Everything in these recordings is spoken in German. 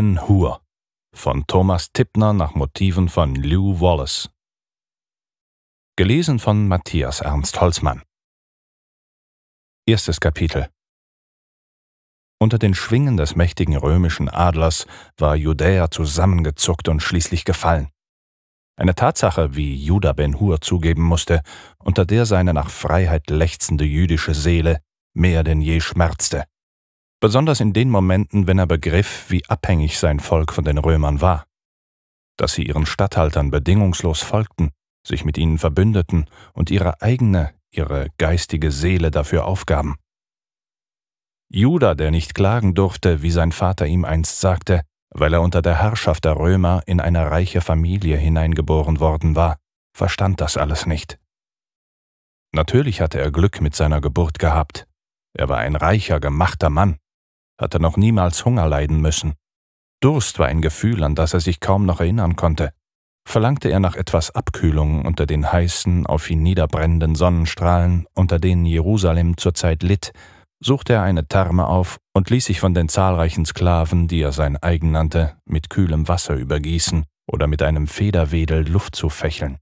Ben Hur von Thomas Tippner nach Motiven von Lew Wallace. Gelesen von Matthias Ernst Holzmann. Erstes Kapitel Unter den Schwingen des mächtigen römischen Adlers war Judäa zusammengezuckt und schließlich gefallen. Eine Tatsache, wie Judah Ben Hur zugeben musste, unter der seine nach Freiheit lechzende jüdische Seele mehr denn je schmerzte besonders in den Momenten, wenn er begriff, wie abhängig sein Volk von den Römern war, dass sie ihren Statthaltern bedingungslos folgten, sich mit ihnen verbündeten und ihre eigene, ihre geistige Seele dafür aufgaben. Judah, der nicht klagen durfte, wie sein Vater ihm einst sagte, weil er unter der Herrschaft der Römer in eine reiche Familie hineingeboren worden war, verstand das alles nicht. Natürlich hatte er Glück mit seiner Geburt gehabt. Er war ein reicher, gemachter Mann, hatte noch niemals Hunger leiden müssen. Durst war ein Gefühl, an das er sich kaum noch erinnern konnte. Verlangte er nach etwas Abkühlung unter den heißen, auf ihn niederbrennenden Sonnenstrahlen, unter denen Jerusalem zurzeit litt, suchte er eine Therme auf und ließ sich von den zahlreichen Sklaven, die er sein eigen nannte, mit kühlem Wasser übergießen oder mit einem Federwedel Luft zu fächeln.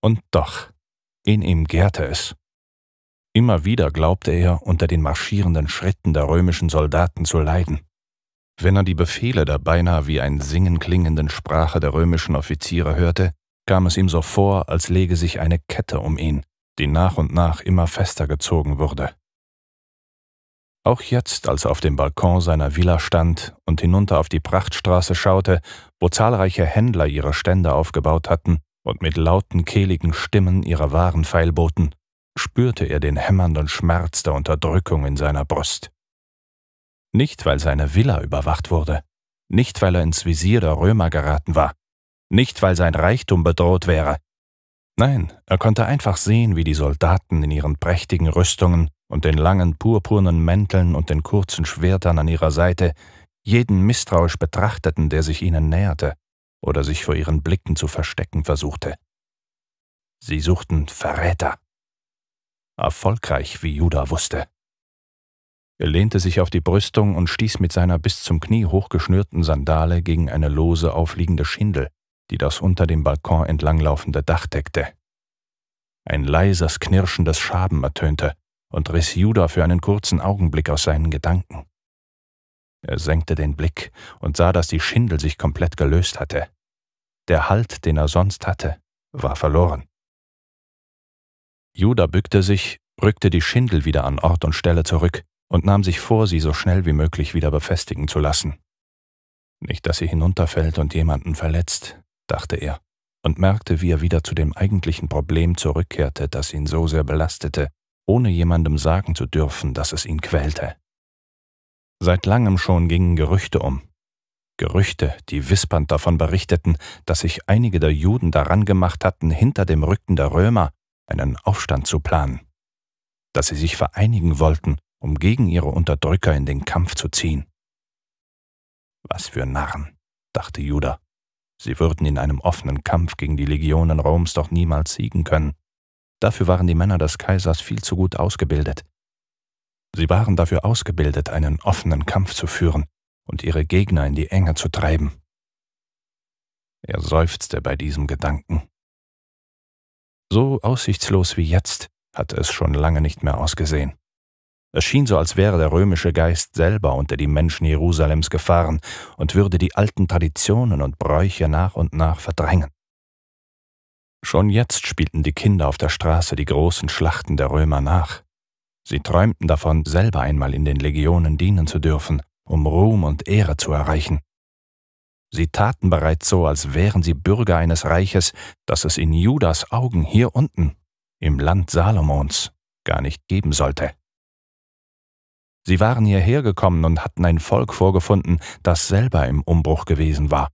Und doch, in ihm gärte es. Immer wieder glaubte er, unter den marschierenden Schritten der römischen Soldaten zu leiden. Wenn er die Befehle der beinahe wie ein Singen klingenden Sprache der römischen Offiziere hörte, kam es ihm so vor, als lege sich eine Kette um ihn, die nach und nach immer fester gezogen wurde. Auch jetzt, als er auf dem Balkon seiner Villa stand und hinunter auf die Prachtstraße schaute, wo zahlreiche Händler ihre Stände aufgebaut hatten und mit lauten, kehligen Stimmen ihre Waren feilboten, spürte er den hämmernden Schmerz der Unterdrückung in seiner Brust. Nicht, weil seine Villa überwacht wurde, nicht, weil er ins Visier der Römer geraten war, nicht, weil sein Reichtum bedroht wäre. Nein, er konnte einfach sehen, wie die Soldaten in ihren prächtigen Rüstungen und den langen purpurnen Mänteln und den kurzen Schwertern an ihrer Seite jeden misstrauisch betrachteten, der sich ihnen näherte oder sich vor ihren Blicken zu verstecken versuchte. Sie suchten Verräter, erfolgreich, wie Judah wusste. Er lehnte sich auf die Brüstung und stieß mit seiner bis zum Knie hochgeschnürten Sandale gegen eine lose aufliegende Schindel, die das unter dem Balkon entlanglaufende Dach deckte. Ein leises, knirschendes Schaben ertönte und riss Judah für einen kurzen Augenblick aus seinen Gedanken. Er senkte den Blick und sah, dass die Schindel sich komplett gelöst hatte. Der Halt, den er sonst hatte, war verloren. Judah bückte sich, rückte die Schindel wieder an Ort und Stelle zurück und nahm sich vor, sie so schnell wie möglich wieder befestigen zu lassen. Nicht, dass sie hinunterfällt und jemanden verletzt, dachte er, und merkte, wie er wieder zu dem eigentlichen Problem zurückkehrte, das ihn so sehr belastete, ohne jemandem sagen zu dürfen, dass es ihn quälte. Seit langem schon gingen Gerüchte um. Gerüchte, die wispernd davon berichteten, dass sich einige der Juden daran gemacht hatten, hinter dem Rücken der Römer einen Aufstand zu planen, dass sie sich vereinigen wollten, um gegen ihre Unterdrücker in den Kampf zu ziehen. Was für Narren, dachte Judah. Sie würden in einem offenen Kampf gegen die Legionen Roms doch niemals siegen können. Dafür waren die Männer des Kaisers viel zu gut ausgebildet. Sie waren dafür ausgebildet, einen offenen Kampf zu führen und ihre Gegner in die Enge zu treiben. Er seufzte bei diesem Gedanken. So aussichtslos wie jetzt hatte es schon lange nicht mehr ausgesehen. Es schien so, als wäre der römische Geist selber unter die Menschen Jerusalems gefahren und würde die alten Traditionen und Bräuche nach und nach verdrängen. Schon jetzt spielten die Kinder auf der Straße die großen Schlachten der Römer nach. Sie träumten davon, selber einmal in den Legionen dienen zu dürfen, um Ruhm und Ehre zu erreichen. Sie taten bereits so, als wären sie Bürger eines Reiches, das es in Judas Augen hier unten, im Land Salomons, gar nicht geben sollte. Sie waren hierher gekommen und hatten ein Volk vorgefunden, das selber im Umbruch gewesen war.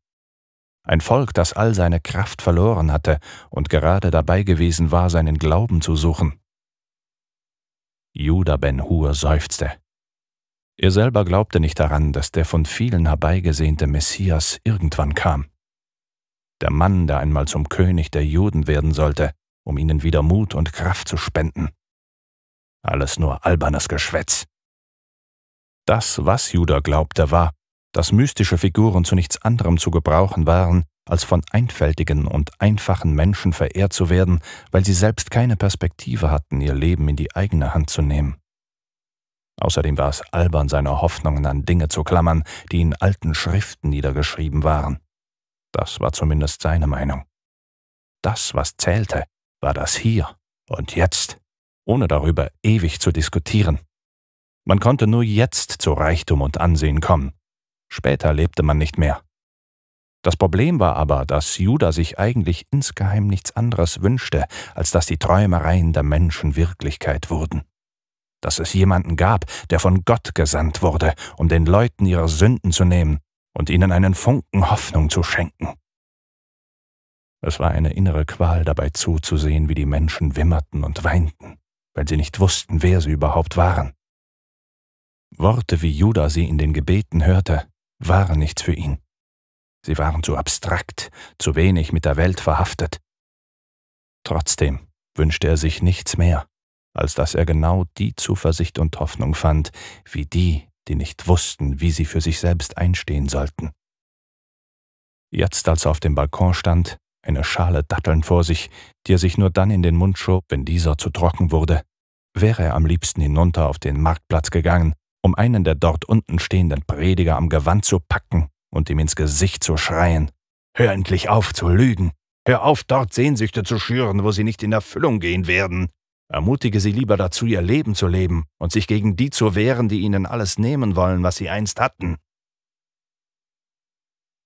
Ein Volk, das all seine Kraft verloren hatte und gerade dabei gewesen war, seinen Glauben zu suchen. Judah Ben Hur seufzte. Er selber glaubte nicht daran, dass der von vielen herbeigesehnte Messias irgendwann kam. Der Mann, der einmal zum König der Juden werden sollte, um ihnen wieder Mut und Kraft zu spenden. Alles nur albernes Geschwätz. Das, was Judah glaubte, war, dass mystische Figuren zu nichts anderem zu gebrauchen waren, als von einfältigen und einfachen Menschen verehrt zu werden, weil sie selbst keine Perspektive hatten, ihr Leben in die eigene Hand zu nehmen. Außerdem war es albern, seine Hoffnungen an Dinge zu klammern, die in alten Schriften niedergeschrieben waren. Das war zumindest seine Meinung. Das, was zählte, war das Hier und Jetzt, ohne darüber ewig zu diskutieren. Man konnte nur jetzt zu Reichtum und Ansehen kommen. Später lebte man nicht mehr. Das Problem war aber, dass Judah sich eigentlich insgeheim nichts anderes wünschte, als dass die Träumereien der Menschen Wirklichkeit wurden. Dass es jemanden gab, der von Gott gesandt wurde, um den Leuten ihre Sünden zu nehmen und ihnen einen Funken Hoffnung zu schenken. Es war eine innere Qual dabei zuzusehen, wie die Menschen wimmerten und weinten, weil sie nicht wussten, wer sie überhaupt waren. Worte wie Judah sie in den Gebeten hörte, waren nichts für ihn. Sie waren zu abstrakt, zu wenig mit der Welt verhaftet. Trotzdem wünschte er sich nichts mehr, als dass er genau die Zuversicht und Hoffnung fand, wie die, die nicht wussten, wie sie für sich selbst einstehen sollten. Jetzt, als er auf dem Balkon stand, eine Schale Datteln vor sich, die er sich nur dann in den Mund schob, wenn dieser zu trocken wurde, wäre er am liebsten hinunter auf den Marktplatz gegangen, um einen der dort unten stehenden Prediger am Gewand zu packen und ihm ins Gesicht zu schreien. Hör endlich auf zu lügen. Hör auf, dort Sehnsüchte zu schüren, wo sie nicht in Erfüllung gehen werden. Ermutige sie lieber dazu, ihr Leben zu leben und sich gegen die zu wehren, die ihnen alles nehmen wollen, was sie einst hatten.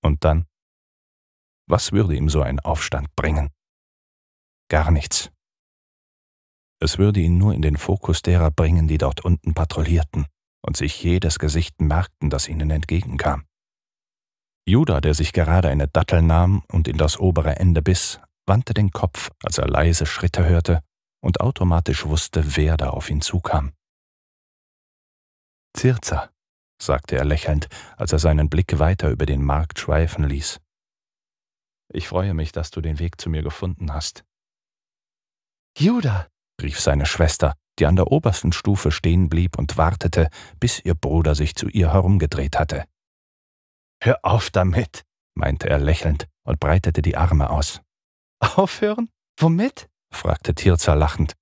Und dann? Was würde ihm so ein Aufstand bringen? Gar nichts. Es würde ihn nur in den Fokus derer bringen, die dort unten patrouillierten und sich jedes Gesicht merkten, das ihnen entgegenkam. Judah, der sich gerade eine Dattel nahm und in das obere Ende biss, wandte den Kopf, als er leise Schritte hörte und automatisch wusste, wer da auf ihn zukam. Zirza, sagte er lächelnd, als er seinen Blick weiter über den Markt schweifen ließ. Ich freue mich, dass du den Weg zu mir gefunden hast. Judah, rief seine Schwester, die an der obersten Stufe stehen blieb und wartete, bis ihr Bruder sich zu ihr herumgedreht hatte. Hör auf damit, meinte er lächelnd und breitete die Arme aus. Aufhören? Womit? Fragte Tirza lachend.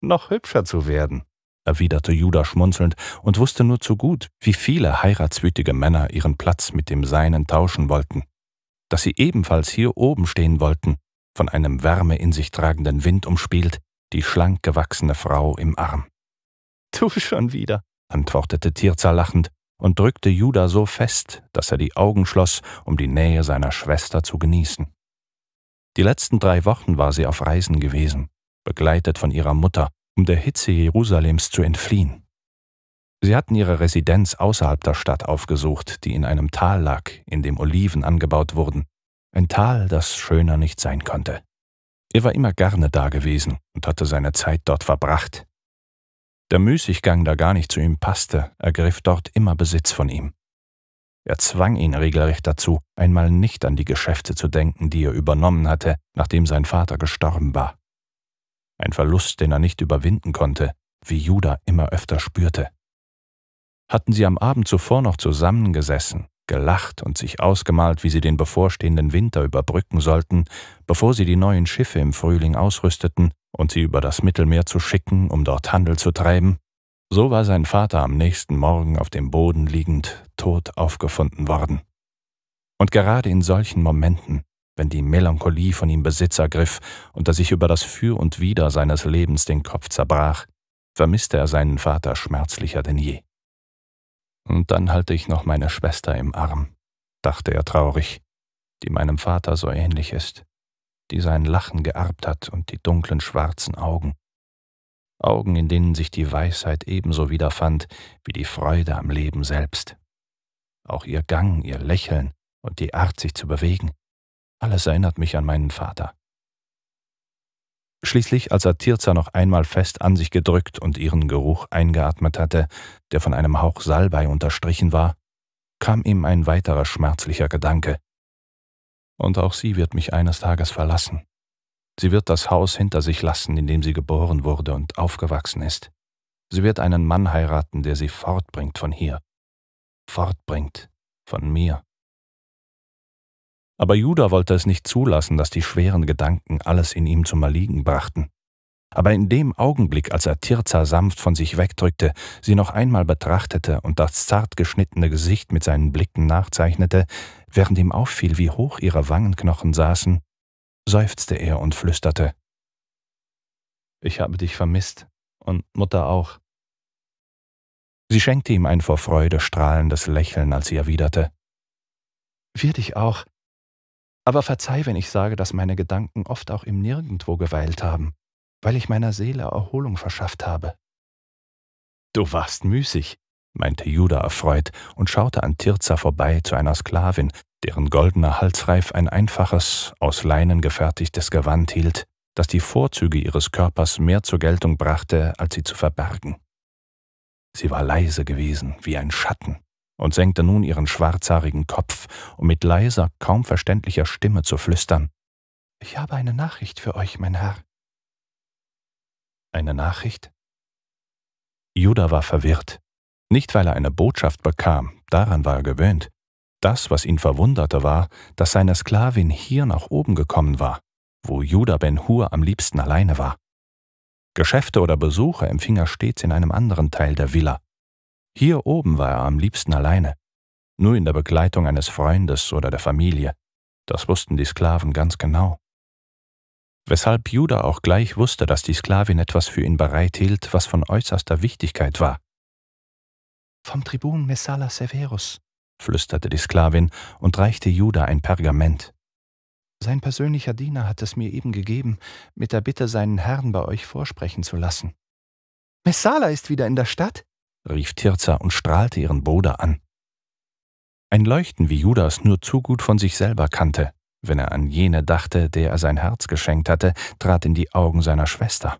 Noch hübscher zu werden, erwiderte Judah schmunzelnd und wusste nur zu gut, wie viele heiratswütige Männer ihren Platz mit dem seinen tauschen wollten. Dass sie ebenfalls hier oben stehen wollten, von einem Wärme in sich tragenden Wind umspielt, die schlank gewachsene Frau im Arm. Du schon wieder, antwortete Tirza lachend und drückte Judah so fest, dass er die Augen schloss, um die Nähe seiner Schwester zu genießen. Die letzten drei Wochen war sie auf Reisen gewesen, begleitet von ihrer Mutter, um der Hitze Jerusalems zu entfliehen. Sie hatten ihre Residenz außerhalb der Stadt aufgesucht, die in einem Tal lag, in dem Oliven angebaut wurden, ein Tal, das schöner nicht sein konnte. Er war immer gerne da gewesen und hatte seine Zeit dort verbracht, der Müßiggang, der gar nicht zu ihm passte, ergriff dort immer Besitz von ihm. Er zwang ihn regelrecht dazu, einmal nicht an die Geschäfte zu denken, die er übernommen hatte, nachdem sein Vater gestorben war. Ein Verlust, den er nicht überwinden konnte, wie Judah immer öfter spürte. Hatten sie am Abend zuvor noch zusammengesessen, gelacht und sich ausgemalt, wie sie den bevorstehenden Winter überbrücken sollten, bevor sie die neuen Schiffe im Frühling ausrüsteten und sie über das Mittelmeer zu schicken, um dort Handel zu treiben, so war sein Vater am nächsten Morgen auf dem Boden liegend, tot aufgefunden worden. Und gerade in solchen Momenten, wenn die Melancholie von ihm Besitz ergriff und er sich über das Für und Wider seines Lebens den Kopf zerbrach, vermisste er seinen Vater schmerzlicher denn je. Und dann halte ich noch meine Schwester im Arm, dachte er traurig, die meinem Vater so ähnlich ist, die sein Lachen geerbt hat und die dunklen schwarzen Augen. Augen, in denen sich die Weisheit ebenso wiederfand wie die Freude am Leben selbst. Auch ihr Gang, ihr Lächeln und die Art, sich zu bewegen, alles erinnert mich an meinen Vater. Schließlich, als er Tirza noch einmal fest an sich gedrückt und ihren Geruch eingeatmet hatte, der von einem Hauch Salbei unterstrichen war, kam ihm ein weiterer schmerzlicher Gedanke. Und auch sie wird mich eines Tages verlassen. Sie wird das Haus hinter sich lassen, in dem sie geboren wurde und aufgewachsen ist. Sie wird einen Mann heiraten, der sie fortbringt von hier. Fortbringt von mir. Aber Judah wollte es nicht zulassen, dass die schweren Gedanken alles in ihm zum Erliegen brachten. Aber in dem Augenblick, als er Tirza sanft von sich wegdrückte, sie noch einmal betrachtete und das zart geschnittene Gesicht mit seinen Blicken nachzeichnete, während ihm auffiel, wie hoch ihre Wangenknochen saßen, seufzte er und flüsterte Ich habe dich vermisst und Mutter auch. Sie schenkte ihm ein vor Freude strahlendes Lächeln, als sie erwiderte Wir dich auch. Aber verzeih, wenn ich sage, dass meine Gedanken oft auch im Nirgendwo geweilt haben weil ich meiner Seele Erholung verschafft habe. Du warst müßig, meinte Judah erfreut und schaute an Tirza vorbei zu einer Sklavin, deren goldener Halsreif ein einfaches, aus Leinen gefertigtes Gewand hielt, das die Vorzüge ihres Körpers mehr zur Geltung brachte, als sie zu verbergen. Sie war leise gewesen, wie ein Schatten, und senkte nun ihren schwarzhaarigen Kopf, um mit leiser, kaum verständlicher Stimme zu flüstern. Ich habe eine Nachricht für euch, mein Herr. Eine Nachricht? Judah war verwirrt. Nicht, weil er eine Botschaft bekam, daran war er gewöhnt. Das, was ihn verwunderte, war, dass seine Sklavin hier nach oben gekommen war, wo Judah Ben Hur am liebsten alleine war. Geschäfte oder Besuche empfing er stets in einem anderen Teil der Villa. Hier oben war er am liebsten alleine, nur in der Begleitung eines Freundes oder der Familie. Das wussten die Sklaven ganz genau weshalb Judah auch gleich wusste, dass die Sklavin etwas für ihn bereithielt, was von äußerster Wichtigkeit war. Vom Tribun Messala Severus, flüsterte die Sklavin und reichte Judah ein Pergament. Sein persönlicher Diener hat es mir eben gegeben, mit der Bitte, seinen Herrn bei euch vorsprechen zu lassen. Messala ist wieder in der Stadt? rief Tirza und strahlte ihren Bruder an. Ein Leuchten, wie Judas nur zu gut von sich selber kannte, wenn er an jene dachte, der er sein Herz geschenkt hatte, trat in die Augen seiner Schwester.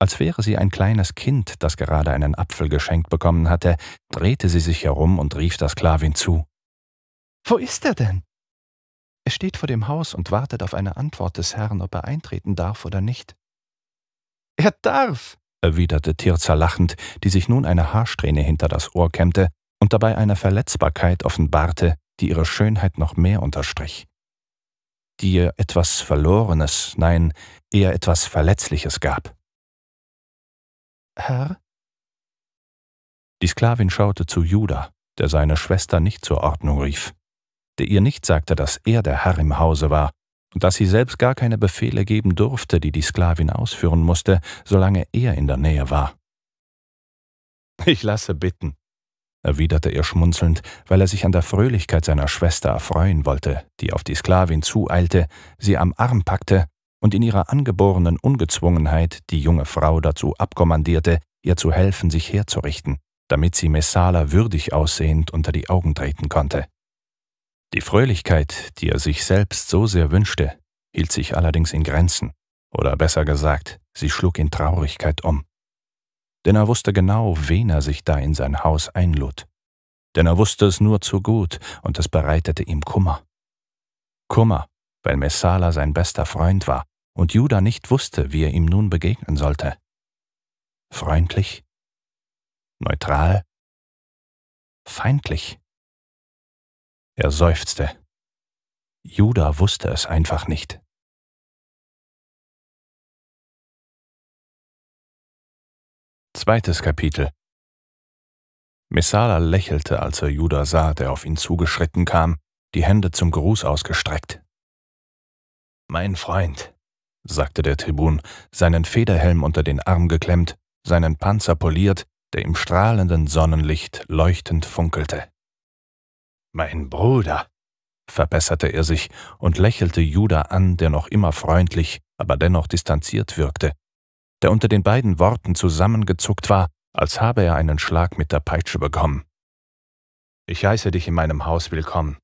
Als wäre sie ein kleines Kind, das gerade einen Apfel geschenkt bekommen hatte, drehte sie sich herum und rief der Sklavin zu. Wo ist er denn? Er steht vor dem Haus und wartet auf eine Antwort des Herrn, ob er eintreten darf oder nicht. Er darf, erwiderte Tirza lachend, die sich nun eine Haarsträhne hinter das Ohr kämmte und dabei eine Verletzbarkeit offenbarte, die ihre Schönheit noch mehr unterstrich die ihr etwas Verlorenes, nein, eher etwas Verletzliches gab. Herr? Die Sklavin schaute zu Judah, der seine Schwester nicht zur Ordnung rief, der ihr nicht sagte, dass er der Herr im Hause war und dass sie selbst gar keine Befehle geben durfte, die die Sklavin ausführen musste, solange er in der Nähe war. Ich lasse bitten, erwiderte er schmunzelnd, weil er sich an der Fröhlichkeit seiner Schwester erfreuen wollte, die auf die Sklavin zueilte, sie am Arm packte und in ihrer angeborenen Ungezwungenheit die junge Frau dazu abkommandierte, ihr zu helfen, sich herzurichten, damit sie Messala würdig aussehend unter die Augen treten konnte. Die Fröhlichkeit, die er sich selbst so sehr wünschte, hielt sich allerdings in Grenzen, oder besser gesagt, sie schlug in Traurigkeit um denn er wusste genau, wen er sich da in sein Haus einlud. Denn er wusste es nur zu gut und es bereitete ihm Kummer. Kummer, weil Messala sein bester Freund war und Judah nicht wusste, wie er ihm nun begegnen sollte. Freundlich? Neutral? Feindlich? Er seufzte. Judah wusste es einfach nicht. Zweites Kapitel Messala lächelte, als er Judah sah, der auf ihn zugeschritten kam, die Hände zum Gruß ausgestreckt. Mein Freund, sagte der Tribun, seinen Federhelm unter den Arm geklemmt, seinen Panzer poliert, der im strahlenden Sonnenlicht leuchtend funkelte. Mein Bruder, verbesserte er sich und lächelte Judah an, der noch immer freundlich, aber dennoch distanziert wirkte, der unter den beiden Worten zusammengezuckt war, als habe er einen Schlag mit der Peitsche bekommen. Ich heiße dich in meinem Haus willkommen,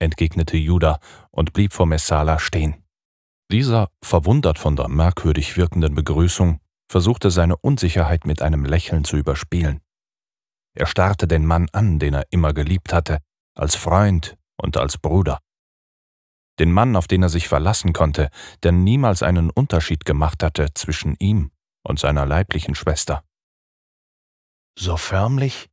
entgegnete Judah und blieb vor Messala stehen. Dieser, verwundert von der merkwürdig wirkenden Begrüßung, versuchte seine Unsicherheit mit einem Lächeln zu überspielen. Er starrte den Mann an, den er immer geliebt hatte, als Freund und als Bruder den Mann, auf den er sich verlassen konnte, der niemals einen Unterschied gemacht hatte zwischen ihm und seiner leiblichen Schwester. So förmlich?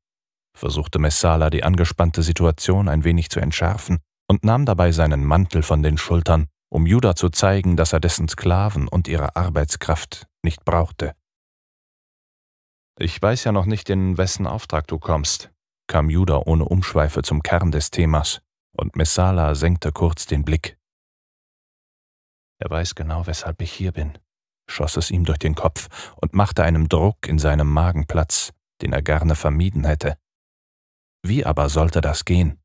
versuchte Messala die angespannte Situation ein wenig zu entschärfen und nahm dabei seinen Mantel von den Schultern, um Judah zu zeigen, dass er dessen Sklaven und ihre Arbeitskraft nicht brauchte. Ich weiß ja noch nicht, in wessen Auftrag du kommst, kam Judah ohne Umschweife zum Kern des Themas, und Messala senkte kurz den Blick. Er weiß genau, weshalb ich hier bin, schoss es ihm durch den Kopf und machte einem Druck in seinem Magen Platz, den er gerne vermieden hätte. Wie aber sollte das gehen?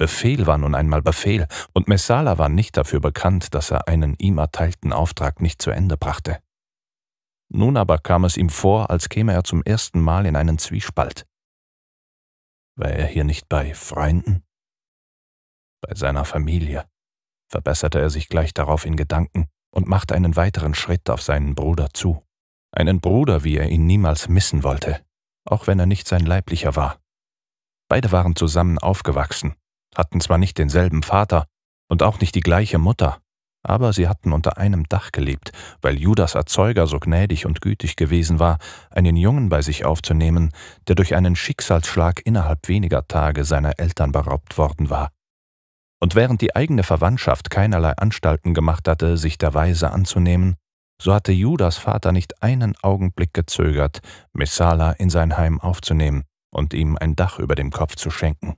Befehl war nun einmal Befehl, und Messala war nicht dafür bekannt, dass er einen ihm erteilten Auftrag nicht zu Ende brachte. Nun aber kam es ihm vor, als käme er zum ersten Mal in einen Zwiespalt. War er hier nicht bei Freunden? Bei seiner Familie? verbesserte er sich gleich darauf in Gedanken und machte einen weiteren Schritt auf seinen Bruder zu. Einen Bruder, wie er ihn niemals missen wollte, auch wenn er nicht sein leiblicher war. Beide waren zusammen aufgewachsen, hatten zwar nicht denselben Vater und auch nicht die gleiche Mutter, aber sie hatten unter einem Dach gelebt, weil Judas Erzeuger so gnädig und gütig gewesen war, einen Jungen bei sich aufzunehmen, der durch einen Schicksalsschlag innerhalb weniger Tage seiner Eltern beraubt worden war. Und während die eigene Verwandtschaft keinerlei Anstalten gemacht hatte, sich der Weise anzunehmen, so hatte Judas Vater nicht einen Augenblick gezögert, Messala in sein Heim aufzunehmen und ihm ein Dach über dem Kopf zu schenken.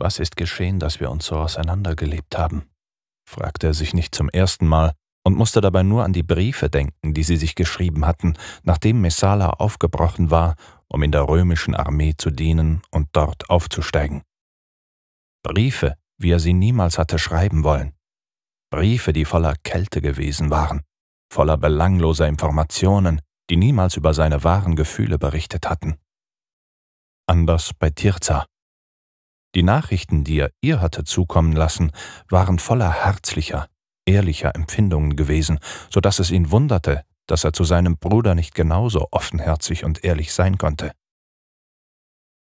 Was ist geschehen, dass wir uns so auseinandergelebt haben? fragte er sich nicht zum ersten Mal und musste dabei nur an die Briefe denken, die sie sich geschrieben hatten, nachdem Messala aufgebrochen war, um in der römischen Armee zu dienen und dort aufzusteigen. Briefe, wie er sie niemals hatte schreiben wollen. Briefe, die voller Kälte gewesen waren, voller belangloser Informationen, die niemals über seine wahren Gefühle berichtet hatten. Anders bei Tirza. Die Nachrichten, die er ihr hatte zukommen lassen, waren voller herzlicher, ehrlicher Empfindungen gewesen, so dass es ihn wunderte, dass er zu seinem Bruder nicht genauso offenherzig und ehrlich sein konnte.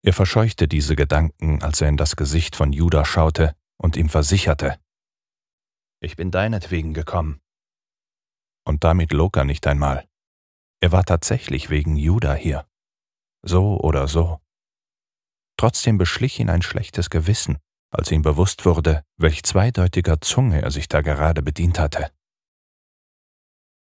Er verscheuchte diese Gedanken, als er in das Gesicht von Judah schaute und ihm versicherte, Ich bin deinetwegen gekommen. Und damit log er nicht einmal. Er war tatsächlich wegen Judah hier. So oder so. Trotzdem beschlich ihn ein schlechtes Gewissen, als ihm bewusst wurde, welch zweideutiger Zunge er sich da gerade bedient hatte.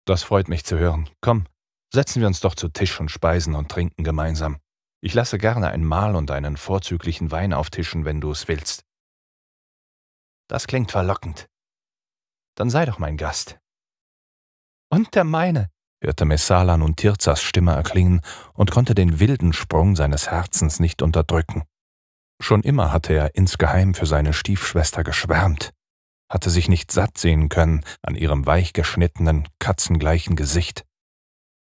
Das freut mich zu hören. Komm, setzen wir uns doch zu Tisch und speisen und trinken gemeinsam. Ich lasse gerne ein Mahl und einen vorzüglichen Wein auftischen, wenn du es willst. Das klingt verlockend. Dann sei doch mein Gast. Und der meine, hörte Messalan und Tirzas Stimme erklingen und konnte den wilden Sprung seines Herzens nicht unterdrücken. Schon immer hatte er insgeheim für seine Stiefschwester geschwärmt, hatte sich nicht satt sehen können an ihrem weichgeschnittenen, katzengleichen Gesicht.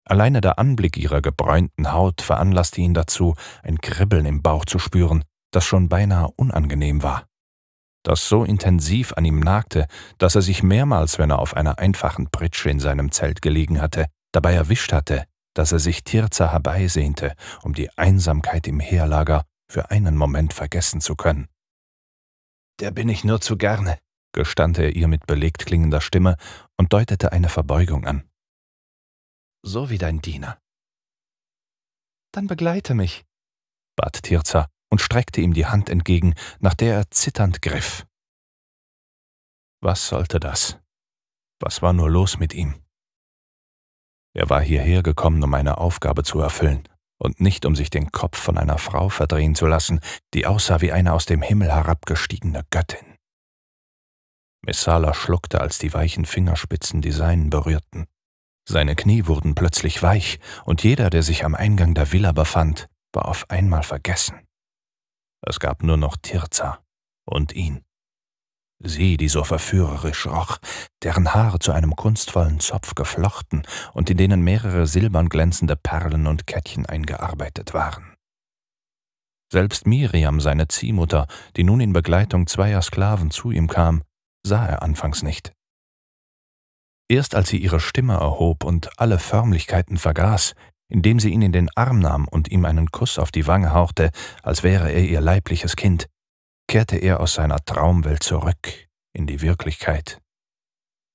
Alleine der Anblick ihrer gebräunten Haut veranlasste ihn dazu, ein Kribbeln im Bauch zu spüren, das schon beinahe unangenehm war das so intensiv an ihm nagte, dass er sich mehrmals, wenn er auf einer einfachen Pritsche in seinem Zelt gelegen hatte, dabei erwischt hatte, dass er sich Tirza herbeisehnte, um die Einsamkeit im Heerlager für einen Moment vergessen zu können. Der bin ich nur zu gerne, gestand er ihr mit belegt klingender Stimme und deutete eine Verbeugung an. So wie dein Diener. Dann begleite mich, bat Tirza und streckte ihm die Hand entgegen, nach der er zitternd griff. Was sollte das? Was war nur los mit ihm? Er war hierher gekommen, um eine Aufgabe zu erfüllen und nicht um sich den Kopf von einer Frau verdrehen zu lassen, die aussah wie eine aus dem Himmel herabgestiegene Göttin. Messala schluckte, als die weichen Fingerspitzen die seinen berührten. Seine Knie wurden plötzlich weich, und jeder, der sich am Eingang der Villa befand, war auf einmal vergessen. Es gab nur noch Tirza und ihn. Sie, die so verführerisch roch, deren Haare zu einem kunstvollen Zopf geflochten und in denen mehrere silbern glänzende Perlen und Kettchen eingearbeitet waren. Selbst Miriam, seine Ziehmutter, die nun in Begleitung zweier Sklaven zu ihm kam, sah er anfangs nicht. Erst als sie ihre Stimme erhob und alle Förmlichkeiten vergaß, indem sie ihn in den Arm nahm und ihm einen Kuss auf die Wange hauchte, als wäre er ihr leibliches Kind, kehrte er aus seiner Traumwelt zurück in die Wirklichkeit.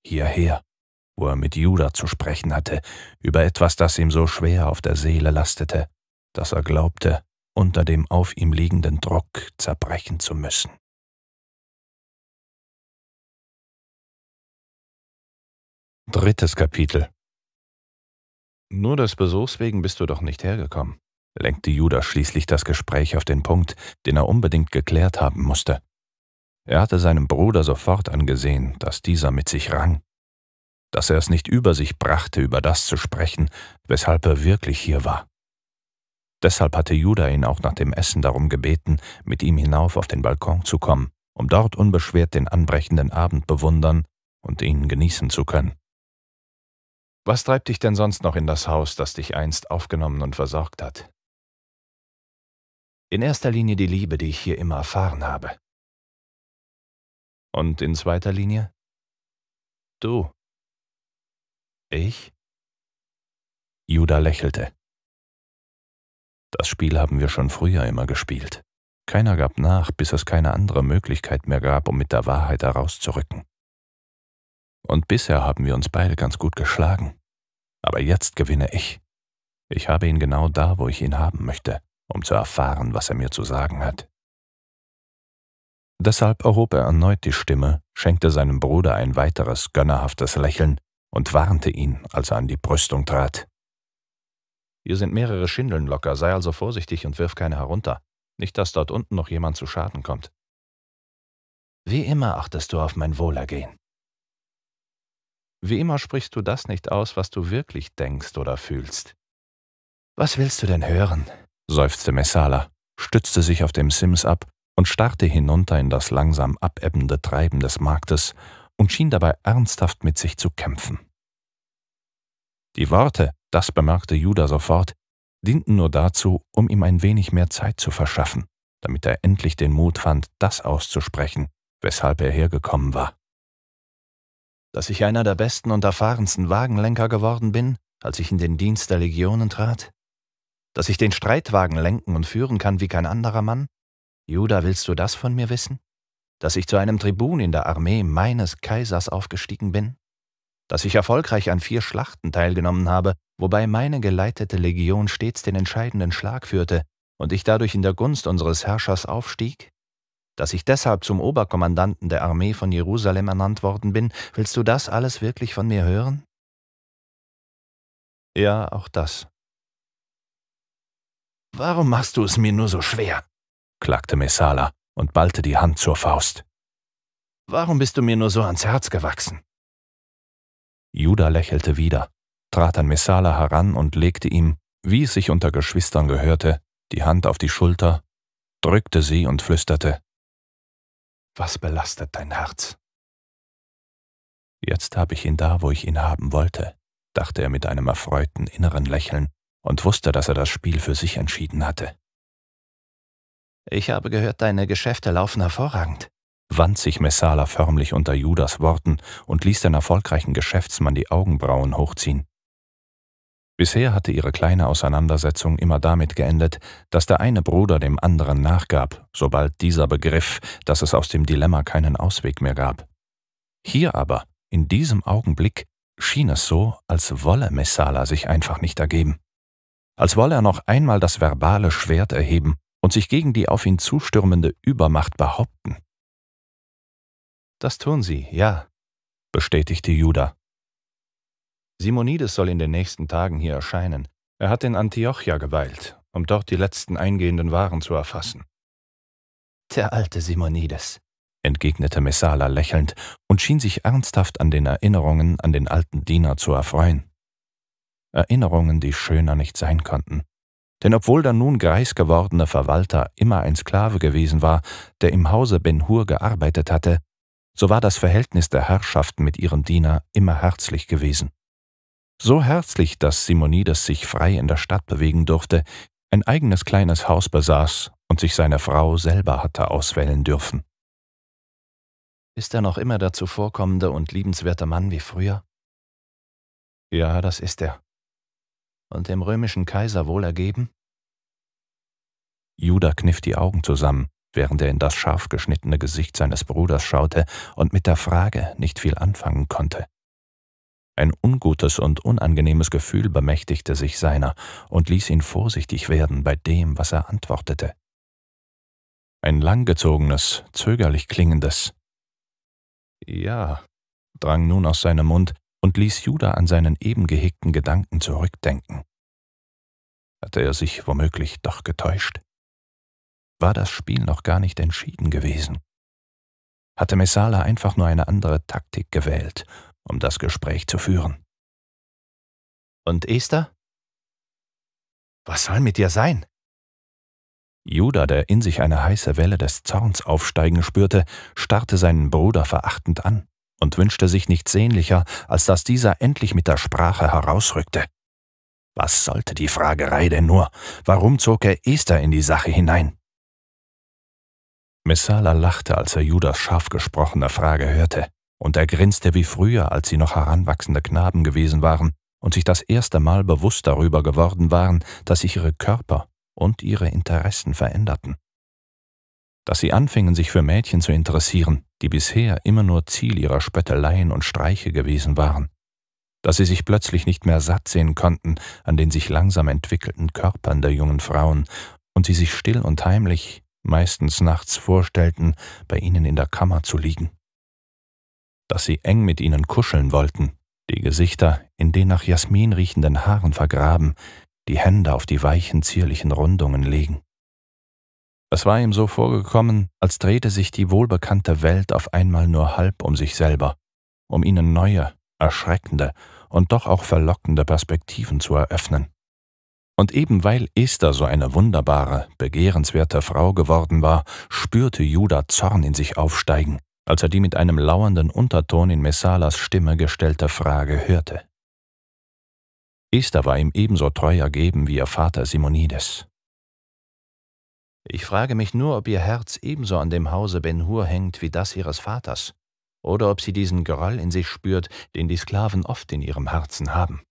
Hierher, wo er mit Judah zu sprechen hatte, über etwas, das ihm so schwer auf der Seele lastete, dass er glaubte, unter dem auf ihm liegenden Druck zerbrechen zu müssen. Drittes Kapitel Nur des Besuchs wegen bist du doch nicht hergekommen, lenkte Judas schließlich das Gespräch auf den Punkt, den er unbedingt geklärt haben musste. Er hatte seinem Bruder sofort angesehen, dass dieser mit sich rang, dass er es nicht über sich brachte, über das zu sprechen, weshalb er wirklich hier war. Deshalb hatte Judah ihn auch nach dem Essen darum gebeten, mit ihm hinauf auf den Balkon zu kommen, um dort unbeschwert den anbrechenden Abend bewundern und ihn genießen zu können. Was treibt dich denn sonst noch in das Haus, das dich einst aufgenommen und versorgt hat? In erster Linie die Liebe, die ich hier immer erfahren habe. Und in zweiter Linie? Du. Ich? Judah lächelte. Das Spiel haben wir schon früher immer gespielt. Keiner gab nach, bis es keine andere Möglichkeit mehr gab, um mit der Wahrheit herauszurücken. Und bisher haben wir uns beide ganz gut geschlagen. Aber jetzt gewinne ich. Ich habe ihn genau da, wo ich ihn haben möchte, um zu erfahren, was er mir zu sagen hat. Deshalb erhob er erneut die Stimme, schenkte seinem Bruder ein weiteres gönnerhaftes Lächeln und warnte ihn, als er an die Brüstung trat. Hier sind mehrere Schindeln locker, sei also vorsichtig und wirf keine herunter, nicht dass dort unten noch jemand zu Schaden kommt. Wie immer achtest du auf mein Wohlergehen. Wie immer sprichst du das nicht aus, was du wirklich denkst oder fühlst. Was willst du denn hören? Seufzte Messala, stützte sich auf dem Sims ab und starrte hinunter in das langsam abebbende Treiben des Marktes und schien dabei ernsthaft mit sich zu kämpfen. Die Worte, das bemerkte Judah sofort, dienten nur dazu, um ihm ein wenig mehr Zeit zu verschaffen, damit er endlich den Mut fand, das auszusprechen, weshalb er hergekommen war dass ich einer der besten und erfahrensten Wagenlenker geworden bin, als ich in den Dienst der Legionen trat? Dass ich den Streitwagen lenken und führen kann wie kein anderer Mann? Judah, willst du das von mir wissen? Dass ich zu einem Tribun in der Armee meines Kaisers aufgestiegen bin? Dass ich erfolgreich an vier Schlachten teilgenommen habe, wobei meine geleitete Legion stets den entscheidenden Schlag führte und ich dadurch in der Gunst unseres Herrschers aufstieg? dass ich deshalb zum Oberkommandanten der Armee von Jerusalem ernannt worden bin, willst du das alles wirklich von mir hören? Ja, auch das. Warum machst du es mir nur so schwer? klagte Messala und ballte die Hand zur Faust. Warum bist du mir nur so ans Herz gewachsen? Judah lächelte wieder, trat an Messala heran und legte ihm, wie es sich unter Geschwistern gehörte, die Hand auf die Schulter, drückte sie und flüsterte was belastet dein Herz? Jetzt habe ich ihn da, wo ich ihn haben wollte, dachte er mit einem erfreuten inneren Lächeln und wusste, dass er das Spiel für sich entschieden hatte. Ich habe gehört, deine Geschäfte laufen hervorragend, wand sich Messala förmlich unter Judas Worten und ließ den erfolgreichen Geschäftsmann die Augenbrauen hochziehen. Bisher hatte ihre kleine Auseinandersetzung immer damit geendet, dass der eine Bruder dem anderen nachgab, sobald dieser begriff, dass es aus dem Dilemma keinen Ausweg mehr gab. Hier aber, in diesem Augenblick, schien es so, als wolle Messala sich einfach nicht ergeben. Als wolle er noch einmal das verbale Schwert erheben und sich gegen die auf ihn zustürmende Übermacht behaupten. Das tun sie, ja, bestätigte Judah. Simonides soll in den nächsten Tagen hier erscheinen. Er hat in Antiochia geweilt, um dort die letzten eingehenden Waren zu erfassen. Der alte Simonides, entgegnete Messala lächelnd und schien sich ernsthaft an den Erinnerungen an den alten Diener zu erfreuen. Erinnerungen, die schöner nicht sein konnten. Denn obwohl der nun greis gewordene Verwalter immer ein Sklave gewesen war, der im Hause Ben Hur gearbeitet hatte, so war das Verhältnis der Herrschaft mit ihrem Diener immer herzlich gewesen. So herzlich, dass Simonides sich frei in der Stadt bewegen durfte, ein eigenes kleines Haus besaß und sich seine Frau selber hatte auswählen dürfen. Ist er noch immer der zuvorkommende und liebenswerte Mann wie früher? Ja, das ist er. Und dem römischen Kaiser wohl ergeben? Judah kniff die Augen zusammen, während er in das scharf geschnittene Gesicht seines Bruders schaute und mit der Frage nicht viel anfangen konnte. Ein ungutes und unangenehmes Gefühl bemächtigte sich seiner und ließ ihn vorsichtig werden bei dem, was er antwortete. Ein langgezogenes, zögerlich klingendes Ja drang nun aus seinem Mund und ließ Judah an seinen eben gehegten Gedanken zurückdenken. Hatte er sich womöglich doch getäuscht? War das Spiel noch gar nicht entschieden gewesen? Hatte Messala einfach nur eine andere Taktik gewählt, um das Gespräch zu führen? Und Esther? Was soll mit dir sein? Judah, der in sich eine heiße Welle des Zorns aufsteigen spürte, starrte seinen Bruder verachtend an und wünschte sich nichts sehnlicher, als dass dieser endlich mit der Sprache herausrückte. Was sollte die Fragerei denn nur? Warum zog er Esther in die Sache hinein? Messala lachte, als er Judas scharf gesprochene Frage hörte, und er grinste wie früher, als sie noch heranwachsende Knaben gewesen waren und sich das erste Mal bewusst darüber geworden waren, dass sich ihre Körper und ihre Interessen veränderten. Dass sie anfingen, sich für Mädchen zu interessieren, die bisher immer nur Ziel ihrer Spötteleien und Streiche gewesen waren. Dass sie sich plötzlich nicht mehr satt sehen konnten an den sich langsam entwickelten Körpern der jungen Frauen und sie sich still und heimlich, meistens nachts vorstellten, bei ihnen in der Kammer zu liegen. Dass sie eng mit ihnen kuscheln wollten, die Gesichter in den nach Jasmin riechenden Haaren vergraben, die Hände auf die weichen, zierlichen Rundungen legen. Es war ihm so vorgekommen, als drehte sich die wohlbekannte Welt auf einmal nur halb um sich selber, um ihnen neue, erschreckende und doch auch verlockende Perspektiven zu eröffnen. Und eben weil Esther so eine wunderbare, begehrenswerte Frau geworden war, spürte Judah Zorn in sich aufsteigen, als er die mit einem lauernden Unterton in Messalas Stimme gestellte Frage hörte. Esther war ihm ebenso treu ergeben wie ihr Vater Simonides. Ich frage mich nur, ob ihr Herz ebenso an dem Hause Ben Hur hängt wie das ihres Vaters, oder ob sie diesen Groll in sich spürt, den die Sklaven oft in ihrem Herzen haben.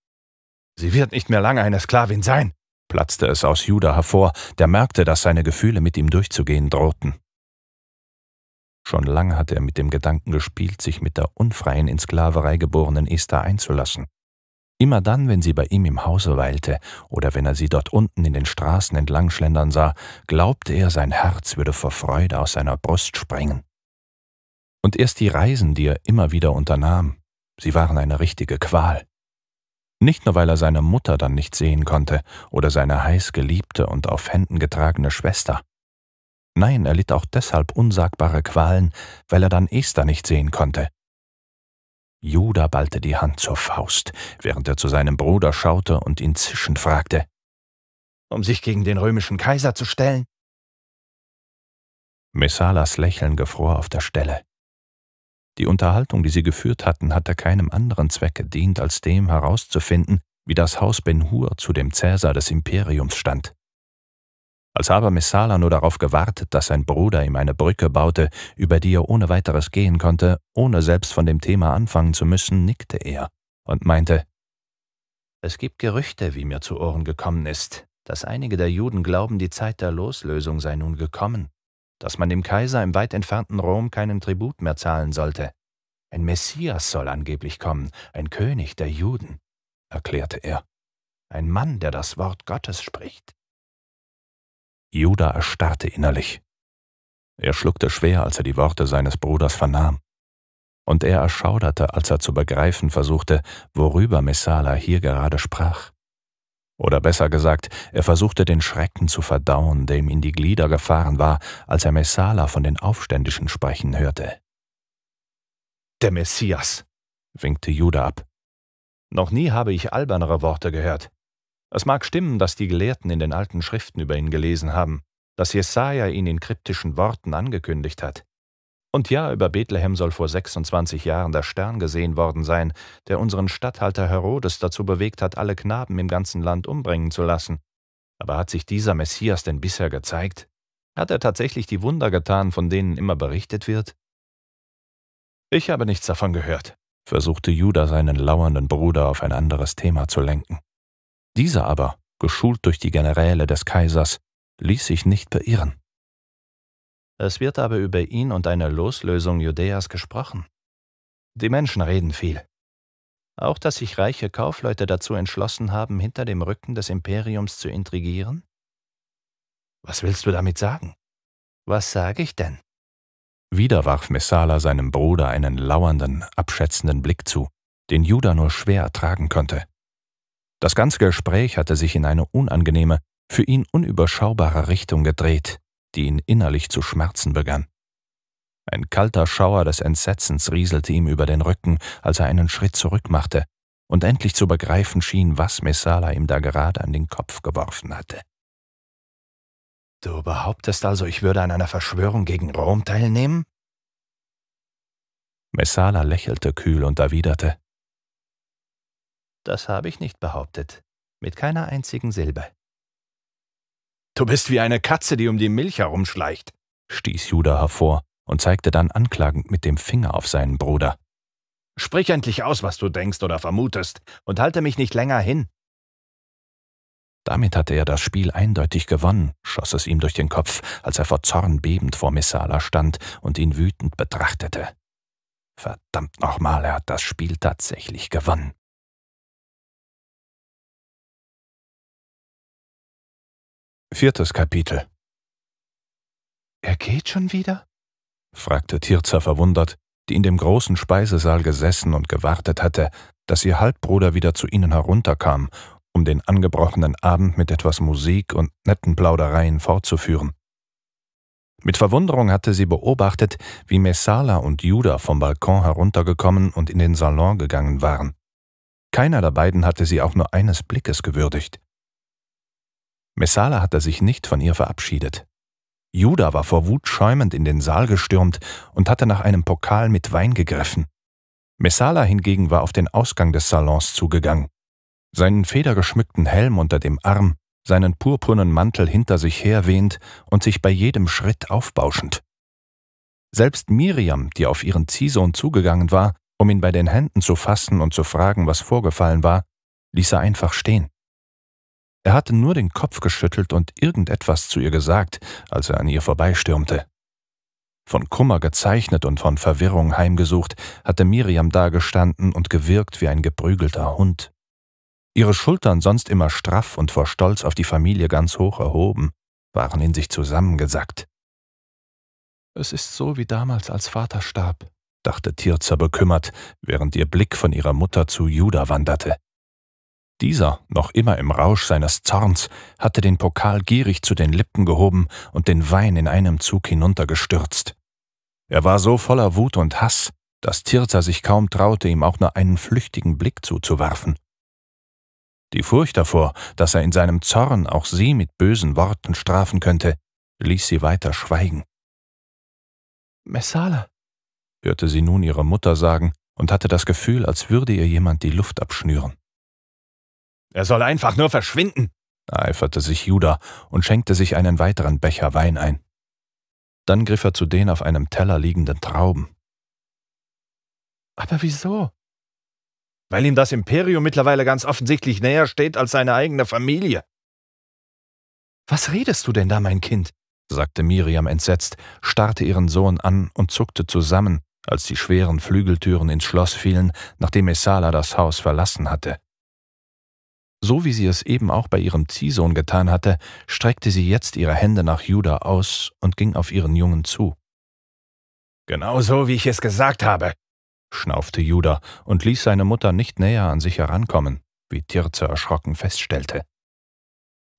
Sie wird nicht mehr lange eine Sklavin sein, platzte es aus Judah hervor, der merkte, dass seine Gefühle mit ihm durchzugehen drohten. Schon lange hatte er mit dem Gedanken gespielt, sich mit der unfreien in Sklaverei geborenen Esther einzulassen. Immer dann, wenn sie bei ihm im Hause weilte oder wenn er sie dort unten in den Straßen entlang schlendern sah, glaubte er, sein Herz würde vor Freude aus seiner Brust springen. Und erst die Reisen, die er immer wieder unternahm, sie waren eine richtige Qual. Nicht nur, weil er seine Mutter dann nicht sehen konnte oder seine heiß geliebte und auf Händen getragene Schwester. Nein, er litt auch deshalb unsagbare Qualen, weil er dann Esther nicht sehen konnte, Judah ballte die Hand zur Faust, während er zu seinem Bruder schaute und ihn zischend fragte, um sich gegen den römischen Kaiser zu stellen? Messalas Lächeln gefror auf der Stelle. Die Unterhaltung, die sie geführt hatten, hatte keinem anderen Zweck gedient, als dem herauszufinden, wie das Haus Ben Hur zu dem Cäsar des Imperiums stand. Als aber Messala nur darauf gewartet, dass sein Bruder ihm eine Brücke baute, über die er ohne weiteres gehen konnte, ohne selbst von dem Thema anfangen zu müssen, nickte er und meinte, Es gibt Gerüchte, wie mir zu Ohren gekommen ist, dass einige der Juden glauben, die Zeit der Loslösung sei nun gekommen, dass man dem Kaiser im weit entfernten Rom keinen Tribut mehr zahlen sollte. Ein Messias soll angeblich kommen, ein König der Juden, erklärte er. Ein Mann, der das Wort Gottes spricht. Judah erstarrte innerlich. Er schluckte schwer, als er die Worte seines Bruders vernahm. Und er erschauderte, als er zu begreifen versuchte, worüber Messala hier gerade sprach. Oder besser gesagt, er versuchte den Schrecken zu verdauen, der ihm in die Glieder gefahren war, als er Messala von den Aufständischen sprechen hörte. Der Messias, winkte Judah ab. Noch nie habe ich albernere Worte gehört. Es mag stimmen, dass die Gelehrten in den alten Schriften über ihn gelesen haben, dass Jesaja ihn in kryptischen Worten angekündigt hat. Und ja, über Bethlehem soll vor 26 Jahren der Stern gesehen worden sein, der unseren Statthalter Herodes dazu bewegt hat, alle Knaben im ganzen Land umbringen zu lassen. Aber hat sich dieser Messias denn bisher gezeigt? Hat er tatsächlich die Wunder getan, von denen immer berichtet wird? Ich habe nichts davon gehört, versuchte Judah seinen lauernden Bruder auf ein anderes Thema zu lenken. Dieser aber, geschult durch die Generäle des Kaisers, ließ sich nicht beirren. Es wird aber über ihn und eine Loslösung Judäas gesprochen. Die Menschen reden viel. Auch, dass sich reiche Kaufleute dazu entschlossen haben, hinter dem Rücken des Imperiums zu intrigieren? Was willst du damit sagen? Was sage ich denn? Wieder warf Messala seinem Bruder einen lauernden, abschätzenden Blick zu, den Judah nur schwer ertragen konnte. Das ganze Gespräch hatte sich in eine unangenehme, für ihn unüberschaubare Richtung gedreht, die ihn innerlich zu schmerzen begann. Ein kalter Schauer des Entsetzens rieselte ihm über den Rücken, als er einen Schritt zurück machte und endlich zu begreifen schien, was Messala ihm da gerade an den Kopf geworfen hatte. Du behauptest also, ich würde an einer Verschwörung gegen Rom teilnehmen? Messala lächelte kühl und erwiderte, Das habe ich nicht behauptet, mit keiner einzigen Silbe. Du bist wie eine Katze, die um die Milch herumschleicht, stieß Judah hervor und zeigte dann anklagend mit dem Finger auf seinen Bruder. Sprich endlich aus, was du denkst oder vermutest, und halte mich nicht länger hin. Damit hatte er das Spiel eindeutig gewonnen, schoss es ihm durch den Kopf, als er vor Zorn bebend vor Messala stand und ihn wütend betrachtete. Verdammt nochmal, er hat das Spiel tatsächlich gewonnen. Viertes Kapitel Er geht schon wieder? fragte Tirza verwundert, die in dem großen Speisesaal gesessen und gewartet hatte, dass ihr Halbbruder wieder zu ihnen herunterkam, um den angebrochenen Abend mit etwas Musik und netten Plaudereien fortzuführen. Mit Verwunderung hatte sie beobachtet, wie Messala und Judah vom Balkon heruntergekommen und in den Salon gegangen waren. Keiner der beiden hatte sie auch nur eines Blickes gewürdigt. Messala hatte sich nicht von ihr verabschiedet. Judah war vor Wut schäumend in den Saal gestürmt und hatte nach einem Pokal mit Wein gegriffen. Messala hingegen war auf den Ausgang des Salons zugegangen. Seinen federgeschmückten Helm unter dem Arm, seinen purpurnen Mantel hinter sich herwehend und sich bei jedem Schritt aufbauschend. Selbst Miriam, die auf ihren Ziehsohn zugegangen war, um ihn bei den Händen zu fassen und zu fragen, was vorgefallen war, ließ er einfach stehen. Er hatte nur den Kopf geschüttelt und irgendetwas zu ihr gesagt, als er an ihr vorbeistürmte. Von Kummer gezeichnet und von Verwirrung heimgesucht, hatte Miriam dagestanden und gewirkt wie ein geprügelter Hund. Ihre Schultern, sonst immer straff und vor Stolz auf die Familie ganz hoch erhoben, waren in sich zusammengesackt. Es ist so wie damals, als Vater starb, dachte Tirza bekümmert, während ihr Blick von ihrer Mutter zu Judah wanderte. Dieser, noch immer im Rausch seines Zorns, hatte den Pokal gierig zu den Lippen gehoben und den Wein in einem Zug hinuntergestürzt. Er war so voller Wut und Hass, dass Tirza sich kaum traute, ihm auch nur einen flüchtigen Blick zuzuwerfen. Die Furcht davor, dass er in seinem Zorn auch sie mit bösen Worten strafen könnte, ließ sie weiter schweigen. Messala, hörte sie nun ihre Mutter sagen und hatte das Gefühl, als würde ihr jemand die Luft abschnüren. Er soll einfach nur verschwinden, eiferte sich Judah und schenkte sich einen weiteren Becher Wein ein. Dann griff er zu den auf einem Teller liegenden Trauben. Aber wieso? Weil ihm das Imperium mittlerweile ganz offensichtlich näher steht als seine eigene Familie. Was redest du denn da, mein Kind? sagte Miriam entsetzt, starrte ihren Sohn an und zuckte zusammen, als die schweren Flügeltüren ins Schloss fielen, nachdem Esala das Haus verlassen hatte. So wie sie es eben auch bei ihrem Ziehsohn getan hatte, streckte sie jetzt ihre Hände nach Judah aus und ging auf ihren Jungen zu. Genau so, wie ich es gesagt habe, schnaufte Judah und ließ seine Mutter nicht näher an sich herankommen, wie Tirze erschrocken feststellte.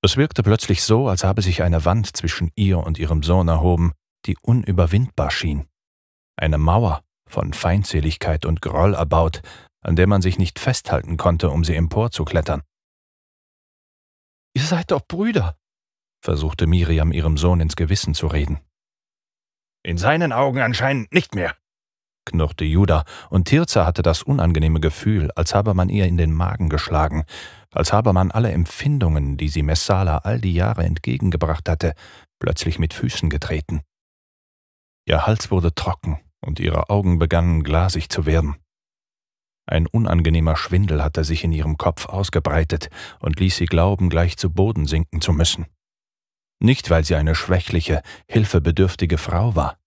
Es wirkte plötzlich so, als habe sich eine Wand zwischen ihr und ihrem Sohn erhoben, die unüberwindbar schien. Eine Mauer von Feindseligkeit und Groll erbaut, an der man sich nicht festhalten konnte, um sie emporzuklettern. Ihr seid doch Brüder, versuchte Miriam ihrem Sohn ins Gewissen zu reden. In seinen Augen anscheinend nicht mehr, knurrte Judah, und Tirza hatte das unangenehme Gefühl, als habe man ihr in den Magen geschlagen, als habe man alle Empfindungen, die sie Messala all die Jahre entgegengebracht hatte, plötzlich mit Füßen getreten. Ihr Hals wurde trocken und ihre Augen begannen glasig zu werden. Ein unangenehmer Schwindel hatte sich in ihrem Kopf ausgebreitet und ließ sie glauben, gleich zu Boden sinken zu müssen. Nicht, weil sie eine schwächliche, hilfebedürftige Frau war.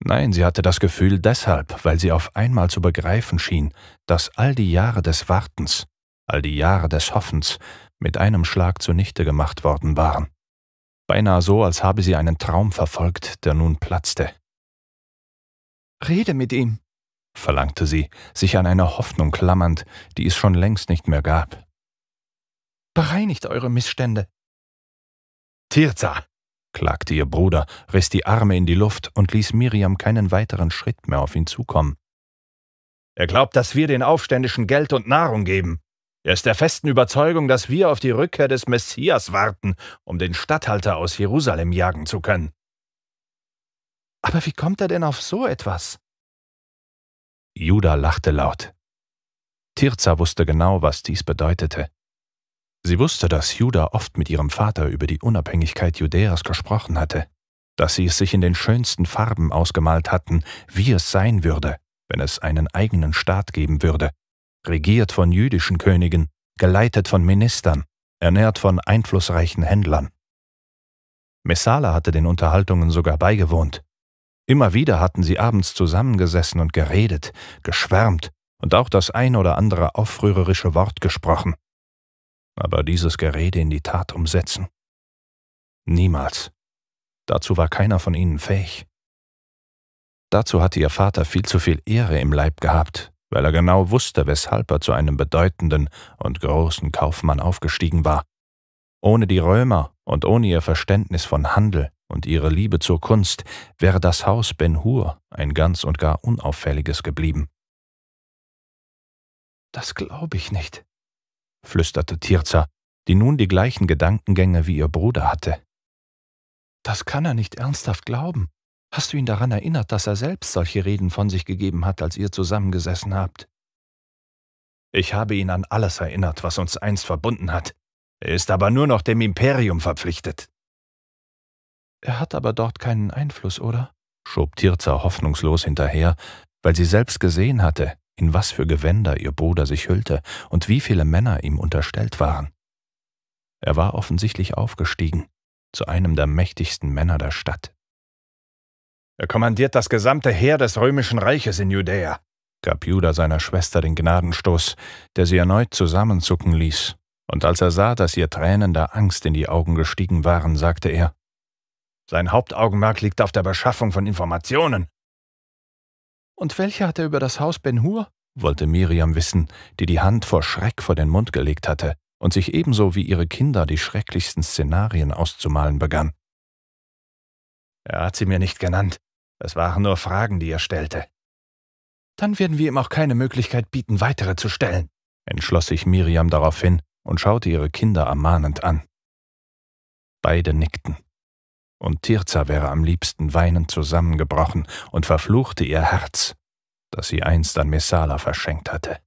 Nein, sie hatte das Gefühl deshalb, weil sie auf einmal zu begreifen schien, dass all die Jahre des Wartens, all die Jahre des Hoffens mit einem Schlag zunichte gemacht worden waren. Beinahe so, als habe sie einen Traum verfolgt, der nun platzte. Rede mit ihm, verlangte sie, sich an eine Hoffnung klammernd, die es schon längst nicht mehr gab. Bereinigt eure Missstände. Tirza, klagte ihr Bruder, riss die Arme in die Luft und ließ Miriam keinen weiteren Schritt mehr auf ihn zukommen. Er glaubt, dass wir den Aufständischen Geld und Nahrung geben. Er ist der festen Überzeugung, dass wir auf die Rückkehr des Messias warten, um den Statthalter aus Jerusalem jagen zu können. Aber wie kommt er denn auf so etwas? Judah lachte laut. Tirza wusste genau, was dies bedeutete. Sie wusste, dass Judah oft mit ihrem Vater über die Unabhängigkeit Judäas gesprochen hatte, dass sie es sich in den schönsten Farben ausgemalt hatten, wie es sein würde, wenn es einen eigenen Staat geben würde, regiert von jüdischen Königen, geleitet von Ministern, ernährt von einflussreichen Händlern. Messala hatte den Unterhaltungen sogar beigewohnt. Immer wieder hatten sie abends zusammengesessen und geredet, geschwärmt und auch das ein oder andere aufrührerische Wort gesprochen. Aber dieses Gerede in die Tat umsetzen? Niemals. Dazu war keiner von ihnen fähig. Dazu hatte ihr Vater viel zu viel Ehre im Leib gehabt, weil er genau wusste, weshalb er zu einem bedeutenden und großen Kaufmann aufgestiegen war. Ohne die Römer und ohne ihr Verständnis von Handel und ihre Liebe zur Kunst wäre das Haus Ben Hur ein ganz und gar unauffälliges geblieben. Das glaube ich nicht, flüsterte Tirza, die nun die gleichen Gedankengänge wie ihr Bruder hatte. Das kann er nicht ernsthaft glauben. Hast du ihn daran erinnert, dass er selbst solche Reden von sich gegeben hat, als ihr zusammengesessen habt? Ich habe ihn an alles erinnert, was uns einst verbunden hat. Er ist aber nur noch dem Imperium verpflichtet. Er hat aber dort keinen Einfluss, oder? schob Tirza hoffnungslos hinterher, weil sie selbst gesehen hatte, in was für Gewänder ihr Bruder sich hüllte und wie viele Männer ihm unterstellt waren. Er war offensichtlich aufgestiegen zu einem der mächtigsten Männer der Stadt. Er kommandiert das gesamte Heer des römischen Reiches in Judäa, gab Judah seiner Schwester den Gnadenstoß, der sie erneut zusammenzucken ließ, und als er sah, dass ihr Tränen der Angst in die Augen gestiegen waren, sagte er, Sein Hauptaugenmerk liegt auf der Beschaffung von Informationen. Und welche hat er über das Haus Ben Hur? wollte Miriam wissen, die die Hand vor Schreck vor den Mund gelegt hatte und sich ebenso wie ihre Kinder die schrecklichsten Szenarien auszumalen begann. Er hat sie mir nicht genannt. Es waren nur Fragen, die er stellte. Dann werden wir ihm auch keine Möglichkeit bieten, weitere zu stellen, entschloss sich Miriam daraufhin und schaute ihre Kinder ermahnend an. Beide nickten und Tirza wäre am liebsten weinend zusammengebrochen und verfluchte ihr Herz, das sie einst an Messala verschenkt hatte.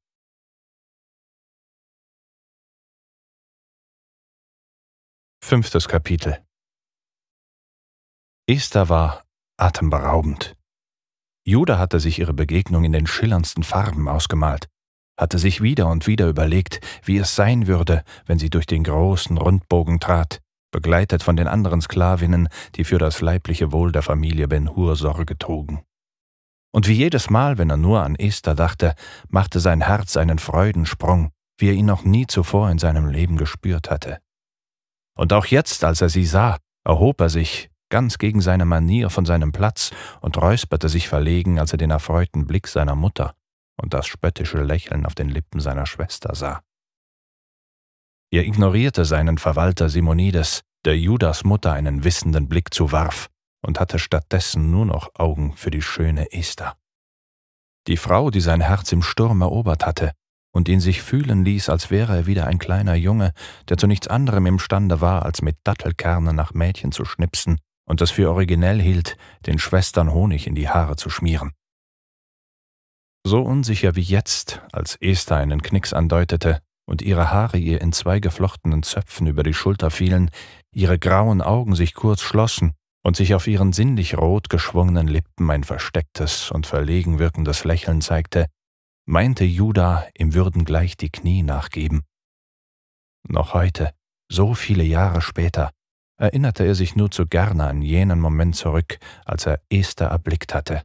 Fünftes Kapitel Esther war atemberaubend. Judah hatte sich ihre Begegnung in den schillerndsten Farben ausgemalt, hatte sich wieder und wieder überlegt, wie es sein würde, wenn sie durch den großen Rundbogen trat, begleitet von den anderen Sklavinnen, die für das leibliche Wohl der Familie Ben Hur Sorge trugen. Und wie jedes Mal, wenn er nur an Esther dachte, machte sein Herz einen Freudensprung, wie er ihn noch nie zuvor in seinem Leben gespürt hatte. Und auch jetzt, als er sie sah, erhob er sich, ganz gegen seine Manier von seinem Platz und räusperte sich verlegen, als er den erfreuten Blick seiner Mutter und das spöttische Lächeln auf den Lippen seiner Schwester sah. Er ignorierte seinen Verwalter Simonides, der Judas Mutter einen wissenden Blick zuwarf, und hatte stattdessen nur noch Augen für die schöne Esther. Die Frau, die sein Herz im Sturm erobert hatte und ihn sich fühlen ließ, als wäre er wieder ein kleiner Junge, der zu nichts anderem imstande war, als mit Dattelkernen nach Mädchen zu schnipsen und es für originell hielt, den Schwestern Honig in die Haare zu schmieren. So unsicher wie jetzt, als Esther einen Knicks andeutete, und ihre Haare ihr in zwei geflochtenen Zöpfen über die Schulter fielen, ihre grauen Augen sich kurz schlossen und sich auf ihren sinnlich rot geschwungenen Lippen ein verstecktes und verlegen wirkendes Lächeln zeigte, meinte Judah, ihm würden gleich die Knie nachgeben. Noch heute, so viele Jahre später, erinnerte er sich nur zu gerne an jenen Moment zurück, als er Esther erblickt hatte.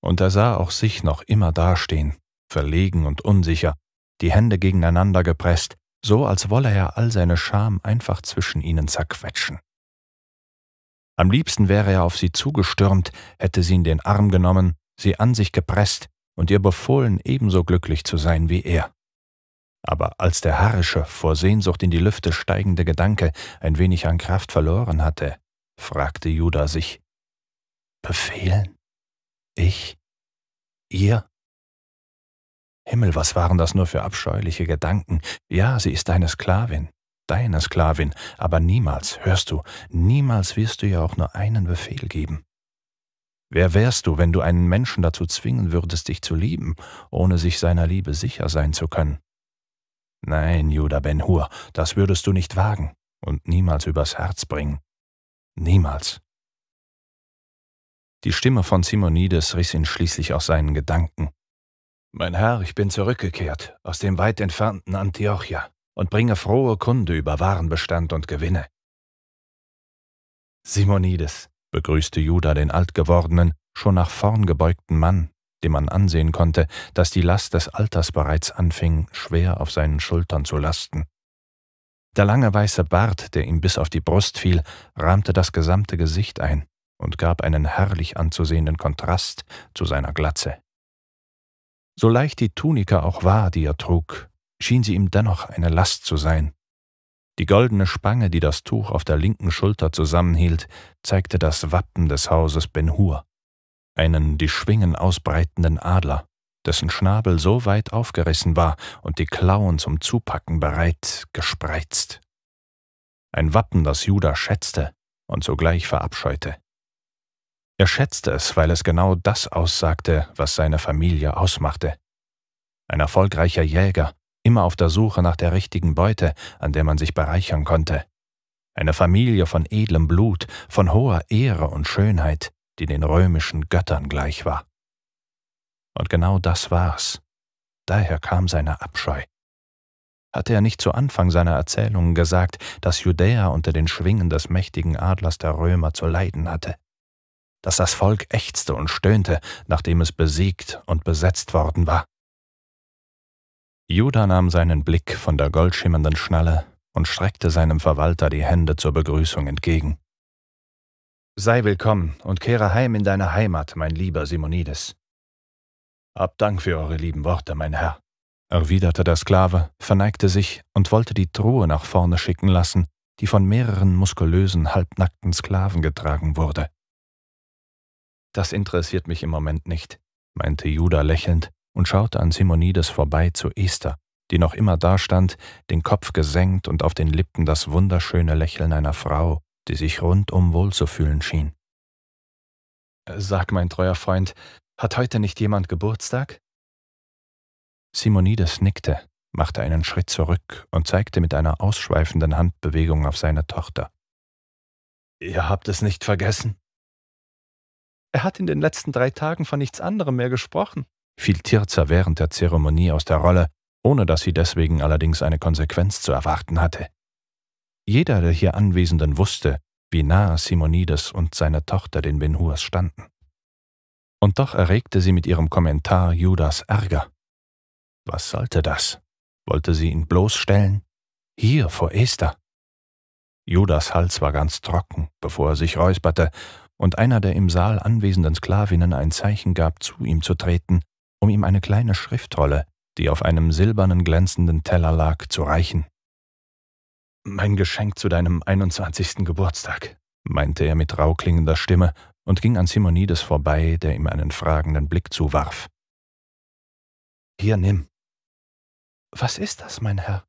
Und er sah auch sich noch immer dastehen, verlegen und unsicher, die Hände gegeneinander gepresst, so als wolle er all seine Scham einfach zwischen ihnen zerquetschen. Am liebsten wäre er auf sie zugestürmt, hätte sie in den Arm genommen, sie an sich gepresst und ihr befohlen, ebenso glücklich zu sein wie er. Aber als der herrische, vor Sehnsucht in die Lüfte steigende Gedanke ein wenig an Kraft verloren hatte, fragte Judah sich, Befehlen? Ich? Ihr? Himmel, was waren das nur für abscheuliche Gedanken? Ja, sie ist deine Sklavin, deine Sklavin, aber niemals, hörst du, niemals wirst du ihr auch nur einen Befehl geben. Wer wärst du, wenn du einen Menschen dazu zwingen würdest, dich zu lieben, ohne sich seiner Liebe sicher sein zu können? Nein, Judah Ben Hur, das würdest du nicht wagen und niemals übers Herz bringen. Niemals. Die Stimme von Simonides riss ihn schließlich aus seinen Gedanken. Mein Herr, ich bin zurückgekehrt aus dem weit entfernten Antiochia und bringe frohe Kunde über Warenbestand und Gewinne. Simonides, begrüßte Judah den altgewordenen, schon nach vorn gebeugten Mann, dem man ansehen konnte, dass die Last des Alters bereits anfing, schwer auf seinen Schultern zu lasten. Der lange weiße Bart, der ihm bis auf die Brust fiel, rahmte das gesamte Gesicht ein und gab einen herrlich anzusehenden Kontrast zu seiner Glatze. So leicht die Tunika auch war, die er trug, schien sie ihm dennoch eine Last zu sein. Die goldene Spange, die das Tuch auf der linken Schulter zusammenhielt, zeigte das Wappen des Hauses Ben Hur einen die Schwingen ausbreitenden Adler, dessen Schnabel so weit aufgerissen war und die Klauen zum Zupacken bereit gespreizt. Ein Wappen, das Judah schätzte und sogleich verabscheute. Er schätzte es, weil es genau das aussagte, was seine Familie ausmachte. Ein erfolgreicher Jäger, immer auf der Suche nach der richtigen Beute, an der man sich bereichern konnte. Eine Familie von edlem Blut, von hoher Ehre und Schönheit, die den römischen Göttern gleich war. Und genau das war's. Daher kam seine Abscheu. Hatte er nicht zu Anfang seiner Erzählungen gesagt, dass Judäa unter den Schwingen des mächtigen Adlers der Römer zu leiden hatte? Dass das Volk ächzte und stöhnte, nachdem es besiegt und besetzt worden war? Judah nahm seinen Blick von der goldschimmernden Schnalle und streckte seinem Verwalter die Hände zur Begrüßung entgegen. Sei willkommen und kehre heim in deine Heimat, mein lieber Simonides. Hab Dank für eure lieben Worte, mein Herr, erwiderte der Sklave, verneigte sich und wollte die Truhe nach vorne schicken lassen, die von mehreren muskulösen, halbnackten Sklaven getragen wurde. Das interessiert mich im Moment nicht, meinte Judah lächelnd und schaute an Simonides vorbei zu Esther, die noch immer dastand, den Kopf gesenkt und auf den Lippen das wunderschöne Lächeln einer Frau, die sich rundum wohlzufühlen schien. Sag, mein treuer Freund, hat heute nicht jemand Geburtstag? Simonides nickte, machte einen Schritt zurück und zeigte mit einer ausschweifenden Handbewegung auf seine Tochter. Ihr habt es nicht vergessen? Er hat in den letzten drei Tagen von nichts anderem mehr gesprochen, fiel Tirza während der Zeremonie aus der Rolle, ohne dass sie deswegen allerdings eine Konsequenz zu erwarten hatte. Jeder der hier Anwesenden wusste, wie nah Simonides und seine Tochter den Benhurs standen. Und doch erregte sie mit ihrem Kommentar Judas Ärger. Was sollte das? Wollte sie ihn bloßstellen? Hier vor Esther. Judas Hals war ganz trocken, bevor er sich räusperte, und einer der im Saal anwesenden Sklavinnen ein Zeichen gab, zu ihm zu treten, um ihm eine kleine Schriftrolle, die auf einem silbernen glänzenden Teller lag, zu reichen. Mein Geschenk zu deinem 21. Geburtstag, meinte er mit rau klingender Stimme und ging an Simonides vorbei, der ihm einen fragenden Blick zuwarf. Hier, nimm. Was ist das, mein Herr?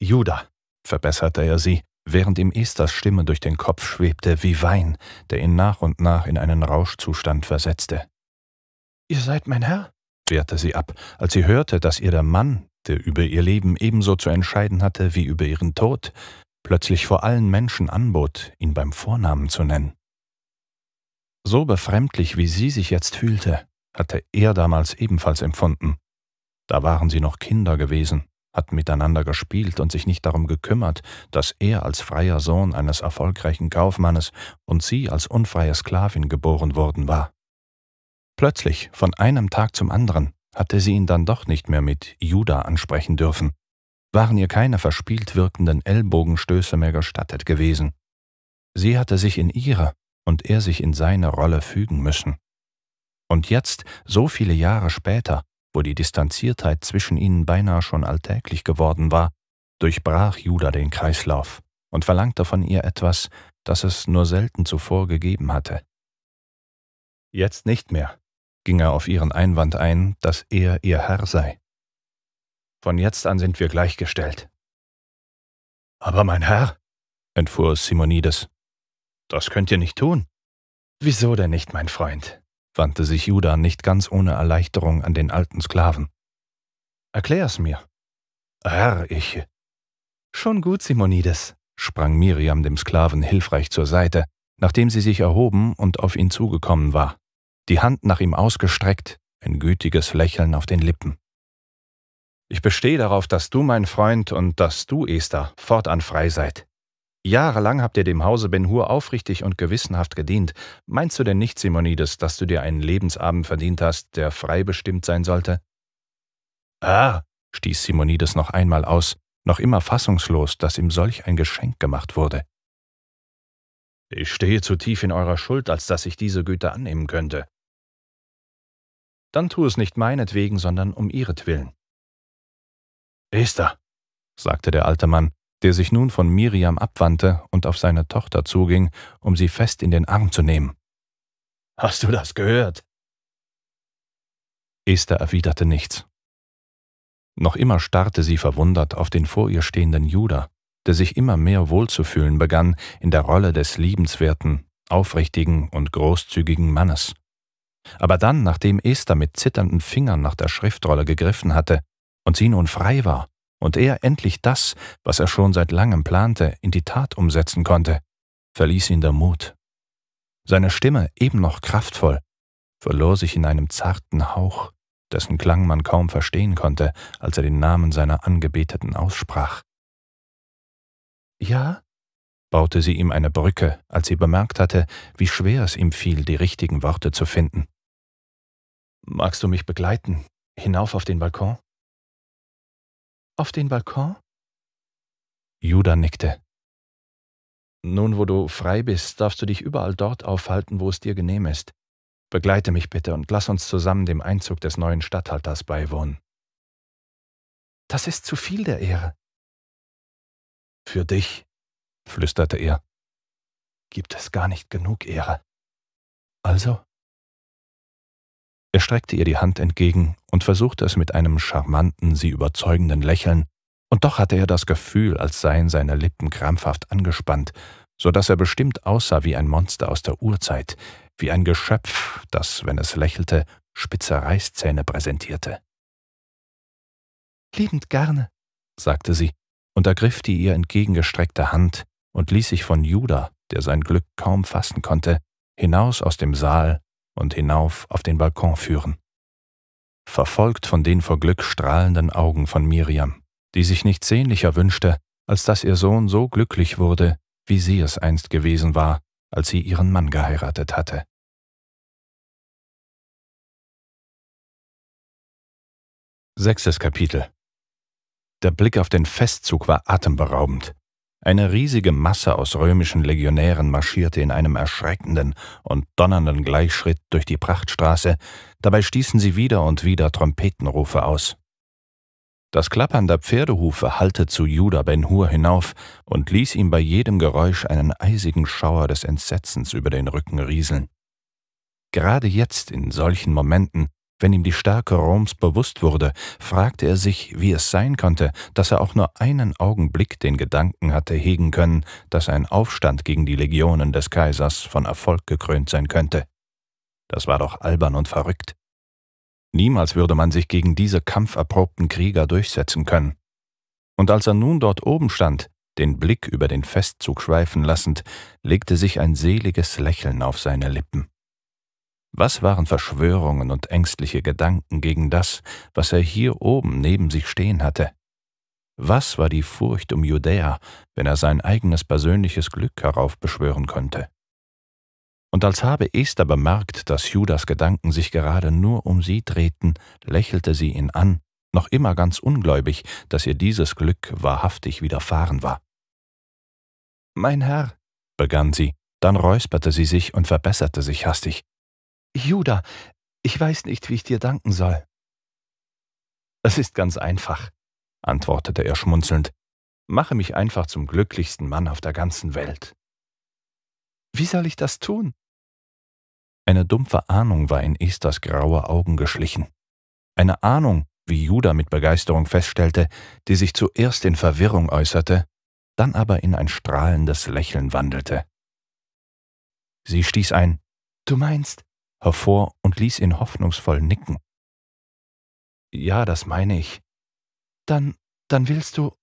Judah, verbesserte er sie, während ihm Esthers Stimme durch den Kopf schwebte wie Wein, der ihn nach und nach in einen Rauschzustand versetzte. Ihr seid mein Herr? wehrte sie ab, als sie hörte, dass ihr der Mann, der über ihr Leben ebenso zu entscheiden hatte wie über ihren Tod, plötzlich vor allen Menschen anbot, ihn beim Vornamen zu nennen. So befremdlich, wie sie sich jetzt fühlte, hatte er damals ebenfalls empfunden. Da waren sie noch Kinder gewesen, hatten miteinander gespielt und sich nicht darum gekümmert, dass er als freier Sohn eines erfolgreichen Kaufmannes und sie als unfreie Sklavin geboren worden war. Plötzlich, von einem Tag zum anderen, hatte sie ihn dann doch nicht mehr mit Judah ansprechen dürfen, waren ihr keine verspielt wirkenden Ellbogenstöße mehr gestattet gewesen. Sie hatte sich in ihre und er sich in seine Rolle fügen müssen. Und jetzt, so viele Jahre später, wo die Distanziertheit zwischen ihnen beinahe schon alltäglich geworden war, durchbrach Judah den Kreislauf und verlangte von ihr etwas, das es nur selten zuvor gegeben hatte. Jetzt nicht mehr, ging er auf ihren Einwand ein, dass er ihr Herr sei. Von jetzt an sind wir gleichgestellt. Aber mein Herr, entfuhr Simonides, das könnt ihr nicht tun. Wieso denn nicht, mein Freund? Wandte sich Judah nicht ganz ohne Erleichterung an den alten Sklaven. Erklär's mir. Herr, ich. Schon gut, Simonides, sprang Miriam dem Sklaven hilfreich zur Seite, nachdem sie sich erhoben und auf ihn zugekommen war, die Hand nach ihm ausgestreckt, ein gütiges Lächeln auf den Lippen. Ich bestehe darauf, dass du, mein Freund, und dass du, Esther, fortan frei seid. Jahrelang habt ihr dem Hause Ben Hur aufrichtig und gewissenhaft gedient. Meinst du denn nicht, Simonides, dass du dir einen Lebensabend verdient hast, der frei bestimmt sein sollte? Ah, stieß Simonides noch einmal aus, noch immer fassungslos, dass ihm solch ein Geschenk gemacht wurde. Ich stehe zu tief in eurer Schuld, als dass ich diese Güte annehmen könnte. Dann tu es nicht meinetwegen, sondern um ihretwillen. Esther, sagte der alte Mann, der sich nun von Miriam abwandte und auf seine Tochter zuging, um sie fest in den Arm zu nehmen. Hast du das gehört? Esther erwiderte nichts. Noch immer starrte sie verwundert auf den vor ihr stehenden Judah, der sich immer mehr wohlzufühlen begann in der Rolle des liebenswerten, aufrichtigen und großzügigen Mannes. Aber dann, nachdem Esther mit zitternden Fingern nach der Schriftrolle gegriffen hatte und sie nun frei war, und er endlich das, was er schon seit langem plante, in die Tat umsetzen konnte, verließ ihn der Mut. Seine Stimme, eben noch kraftvoll, verlor sich in einem zarten Hauch, dessen Klang man kaum verstehen konnte, als er den Namen seiner Angebeteten aussprach. Ja? baute sie ihm eine Brücke, als sie bemerkt hatte, wie schwer es ihm fiel, die richtigen Worte zu finden. Magst du mich begleiten, hinauf auf den Balkon? Auf den Balkon? Judah nickte. Nun, wo du frei bist, darfst du dich überall dort aufhalten, wo es dir genehm ist. Begleite mich bitte und lass uns zusammen dem Einzug des neuen Statthalters beiwohnen. Das ist zu viel der Ehre. Für dich, flüsterte er, gibt es gar nicht genug Ehre. Also? Er streckte ihr die Hand entgegen und versuchte es mit einem charmanten, sie überzeugenden Lächeln, und doch hatte er das Gefühl, als seien seine Lippen krampfhaft angespannt, so dass er bestimmt aussah wie ein Monster aus der Urzeit, wie ein Geschöpf, das, wenn es lächelte, spitze Reißzähne präsentierte. Liebend gerne, sagte sie und ergriff die ihr entgegengestreckte Hand und ließ sich von Judah, der sein Glück kaum fassen konnte, hinaus aus dem Saal und hinauf auf den Balkon führen. Verfolgt von den vor Glück strahlenden Augen von Miriam, die sich nichts sehnlicher wünschte, als dass ihr Sohn so glücklich wurde, wie sie es einst gewesen war, als sie ihren Mann geheiratet hatte. Sechstes Kapitel Der Blick auf den Festzug war atemberaubend. Eine riesige Masse aus römischen Legionären marschierte in einem erschreckenden und donnernden Gleichschritt durch die Prachtstraße, dabei stießen sie wieder und wieder Trompetenrufe aus. Das Klappern der Pferdehufe hallte zu Judah Ben Hur hinauf und ließ ihm bei jedem Geräusch einen eisigen Schauer des Entsetzens über den Rücken rieseln. Gerade jetzt, in solchen Momenten, wenn ihm die Stärke Roms bewusst wurde, fragte er sich, wie es sein konnte, dass er auch nur einen Augenblick den Gedanken hatte hegen können, dass ein Aufstand gegen die Legionen des Kaisers von Erfolg gekrönt sein könnte. Das war doch albern und verrückt. Niemals würde man sich gegen diese kampferprobten Krieger durchsetzen können. Und als er nun dort oben stand, den Blick über den Festzug schweifen lassend, legte sich ein seliges Lächeln auf seine Lippen. Was waren Verschwörungen und ängstliche Gedanken gegen das, was er hier oben neben sich stehen hatte? Was war die Furcht um Judäa, wenn er sein eigenes persönliches Glück heraufbeschwören könnte? Und als habe Esther bemerkt, dass Judas Gedanken sich gerade nur um sie drehten, lächelte sie ihn an, noch immer ganz ungläubig, dass ihr dieses Glück wahrhaftig widerfahren war. Mein Herr, begann sie, dann räusperte sie sich und verbesserte sich hastig. Judah, ich weiß nicht, wie ich dir danken soll. Es ist ganz einfach, antwortete er schmunzelnd. Mache mich einfach zum glücklichsten Mann auf der ganzen Welt. Wie soll ich das tun? Eine dumpfe Ahnung war in Esthers graue Augen geschlichen. Eine Ahnung, wie Judah mit Begeisterung feststellte, die sich zuerst in Verwirrung äußerte, dann aber in ein strahlendes Lächeln wandelte. Sie stieß ein Du meinst hervor und ließ ihn hoffnungsvoll nicken. Ja, das meine ich. Dann, dann willst du.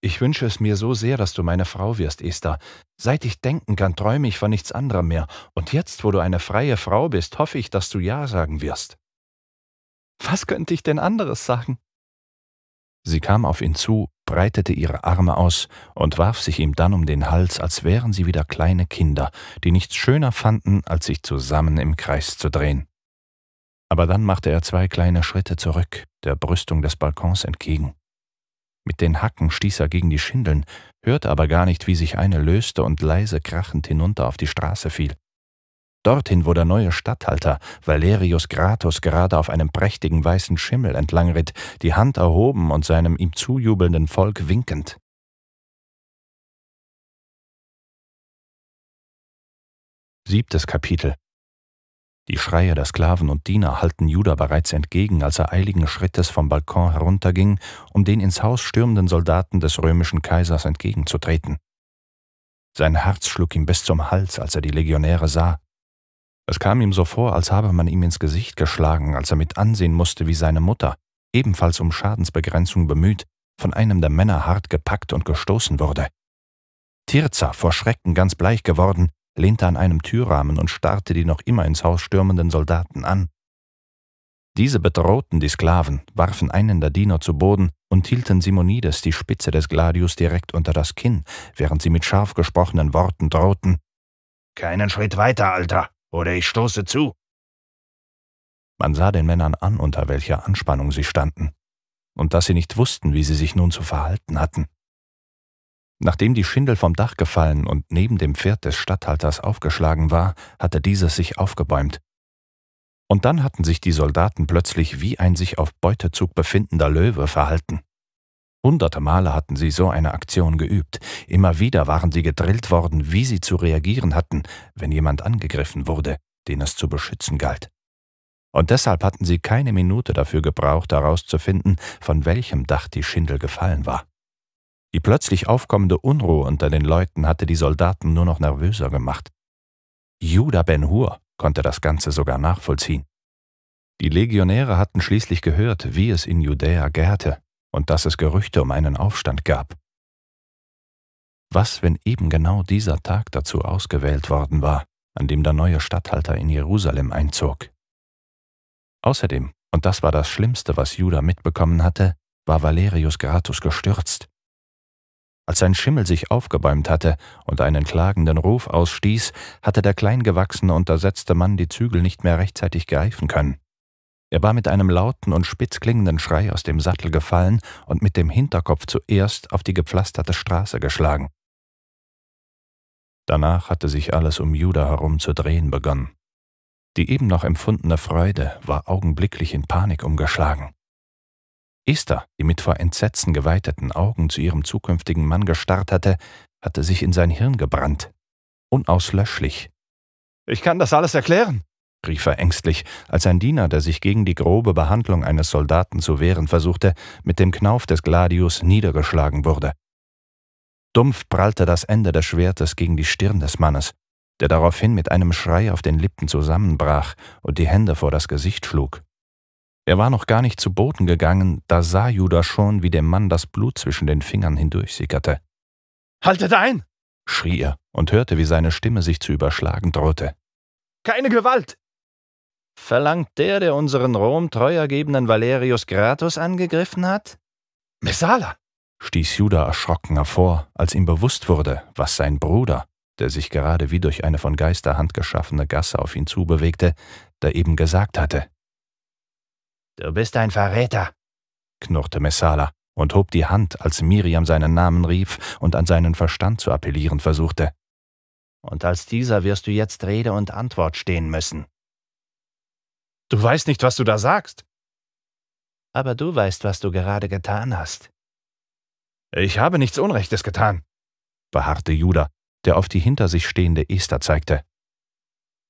Ich wünsche es mir so sehr, dass du meine Frau wirst, Esther. Seit ich denken kann, träume ich von nichts anderem mehr. Und jetzt, wo du eine freie Frau bist, hoffe ich, dass du Ja sagen wirst. Was könnte ich denn anderes sagen? Sie kam auf ihn zu, breitete ihre Arme aus und warf sich ihm dann um den Hals, als wären sie wieder kleine Kinder, die nichts schöner fanden, als sich zusammen im Kreis zu drehen. Aber dann machte er zwei kleine Schritte zurück, der Brüstung des Balkons entgegen. Mit den Hacken stieß er gegen die Schindeln, hörte aber gar nicht, wie sich eine löste und leise krachend hinunter auf die Straße fiel dorthin, wo der neue Statthalter Valerius Gratus gerade auf einem prächtigen weißen Schimmel entlangritt, die Hand erhoben und seinem ihm zujubelnden Volk winkend. Siebtes Kapitel Die Schreie der Sklaven und Diener halten Judah bereits entgegen, als er eiligen Schrittes vom Balkon herunterging, um den ins Haus stürmenden Soldaten des römischen Kaisers entgegenzutreten. Sein Herz schlug ihm bis zum Hals, als er die Legionäre sah, es kam ihm so vor, als habe man ihm ins Gesicht geschlagen, als er mit ansehen musste, wie seine Mutter, ebenfalls um Schadensbegrenzung bemüht, von einem der Männer hart gepackt und gestoßen wurde. Tirza, vor Schrecken ganz bleich geworden, lehnte an einem Türrahmen und starrte die noch immer ins Haus stürmenden Soldaten an. Diese bedrohten die Sklaven, warfen einen der Diener zu Boden und hielten Simonides die Spitze des Gladius direkt unter das Kinn, während sie mit scharf gesprochenen Worten drohten. Keinen Schritt weiter, Alter, oder ich stoße zu. Man sah den Männern an, unter welcher Anspannung sie standen, und dass sie nicht wussten, wie sie sich nun zu verhalten hatten. Nachdem die Schindel vom Dach gefallen und neben dem Pferd des Statthalters aufgeschlagen war, hatte dieses sich aufgebäumt. Und dann hatten sich die Soldaten plötzlich wie ein sich auf Beutezug befindender Löwe verhalten. Hunderte Male hatten sie so eine Aktion geübt. Immer wieder waren sie gedrillt worden, wie sie zu reagieren hatten, wenn jemand angegriffen wurde, den es zu beschützen galt. Und deshalb hatten sie keine Minute dafür gebraucht, herauszufinden, von welchem Dach die Schindel gefallen war. Die plötzlich aufkommende Unruhe unter den Leuten hatte die Soldaten nur noch nervöser gemacht. Judah Ben Hur konnte das Ganze sogar nachvollziehen. Die Legionäre hatten schließlich gehört, wie es in Judäa gärte, und dass es Gerüchte um einen Aufstand gab. Was, wenn eben genau dieser Tag dazu ausgewählt worden war, an dem der neue Statthalter in Jerusalem einzog? Außerdem, und das war das Schlimmste, was Judah mitbekommen hatte, war Valerius Gratus gestürzt. Als sein Schimmel sich aufgebäumt hatte und einen klagenden Ruf ausstieß, hatte der kleingewachsene, untersetzte Mann die Zügel nicht mehr rechtzeitig greifen können. Er war mit einem lauten und spitzklingenden Schrei aus dem Sattel gefallen und mit dem Hinterkopf zuerst auf die gepflasterte Straße geschlagen. Danach hatte sich alles um Judah herum zu drehen begonnen. Die eben noch empfundene Freude war augenblicklich in Panik umgeschlagen. Esther, die mit vor Entsetzen geweiteten Augen zu ihrem zukünftigen Mann gestarrt hatte, hatte sich in sein Hirn gebrannt. Unauslöschlich. Ich kann das alles erklären, rief er ängstlich, als ein Diener, der sich gegen die grobe Behandlung eines Soldaten zu wehren versuchte, mit dem Knauf des Gladius niedergeschlagen wurde. Dumpf prallte das Ende des Schwertes gegen die Stirn des Mannes, der daraufhin mit einem Schrei auf den Lippen zusammenbrach und die Hände vor das Gesicht schlug. Er war noch gar nicht zu Boden gegangen, da sah Judah schon, wie dem Mann das Blut zwischen den Fingern hindurchsickerte. Haltet ein! schrie er und hörte, wie seine Stimme sich zu überschlagen drohte. Keine Gewalt! Verlangt der, der unseren Rom treu ergebenen Valerius Gratus angegriffen hat? Messala, stieß Judah erschrocken hervor, als ihm bewusst wurde, was sein Bruder, der sich gerade wie durch eine von Geisterhand geschaffene Gasse auf ihn zubewegte, da eben gesagt hatte. Du bist ein Verräter, knurrte Messala und hob die Hand, als Miriam seinen Namen rief und an seinen Verstand zu appellieren versuchte. Und als dieser wirst du jetzt Rede und Antwort stehen müssen. Du weißt nicht, was du da sagst. Aber du weißt, was du gerade getan hast. Ich habe nichts Unrechtes getan, beharrte Judah, der auf die hinter sich stehende Esther zeigte.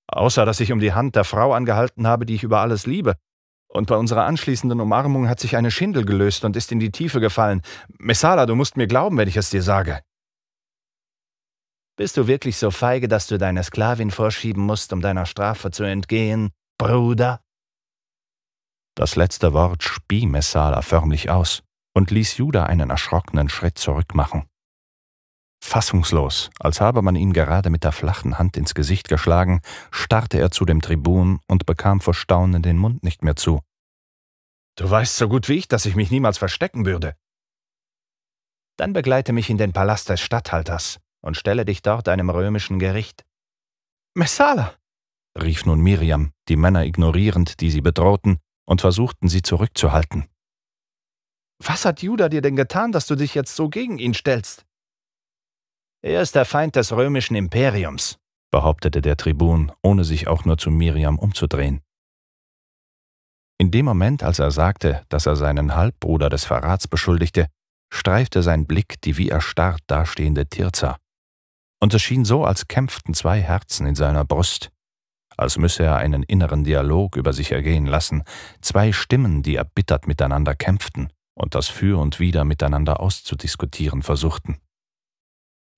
Außer dass ich um die Hand der Frau angehalten habe, die ich über alles liebe. Und bei unserer anschließenden Umarmung hat sich eine Schindel gelöst und ist in die Tiefe gefallen. Messala, du musst mir glauben, wenn ich es dir sage. Bist du wirklich so feige, dass du deine Sklavin vorschieben musst, um deiner Strafe zu entgehen, Bruder? Das letzte Wort spie Messala förmlich aus und ließ Judah einen erschrockenen Schritt zurückmachen. Fassungslos, als habe man ihm gerade mit der flachen Hand ins Gesicht geschlagen, starrte er zu dem Tribun und bekam vor Staunen den Mund nicht mehr zu. Du weißt so gut wie ich, dass ich mich niemals verstecken würde. Dann begleite mich in den Palast des Statthalters und stelle dich dort einem römischen Gericht. Messala! rief nun Miriam, die Männer ignorierend, die sie bedrohten, und versuchten sie zurückzuhalten. Was hat Judah dir denn getan, dass du dich jetzt so gegen ihn stellst? Er ist der Feind des römischen Imperiums, behauptete der Tribun, ohne sich auch nur zu Miriam umzudrehen. In dem Moment, als er sagte, dass er seinen Halbbruder des Verrats beschuldigte, streifte sein Blick die wie erstarrt dastehende Tirza. Und es schien so, als kämpften zwei Herzen in seiner Brust, als müsse er einen inneren Dialog über sich ergehen lassen, zwei Stimmen, die erbittert miteinander kämpften und das Für und Wider miteinander auszudiskutieren versuchten.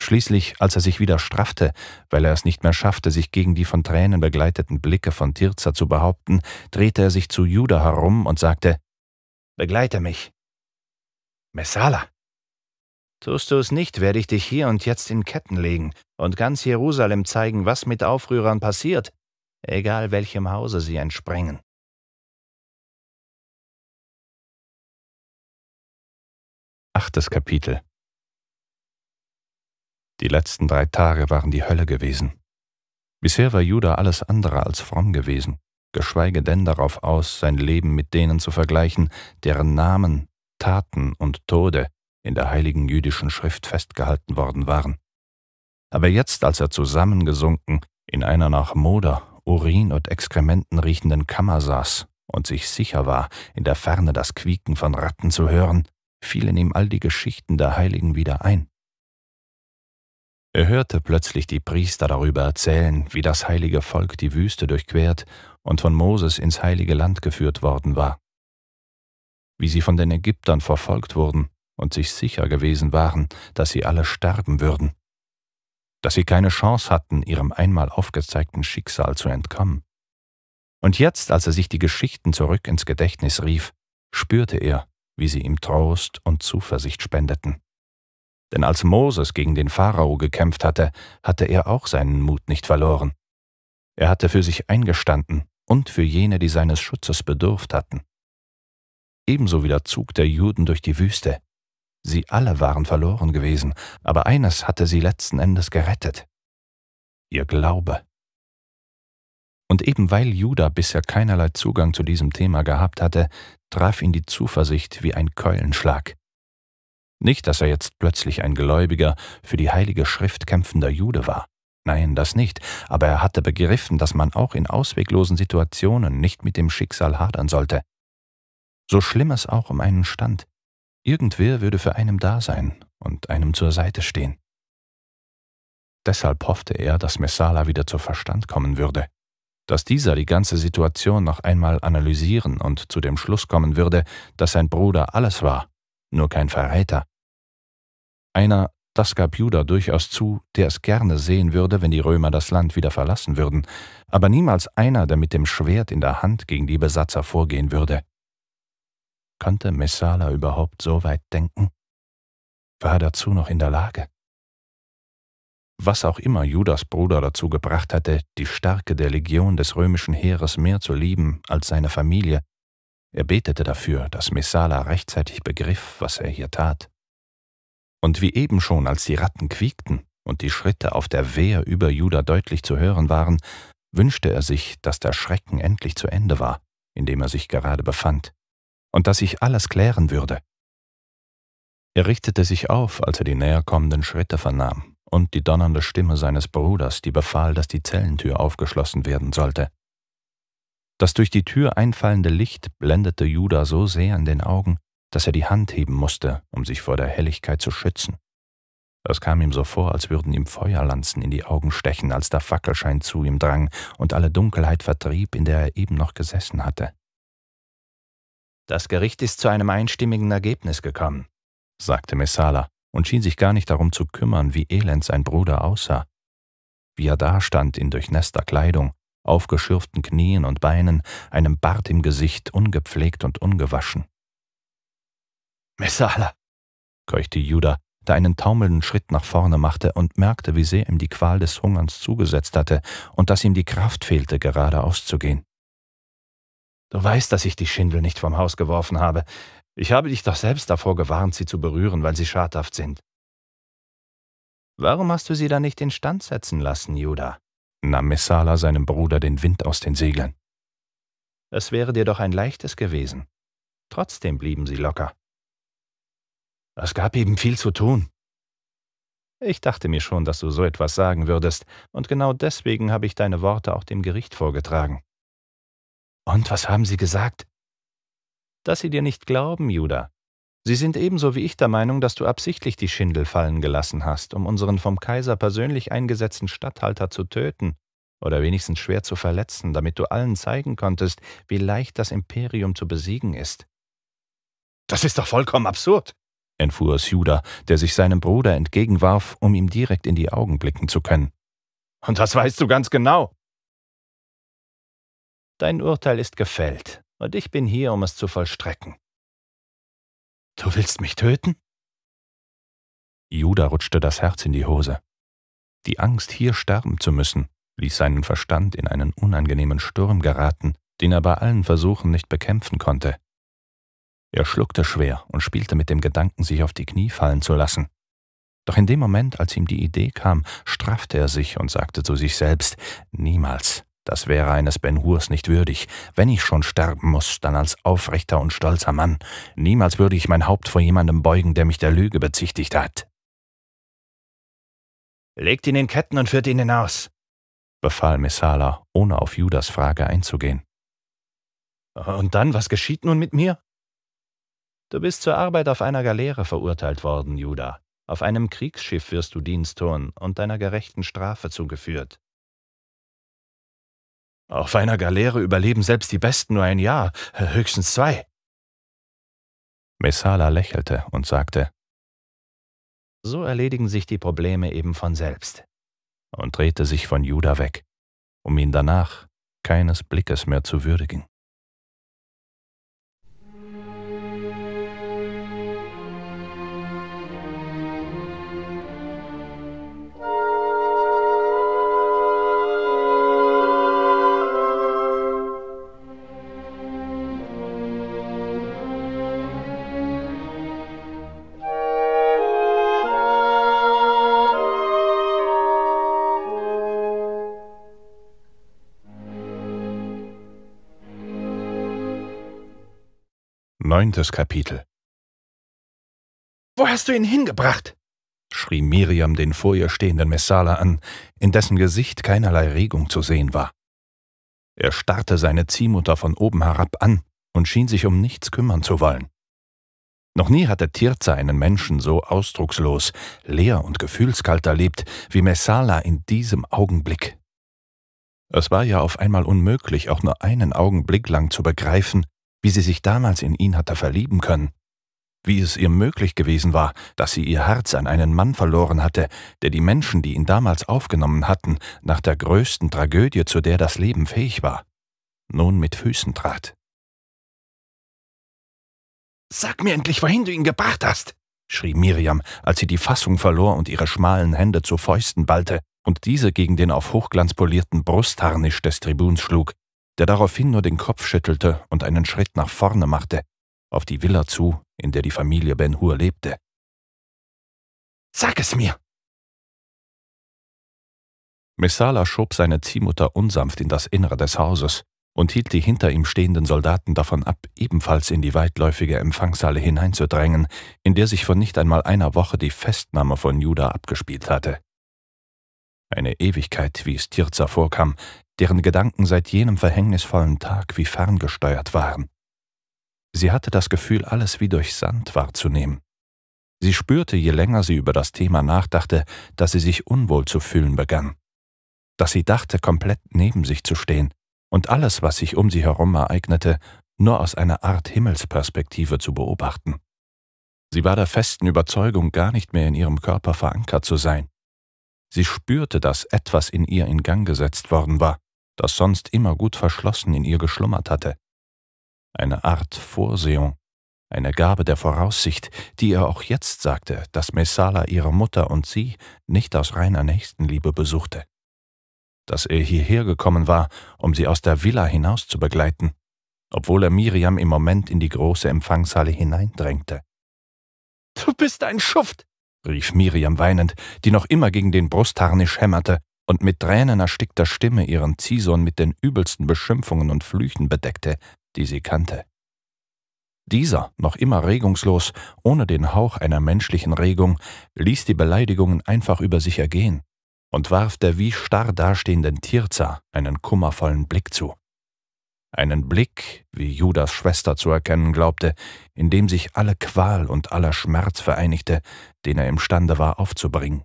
Schließlich, als er sich wieder straffte, weil er es nicht mehr schaffte, sich gegen die von Tränen begleiteten Blicke von Tirza zu behaupten, drehte er sich zu Judah herum und sagte, Begleite mich. Messala. Tust du es nicht, werde ich dich hier und jetzt in Ketten legen und ganz Jerusalem zeigen, was mit Aufrührern passiert, egal welchem Hause sie entsprengen. Achtes Kapitel die letzten drei Tage waren die Hölle gewesen. Bisher war Judah alles andere als fromm gewesen, geschweige denn darauf aus, sein Leben mit denen zu vergleichen, deren Namen, Taten und Tode in der heiligen jüdischen Schrift festgehalten worden waren. Aber jetzt, als er zusammengesunken in einer nach Moder, Urin und Exkrementen riechenden Kammer saß und sich sicher war, in der Ferne das Quieken von Ratten zu hören, fielen ihm all die Geschichten der Heiligen wieder ein. Er hörte plötzlich die Priester darüber erzählen, wie das heilige Volk die Wüste durchquert und von Moses ins heilige Land geführt worden war. Wie sie von den Ägyptern verfolgt wurden und sich sicher gewesen waren, dass sie alle sterben würden. Dass sie keine Chance hatten, ihrem einmal aufgezeigten Schicksal zu entkommen. Und jetzt, als er sich die Geschichten zurück ins Gedächtnis rief, spürte er, wie sie ihm Trost und Zuversicht spendeten. Denn als Moses gegen den Pharao gekämpft hatte, hatte er auch seinen Mut nicht verloren. Er hatte für sich eingestanden und für jene, die seines Schutzes bedurft hatten. Ebenso wie der Zug der Juden durch die Wüste. Sie alle waren verloren gewesen, aber eines hatte sie letzten Endes gerettet. Ihr Glaube. Und eben weil Judah bisher keinerlei Zugang zu diesem Thema gehabt hatte, traf ihn die Zuversicht wie ein Keulenschlag. Nicht, dass er jetzt plötzlich ein gläubiger, für die heilige Schrift kämpfender Jude war. Nein, das nicht, aber er hatte begriffen, dass man auch in ausweglosen Situationen nicht mit dem Schicksal hadern sollte. So schlimm es auch um einen stand, irgendwer würde für einem da sein und einem zur Seite stehen. Deshalb hoffte er, dass Messala wieder zu Verstand kommen würde, dass dieser die ganze Situation noch einmal analysieren und zu dem Schluss kommen würde, dass sein Bruder alles war, nur kein Verräter. Einer, das gab Judah durchaus zu, der es gerne sehen würde, wenn die Römer das Land wieder verlassen würden, aber niemals einer, der mit dem Schwert in der Hand gegen die Besatzer vorgehen würde. Konnte Messala überhaupt so weit denken? War er dazu noch in der Lage? Was auch immer Judas Bruder dazu gebracht hatte, die Stärke der Legion des römischen Heeres mehr zu lieben als seine Familie, er betete dafür, dass Messala rechtzeitig begriff, was er hier tat. Und wie eben schon, als die Ratten quiekten und die Schritte auf der Wehr über Judah deutlich zu hören waren, wünschte er sich, dass der Schrecken endlich zu Ende war, in dem er sich gerade befand, und dass sich alles klären würde. Er richtete sich auf, als er die näher kommenden Schritte vernahm und die donnernde Stimme seines Bruders, die befahl, dass die Zellentür aufgeschlossen werden sollte. Das durch die Tür einfallende Licht blendete Judah so sehr in den Augen, dass er die Hand heben musste, um sich vor der Helligkeit zu schützen. Es kam ihm so vor, als würden ihm Feuerlanzen in die Augen stechen, als der Fackelschein zu ihm drang und alle Dunkelheit vertrieb, in der er eben noch gesessen hatte. Das Gericht ist zu einem einstimmigen Ergebnis gekommen, sagte Messala und schien sich gar nicht darum zu kümmern, wie elend sein Bruder aussah. Wie er dastand in durchnässter Kleidung, aufgeschürften Knien und Beinen, einem Bart im Gesicht, ungepflegt und ungewaschen. Messala, keuchte Judah, der einen taumelnden Schritt nach vorne machte und merkte, wie sehr ihm die Qual des Hungerns zugesetzt hatte und dass ihm die Kraft fehlte, geradeaus zu gehen. Du weißt, dass ich die Schindel nicht vom Haus geworfen habe. Ich habe dich doch selbst davor gewarnt, sie zu berühren, weil sie schadhaft sind. Warum hast du sie dann nicht instand setzen lassen, Judah? nahm Messala seinem Bruder den Wind aus den Segeln. Es wäre dir doch ein leichtes gewesen. Trotzdem blieben sie locker. Es gab eben viel zu tun. Ich dachte mir schon, dass du so etwas sagen würdest, und genau deswegen habe ich deine Worte auch dem Gericht vorgetragen. Und was haben sie gesagt? Dass sie dir nicht glauben, Judah. Sie sind ebenso wie ich der Meinung, dass du absichtlich die Schindel fallen gelassen hast, um unseren vom Kaiser persönlich eingesetzten Statthalter zu töten oder wenigstens schwer zu verletzen, damit du allen zeigen konntest, wie leicht das Imperium zu besiegen ist. Das ist doch vollkommen absurd, entfuhr es Judah, der sich seinem Bruder entgegenwarf, um ihm direkt in die Augen blicken zu können. Und das weißt du ganz genau. Dein Urteil ist gefällt, und ich bin hier, um es zu vollstrecken. Du willst mich töten? Judah rutschte das Herz in die Hose. Die Angst, hier sterben zu müssen, ließ seinen Verstand in einen unangenehmen Sturm geraten, den er bei allen Versuchen nicht bekämpfen konnte. Er schluckte schwer und spielte mit dem Gedanken, sich auf die Knie fallen zu lassen. Doch in dem Moment, als ihm die Idee kam, straffte er sich und sagte zu sich selbst, niemals, das wäre eines Ben Hurs nicht würdig. Wenn ich schon sterben muss, dann als aufrechter und stolzer Mann. Niemals würde ich mein Haupt vor jemandem beugen, der mich der Lüge bezichtigt hat. Legt ihn in Ketten und führt ihn hinaus, befahl Messala, ohne auf Judas Frage einzugehen. Und dann, was geschieht nun mit mir? Du bist zur Arbeit auf einer Galeere verurteilt worden, Judah. Auf einem Kriegsschiff wirst du Dienst tun und deiner gerechten Strafe zugeführt. Auf einer Galeere überleben selbst die Besten nur ein Jahr, höchstens zwei. Messala lächelte und sagte, So erledigen sich die Probleme eben von selbst, und drehte sich von Judah weg, um ihn danach keines Blickes mehr zu würdigen. Neuntes Kapitel Wo hast du ihn hingebracht? schrie Miriam den vor ihr stehenden Messala an, in dessen Gesicht keinerlei Regung zu sehen war. Er starrte seine Ziehmutter von oben herab an und schien sich um nichts kümmern zu wollen. Noch nie hatte Tirza einen Menschen so ausdruckslos, leer und gefühlskalt erlebt wie Messala in diesem Augenblick. Es war ja auf einmal unmöglich, auch nur einen Augenblick lang zu begreifen, wie sie sich damals in ihn hatte verlieben können, wie es ihr möglich gewesen war, dass sie ihr Herz an einen Mann verloren hatte, der die Menschen, die ihn damals aufgenommen hatten, nach der größten Tragödie, zu der das Leben fähig war, nun mit Füßen trat. Sag mir endlich, wohin du ihn gebracht hast, schrie Miriam, als sie die Fassung verlor und ihre schmalen Hände zu Fäusten ballte und diese gegen den auf Hochglanz polierten Brustharnisch des Tribuns schlug, der daraufhin nur den Kopf schüttelte und einen Schritt nach vorne machte, auf die Villa zu, in der die Familie Ben Hur lebte. Sag es mir! Messala schob seine Ziehmutter unsanft in das Innere des Hauses und hielt die hinter ihm stehenden Soldaten davon ab, ebenfalls in die weitläufige Empfangshalle hineinzudrängen, in der sich vor nicht einmal einer Woche die Festnahme von Juda abgespielt hatte. Eine Ewigkeit, wie es Tirza vorkam, deren Gedanken seit jenem verhängnisvollen Tag wie ferngesteuert waren. Sie hatte das Gefühl, alles wie durch Sand wahrzunehmen. Sie spürte, je länger sie über das Thema nachdachte, dass sie sich unwohl zu fühlen begann. Dass sie dachte, komplett neben sich zu stehen, und alles, was sich um sie herum ereignete, nur aus einer Art Himmelsperspektive zu beobachten. Sie war der festen Überzeugung, gar nicht mehr in ihrem Körper verankert zu sein. Sie spürte, dass etwas in ihr in Gang gesetzt worden war, das sonst immer gut verschlossen in ihr geschlummert hatte. Eine Art Vorsehung, eine Gabe der Voraussicht, die ihr auch jetzt sagte, dass Messala ihre Mutter und sie nicht aus reiner Nächstenliebe besuchte dass er hierher gekommen war, um sie aus der Villa hinaus zu begleiten, obwohl er Miriam im Moment in die große Empfangshalle hineindrängte. Du bist ein Schuft, rief Miriam weinend, die noch immer gegen den Brustharnisch hämmerte und mit Tränen erstickter Stimme ihren Ziehsohn mit den übelsten Beschimpfungen und Flüchen bedeckte, die sie kannte. Dieser, noch immer regungslos, ohne den Hauch einer menschlichen Regung, ließ die Beleidigungen einfach über sich ergehen und warf der wie starr dastehenden Tirza einen kummervollen Blick zu. Einen Blick, wie Judas Schwester zu erkennen glaubte, in dem sich alle Qual und aller Schmerz vereinigte, den er imstande war aufzubringen.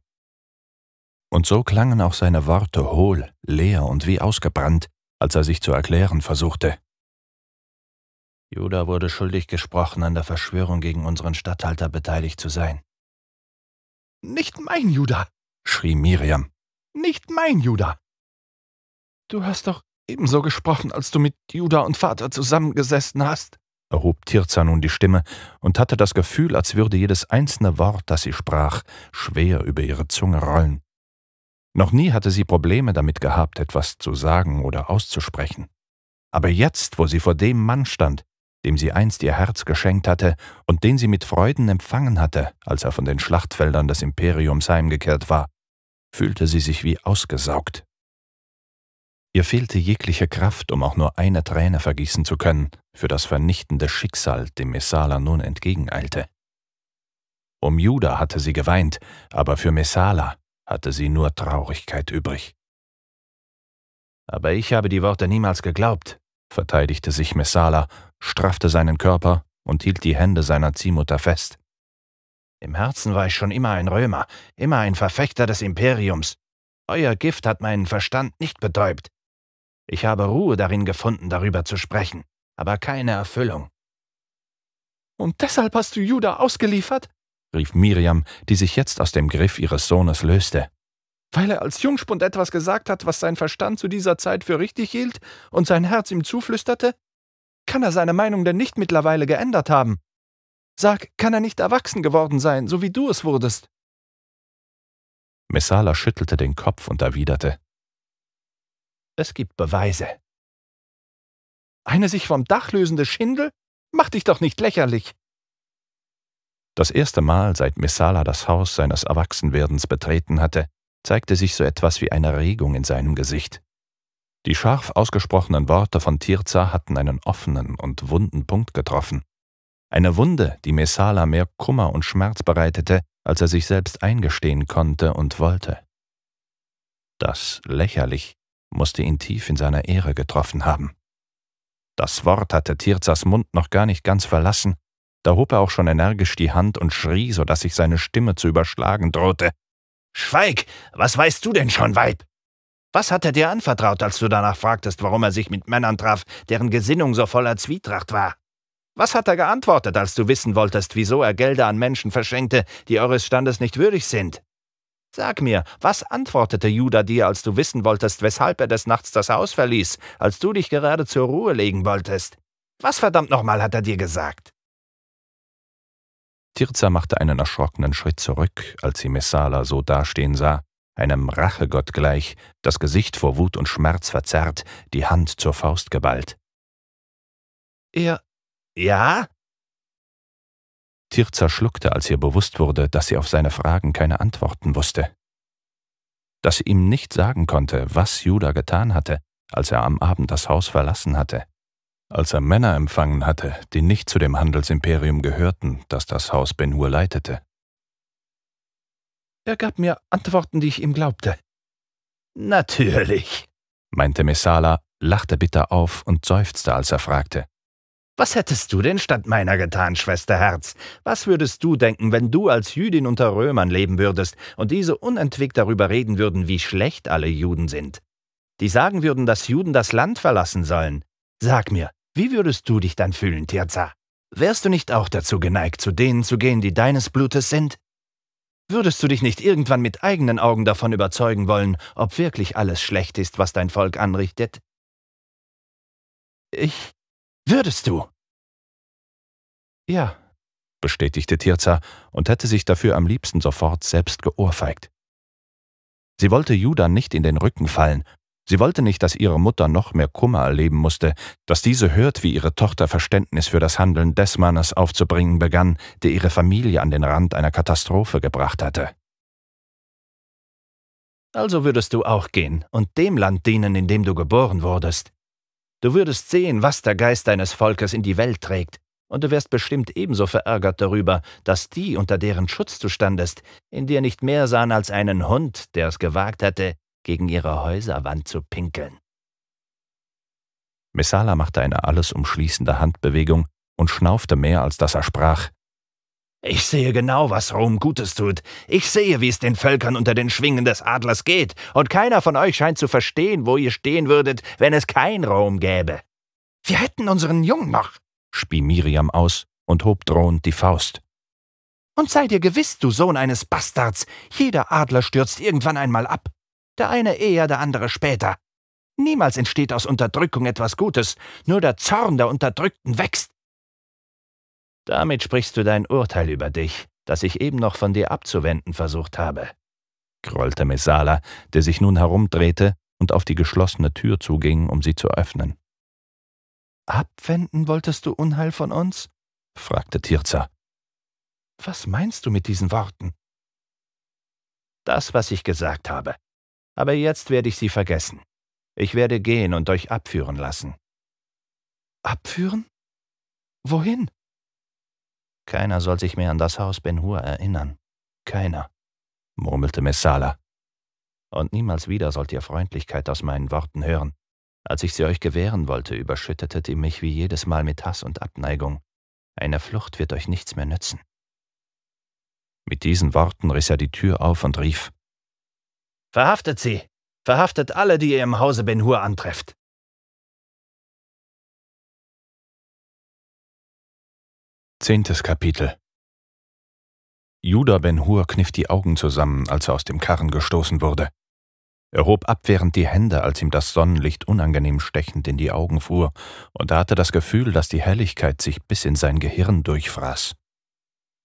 Und so klangen auch seine Worte hohl, leer und wie ausgebrannt, als er sich zu erklären versuchte. Judah wurde schuldig gesprochen, an der Verschwörung gegen unseren Statthalter beteiligt zu sein. Nicht mein Judah, schrie Miriam. Nicht mein Judah. Du hast doch ebenso gesprochen, als du mit Judah und Vater zusammengesessen hast, erhob Tirza nun die Stimme und hatte das Gefühl, als würde jedes einzelne Wort, das sie sprach, schwer über ihre Zunge rollen. Noch nie hatte sie Probleme damit gehabt, etwas zu sagen oder auszusprechen. Aber jetzt, wo sie vor dem Mann stand, dem sie einst ihr Herz geschenkt hatte und den sie mit Freuden empfangen hatte, als er von den Schlachtfeldern des Imperiums heimgekehrt war, fühlte sie sich wie ausgesaugt. Ihr fehlte jegliche Kraft, um auch nur eine Träne vergießen zu können für das vernichtende Schicksal, dem Messala nun entgegeneilte. Um Juda hatte sie geweint, aber für Messala hatte sie nur Traurigkeit übrig. Aber ich habe die Worte niemals geglaubt, verteidigte sich Messala, straffte seinen Körper und hielt die Hände seiner Ziehmutter fest. Im Herzen war ich schon immer ein Römer, immer ein Verfechter des Imperiums. Euer Gift hat meinen Verstand nicht betäubt. Ich habe Ruhe darin gefunden, darüber zu sprechen, aber keine Erfüllung. Und deshalb hast du Judah ausgeliefert? rief Miriam, die sich jetzt aus dem Griff ihres Sohnes löste. Weil er als Jungspund etwas gesagt hat, was sein Verstand zu dieser Zeit für richtig hielt und sein Herz ihm zuflüsterte? Kann er seine Meinung denn nicht mittlerweile geändert haben? Sag, kann er nicht erwachsen geworden sein, so wie du es wurdest? Messala schüttelte den Kopf und erwiderte. Es gibt Beweise. Eine sich vom Dach lösende Schindel? Mach dich doch nicht lächerlich. Das erste Mal, seit Messala das Haus seines Erwachsenwerdens betreten hatte, zeigte sich so etwas wie eine Regung in seinem Gesicht. Die scharf ausgesprochenen Worte von Tirza hatten einen offenen und wunden Punkt getroffen. Eine Wunde, die Messala mehr Kummer und Schmerz bereitete, als er sich selbst eingestehen konnte und wollte. Das lächerlich musste ihn tief in seiner Ehre getroffen haben. Das Wort hatte Tirzas Mund noch gar nicht ganz verlassen, da hob er auch schon energisch die Hand und schrie, so dass sich seine Stimme zu überschlagen drohte. Schweig! Was weißt du denn schon, Weib? Was hat er dir anvertraut, als du danach fragtest, warum er sich mit Männern traf, deren Gesinnung so voller Zwietracht war? Was hat er geantwortet, als du wissen wolltest, wieso er Gelder an Menschen verschenkte, die eures Standes nicht würdig sind? Sag mir, was antwortete Judah dir, als du wissen wolltest, weshalb er des Nachts das Haus verließ, als du dich gerade zur Ruhe legen wolltest? Was verdammt nochmal hat er dir gesagt? Tirza machte einen erschrockenen Schritt zurück, als sie Messala so dastehen sah, einem Rachegott gleich, das Gesicht vor Wut und Schmerz verzerrt, die Hand zur Faust geballt. Er ja? Tirza schluckte, als ihr bewusst wurde, dass sie auf seine Fragen keine Antworten wusste. Dass sie ihm nicht sagen konnte, was Judah getan hatte, als er am Abend das Haus verlassen hatte. Als er Männer empfangen hatte, die nicht zu dem Handelsimperium gehörten, das das Haus Ben-Hur leitete. Er gab mir Antworten, die ich ihm glaubte. Natürlich, meinte Messala, lachte bitter auf und seufzte, als er fragte. Was hättest du denn statt meiner getan, Schwesterherz? Was würdest du denken, wenn du als Jüdin unter Römern leben würdest und diese unentwegt darüber reden würden, wie schlecht alle Juden sind? Die sagen würden, dass Juden das Land verlassen sollen. Sag mir, wie würdest du dich dann fühlen, Tirza? Wärst du nicht auch dazu geneigt, zu denen zu gehen, die deines Blutes sind? Würdest du dich nicht irgendwann mit eigenen Augen davon überzeugen wollen, ob wirklich alles schlecht ist, was dein Volk anrichtet? Ich Würdest du? Ja, bestätigte Tirza und hätte sich dafür am liebsten sofort selbst geohrfeigt. Sie wollte Judah nicht in den Rücken fallen, sie wollte nicht, dass ihre Mutter noch mehr Kummer erleben musste, dass diese hört, wie ihre Tochter Verständnis für das Handeln des Mannes aufzubringen begann, der ihre Familie an den Rand einer Katastrophe gebracht hatte. Also würdest du auch gehen und dem Land dienen, in dem du geboren wurdest. Du würdest sehen, was der Geist deines Volkes in die Welt trägt, und du wärst bestimmt ebenso verärgert darüber, dass die, unter deren Schutz du standest, in dir nicht mehr sahen als einen Hund, der es gewagt hatte, gegen ihre Häuserwand zu pinkeln. Messala machte eine alles umschließende Handbewegung und schnaufte mehr, als dass er sprach. Ich sehe genau, was Rom Gutes tut. Ich sehe, wie es den Völkern unter den Schwingen des Adlers geht, und keiner von euch scheint zu verstehen, wo ihr stehen würdet, wenn es kein Rom gäbe. Wir hätten unseren Jungen noch, spie Miriam aus und hob drohend die Faust. Und sei dir gewiss, du Sohn eines Bastards, jeder Adler stürzt irgendwann einmal ab. Der eine eher, der andere später. Niemals entsteht aus Unterdrückung etwas Gutes, nur der Zorn der Unterdrückten wächst. Damit sprichst du dein Urteil über dich, das ich eben noch von dir abzuwenden versucht habe, grollte Messala, der sich nun herumdrehte und auf die geschlossene Tür zuging, um sie zu öffnen. Abwenden wolltest du Unheil von uns? fragte Tirza. Was meinst du mit diesen Worten? Das, was ich gesagt habe. Aber jetzt werde ich sie vergessen. Ich werde gehen und euch abführen lassen. Abführen? Wohin? Keiner soll sich mehr an das Haus Ben Hur erinnern. Keiner, murmelte Messala. Und niemals wieder sollt ihr Freundlichkeit aus meinen Worten hören. Als ich sie euch gewähren wollte, überschüttetet ihr mich wie jedes Mal mit Hass und Abneigung. Eine Flucht wird euch nichts mehr nützen. Mit diesen Worten riss er die Tür auf und rief Verhaftet sie! Verhaftet alle, die ihr im Hause Ben Hur antrefft! Zehntes Kapitel Judah Ben Hur kniff die Augen zusammen, als er aus dem Karren gestoßen wurde. Er hob abwehrend die Hände, als ihm das Sonnenlicht unangenehm stechend in die Augen fuhr, und er hatte das Gefühl, dass die Helligkeit sich bis in sein Gehirn durchfraß.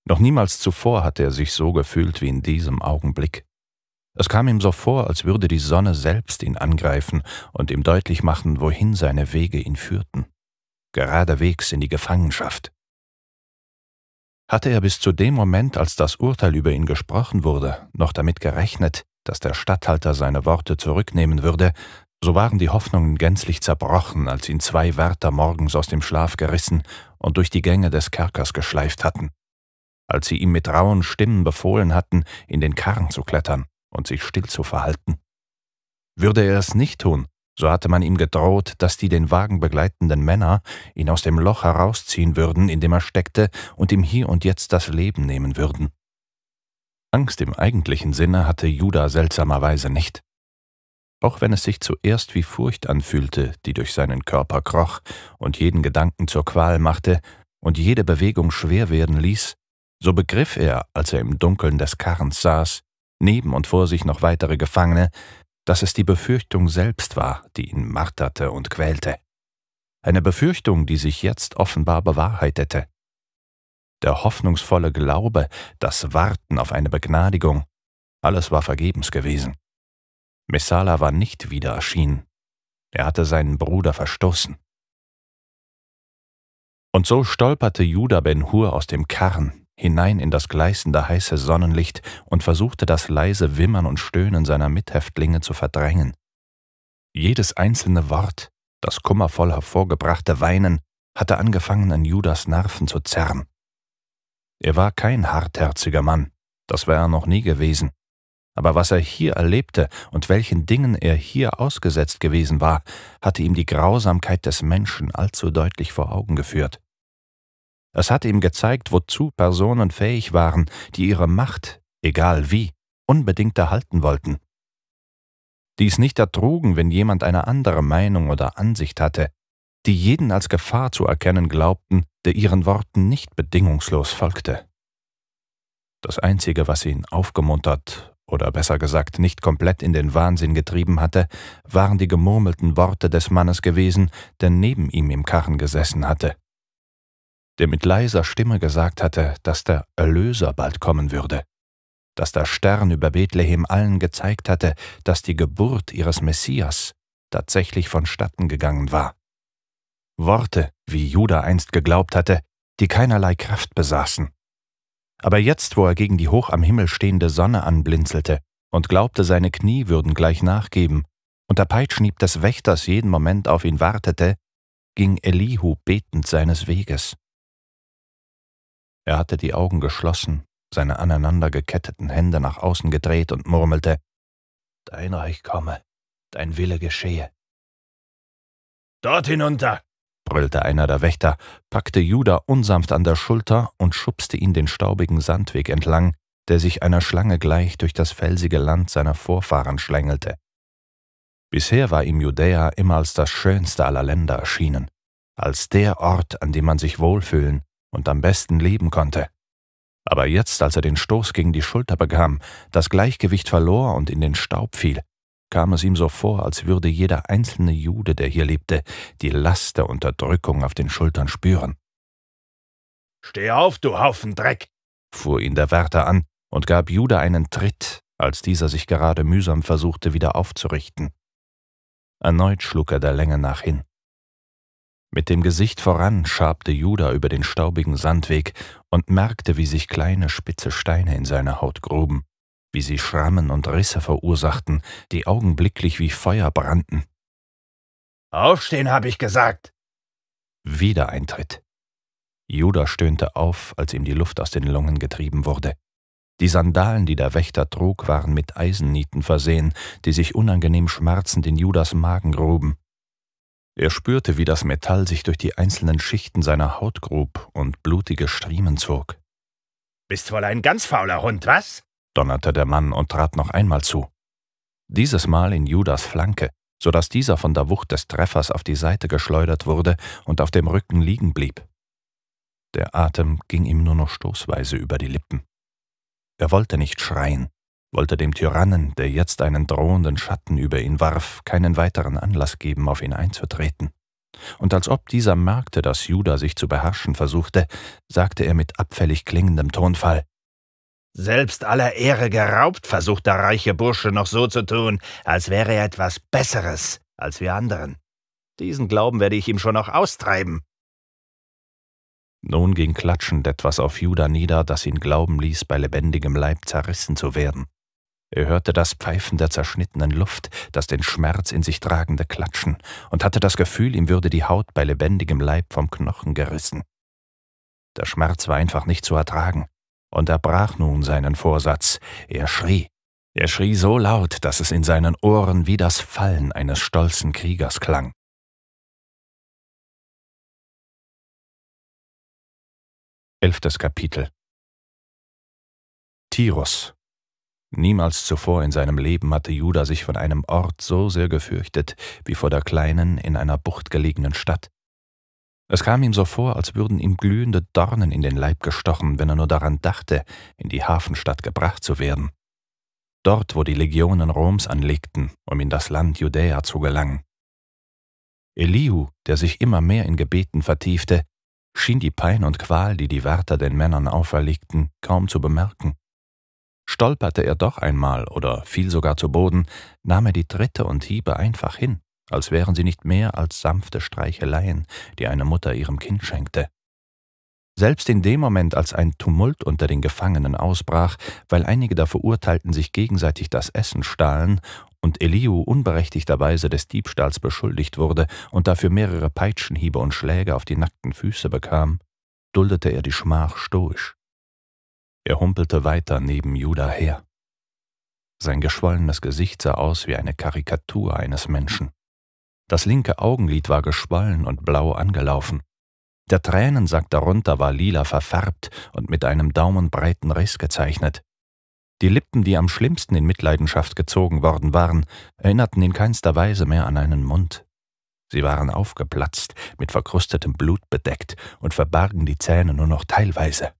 Noch niemals zuvor hatte er sich so gefühlt wie in diesem Augenblick. Es kam ihm so vor, als würde die Sonne selbst ihn angreifen und ihm deutlich machen, wohin seine Wege ihn führten. Geradewegs in die Gefangenschaft. Hatte er bis zu dem Moment, als das Urteil über ihn gesprochen wurde, noch damit gerechnet, dass der Statthalter seine Worte zurücknehmen würde, so waren die Hoffnungen gänzlich zerbrochen, als ihn zwei Wärter morgens aus dem Schlaf gerissen und durch die Gänge des Kerkers geschleift hatten, als sie ihm mit rauen Stimmen befohlen hatten, in den Karren zu klettern und sich still zu verhalten. Würde er es nicht tun, so hatte man ihm gedroht, dass die den Wagen begleitenden Männer ihn aus dem Loch herausziehen würden, in dem er steckte, und ihm hier und jetzt das Leben nehmen würden. Angst im eigentlichen Sinne hatte Judah seltsamerweise nicht. Auch wenn es sich zuerst wie Furcht anfühlte, die durch seinen Körper kroch und jeden Gedanken zur Qual machte und jede Bewegung schwer werden ließ, so begriff er, als er im Dunkeln des Karrens saß, neben und vor sich noch weitere Gefangene, dass es die Befürchtung selbst war, die ihn marterte und quälte. Eine Befürchtung, die sich jetzt offenbar bewahrheitete. Der hoffnungsvolle Glaube, das Warten auf eine Begnadigung, alles war vergebens gewesen. Messala war nicht wieder erschienen. Er hatte seinen Bruder verstoßen. Und so stolperte Judah Ben Hur aus dem Karren, hinein in das gleißende heiße Sonnenlicht und versuchte das leise Wimmern und Stöhnen seiner Mithäftlinge zu verdrängen. Jedes einzelne Wort, das kummervoll hervorgebrachte Weinen, hatte angefangen, an Judas Nerven zu zerren. Er war kein hartherziger Mann, das war er noch nie gewesen. Aber was er hier erlebte und welchen Dingen er hier ausgesetzt gewesen war, hatte ihm die Grausamkeit des Menschen allzu deutlich vor Augen geführt. Es hatte ihm gezeigt, wozu Personen fähig waren, die ihre Macht, egal wie, unbedingt erhalten wollten. Dies nicht ertrugen, wenn jemand eine andere Meinung oder Ansicht hatte, die jeden als Gefahr zu erkennen glaubten, der ihren Worten nicht bedingungslos folgte. Das Einzige, was ihn aufgemuntert oder besser gesagt nicht komplett in den Wahnsinn getrieben hatte, waren die gemurmelten Worte des Mannes gewesen, der neben ihm im Karren gesessen hatte, der mit leiser Stimme gesagt hatte, dass der Erlöser bald kommen würde, dass der Stern über Bethlehem allen gezeigt hatte, dass die Geburt ihres Messias tatsächlich vonstatten gegangen war. Worte, wie Judah einst geglaubt hatte, die keinerlei Kraft besaßen, aber jetzt, wo er gegen die hoch am Himmel stehende Sonne anblinzelte und glaubte, seine Knie würden gleich nachgeben, und der Peitschnieb des Wächters jeden Moment auf ihn wartete, ging Elihu betend seines Weges. Er hatte die Augen geschlossen, seine aneinander geketteten Hände nach außen gedreht und murmelte Dein Reich komme, dein Wille geschehe. Dort hinunter, brüllte einer der Wächter, packte Judah unsanft an der Schulter und schubste ihn den staubigen Sandweg entlang, der sich einer Schlange gleich durch das felsige Land seiner Vorfahren schlängelte. Bisher war ihm Judäa immer als das schönste aller Länder erschienen, als der Ort, an dem man sich wohlfühlen und am besten leben konnte. Aber jetzt, als er den Stoß gegen die Schulter bekam, das Gleichgewicht verlor und in den Staub fiel, kam es ihm so vor, als würde jeder einzelne Jude, der hier lebte, die Last der Unterdrückung auf den Schultern spüren. Steh auf, du Haufen Dreck! fuhr ihn der Wärter an und gab Jude einen Tritt, als dieser sich gerade mühsam versuchte, wieder aufzurichten. Erneut schlug er der Länge nach hin. Mit dem Gesicht voran schabte Judah über den staubigen Sandweg und merkte, wie sich kleine spitze Steine in seine Haut gruben wie sie Schrammen und Risse verursachten, die augenblicklich wie Feuer brannten. Aufstehen, habe ich gesagt. Wieder Eintritt. Judah stöhnte auf, als ihm die Luft aus den Lungen getrieben wurde. Die Sandalen, die der Wächter trug, waren mit Eisennieten versehen, die sich unangenehm schmerzend in Judas Magen gruben. Er spürte, wie das Metall sich durch die einzelnen Schichten seiner Haut grub und blutige Striemen zog. Bist wohl ein ganz fauler Hund, was? donnerte der Mann und trat noch einmal zu. Dieses Mal in Judas Flanke, so dass dieser von der Wucht des Treffers auf die Seite geschleudert wurde und auf dem Rücken liegen blieb. Der Atem ging ihm nur noch stoßweise über die Lippen. Er wollte nicht schreien, wollte dem Tyrannen, der jetzt einen drohenden Schatten über ihn warf, keinen weiteren Anlass geben, auf ihn einzutreten. Und als ob dieser merkte, dass Judah sich zu beherrschen versuchte, sagte er mit abfällig klingendem Tonfall selbst aller Ehre geraubt, versucht der reiche Bursche noch so zu tun, als wäre er etwas Besseres als wir anderen. Diesen Glauben werde ich ihm schon noch austreiben. Nun ging klatschend etwas auf Judah nieder, das ihn glauben ließ, bei lebendigem Leib zerrissen zu werden. Er hörte das Pfeifen der zerschnittenen Luft, das den Schmerz in sich tragende Klatschen, und hatte das Gefühl, ihm würde die Haut bei lebendigem Leib vom Knochen gerissen. Der Schmerz war einfach nicht zu ertragen und er brach nun seinen Vorsatz. Er schrie. Er schrie so laut, dass es in seinen Ohren wie das Fallen eines stolzen Kriegers klang. Elftes Kapitel Tirus Niemals zuvor in seinem Leben hatte Judah sich von einem Ort so sehr gefürchtet wie vor der kleinen, in einer Bucht gelegenen Stadt. Es kam ihm so vor, als würden ihm glühende Dornen in den Leib gestochen, wenn er nur daran dachte, in die Hafenstadt gebracht zu werden. Dort, wo die Legionen Roms anlegten, um in das Land Judäa zu gelangen. Elihu, der sich immer mehr in Gebeten vertiefte, schien die Pein und Qual, die die Wärter den Männern auferlegten, kaum zu bemerken. Stolperte er doch einmal oder fiel sogar zu Boden, nahm er die Tritte und Hiebe einfach hin als wären sie nicht mehr als sanfte Streicheleien, die eine Mutter ihrem Kind schenkte. Selbst in dem Moment, als ein Tumult unter den Gefangenen ausbrach, weil einige der Verurteilten sich gegenseitig das Essen stahlen und Elihu unberechtigterweise des Diebstahls beschuldigt wurde und dafür mehrere Peitschenhiebe und Schläge auf die nackten Füße bekam, duldete er die Schmach stoisch. Er humpelte weiter neben Judah her. Sein geschwollenes Gesicht sah aus wie eine Karikatur eines Menschen. Das linke Augenlid war geschwollen und blau angelaufen. Der Tränensack darunter war lila verfärbt und mit einem daumenbreiten Riss gezeichnet. Die Lippen, die am schlimmsten in Mitleidenschaft gezogen worden waren, erinnerten in keinster Weise mehr an einen Mund. Sie waren aufgeplatzt, mit verkrustetem Blut bedeckt und verbargen die Zähne nur noch teilweise.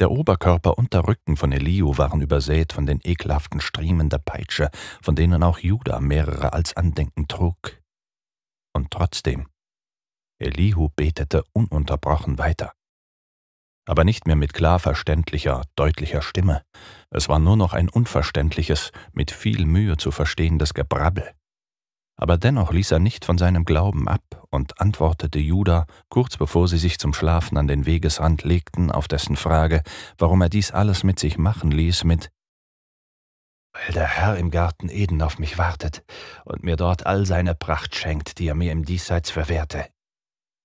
Der Oberkörper und der Rücken von Eliu waren übersät von den ekelhaften Striemen der Peitsche, von denen auch Judah mehrere als Andenken trug. Und trotzdem, Elihu betete ununterbrochen weiter. Aber nicht mehr mit klar verständlicher, deutlicher Stimme. Es war nur noch ein unverständliches, mit viel Mühe zu verstehendes Gebrabbel. Aber dennoch ließ er nicht von seinem Glauben ab und antwortete Judah, kurz bevor sie sich zum Schlafen an den Wegesrand legten, auf dessen Frage, warum er dies alles mit sich machen ließ, mit Weil der Herr im Garten Eden auf mich wartet und mir dort all seine Pracht schenkt, die er mir im Diesseits verwehrte.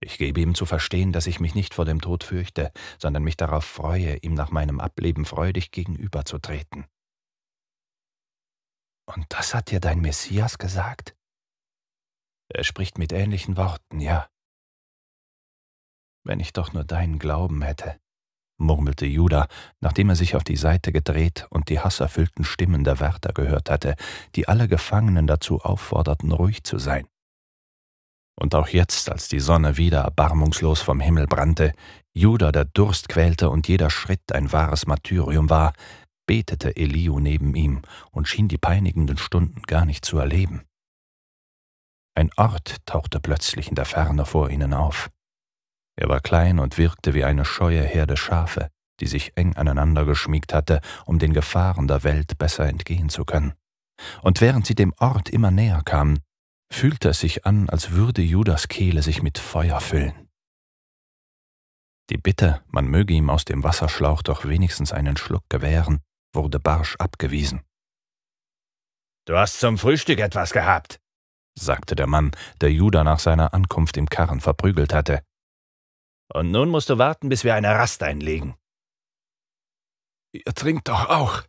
Ich gebe ihm zu verstehen, dass ich mich nicht vor dem Tod fürchte, sondern mich darauf freue, ihm nach meinem Ableben freudig gegenüberzutreten. Und das hat dir dein Messias gesagt? Er spricht mit ähnlichen Worten, ja. Wenn ich doch nur deinen Glauben hätte, murmelte Judah, nachdem er sich auf die Seite gedreht und die hasserfüllten Stimmen der Wärter gehört hatte, die alle Gefangenen dazu aufforderten, ruhig zu sein. Und auch jetzt, als die Sonne wieder erbarmungslos vom Himmel brannte, Judah der Durst quälte und jeder Schritt ein wahres Martyrium war, betete Eliu neben ihm und schien die peinigenden Stunden gar nicht zu erleben. Ein Ort tauchte plötzlich in der Ferne vor ihnen auf. Er war klein und wirkte wie eine scheue Herde Schafe, die sich eng aneinander geschmiegt hatte, um den Gefahren der Welt besser entgehen zu können. Und während sie dem Ort immer näher kamen, fühlte es sich an, als würde Judas Kehle sich mit Feuer füllen. Die Bitte, man möge ihm aus dem Wasserschlauch doch wenigstens einen Schluck gewähren, wurde barsch abgewiesen. Du hast zum Frühstück etwas gehabt, sagte der Mann, der Judah nach seiner Ankunft im Karren verprügelt hatte. Und nun musst du warten, bis wir eine Rast einlegen. Ihr trinkt doch auch,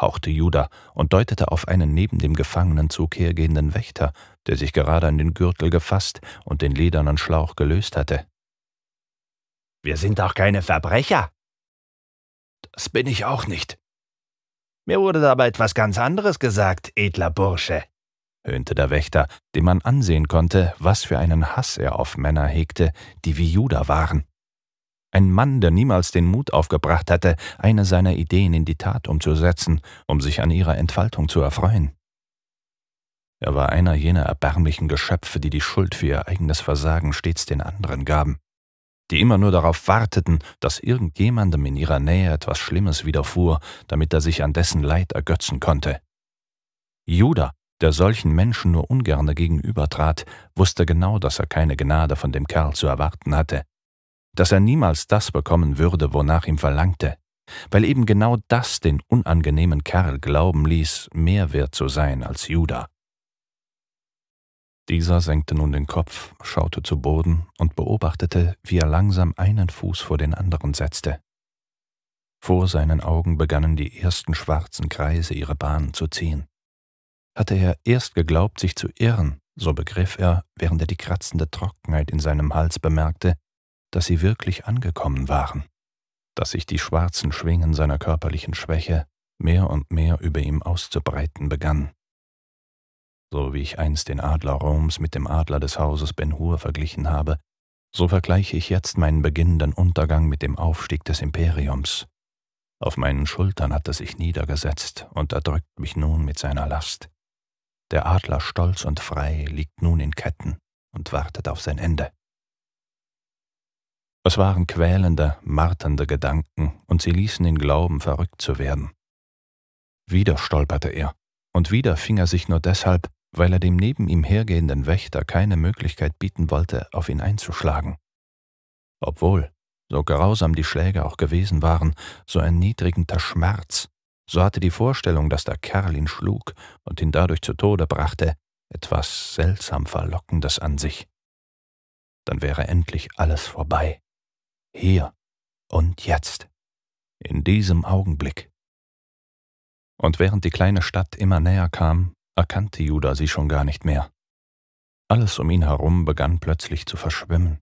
hauchte Judah und deutete auf einen neben dem Gefangenenzug hergehenden Wächter, der sich gerade an den Gürtel gefasst und den ledernen Schlauch gelöst hatte. Wir sind doch keine Verbrecher. Das bin ich auch nicht. Mir wurde aber etwas ganz anderes gesagt, edler Bursche höhnte der Wächter, dem man ansehen konnte, was für einen Hass er auf Männer hegte, die wie Judah waren. Ein Mann, der niemals den Mut aufgebracht hatte, eine seiner Ideen in die Tat umzusetzen, um sich an ihrer Entfaltung zu erfreuen. Er war einer jener erbärmlichen Geschöpfe, die die Schuld für ihr eigenes Versagen stets den anderen gaben, die immer nur darauf warteten, dass irgendjemandem in ihrer Nähe etwas Schlimmes widerfuhr, damit er sich an dessen Leid ergötzen konnte. Judah der solchen Menschen nur ungerne gegenübertrat, wusste genau, dass er keine Gnade von dem Kerl zu erwarten hatte, dass er niemals das bekommen würde, wonach ihm verlangte, weil eben genau das den unangenehmen Kerl glauben ließ, mehr wert zu sein als Judah. Dieser senkte nun den Kopf, schaute zu Boden und beobachtete, wie er langsam einen Fuß vor den anderen setzte. Vor seinen Augen begannen die ersten schwarzen Kreise ihre Bahn zu ziehen hatte er erst geglaubt, sich zu irren, so begriff er, während er die kratzende Trockenheit in seinem Hals bemerkte, dass sie wirklich angekommen waren, dass sich die schwarzen Schwingen seiner körperlichen Schwäche mehr und mehr über ihm auszubreiten begannen. So wie ich einst den Adler Roms mit dem Adler des Hauses Ben Hur verglichen habe, so vergleiche ich jetzt meinen beginnenden Untergang mit dem Aufstieg des Imperiums. Auf meinen Schultern hat er sich niedergesetzt und erdrückt mich nun mit seiner Last. Der Adler stolz und frei liegt nun in Ketten und wartet auf sein Ende. Es waren quälende, marternde Gedanken, und sie ließen ihn glauben, verrückt zu werden. Wieder stolperte er, und wieder fing er sich nur deshalb, weil er dem neben ihm hergehenden Wächter keine Möglichkeit bieten wollte, auf ihn einzuschlagen. Obwohl, so grausam die Schläge auch gewesen waren, so erniedrigender Schmerz, so hatte die Vorstellung, dass der Kerl ihn schlug und ihn dadurch zu Tode brachte, etwas seltsam Verlockendes an sich. Dann wäre endlich alles vorbei. Hier und jetzt. In diesem Augenblick. Und während die kleine Stadt immer näher kam, erkannte Judah sie schon gar nicht mehr. Alles um ihn herum begann plötzlich zu verschwimmen.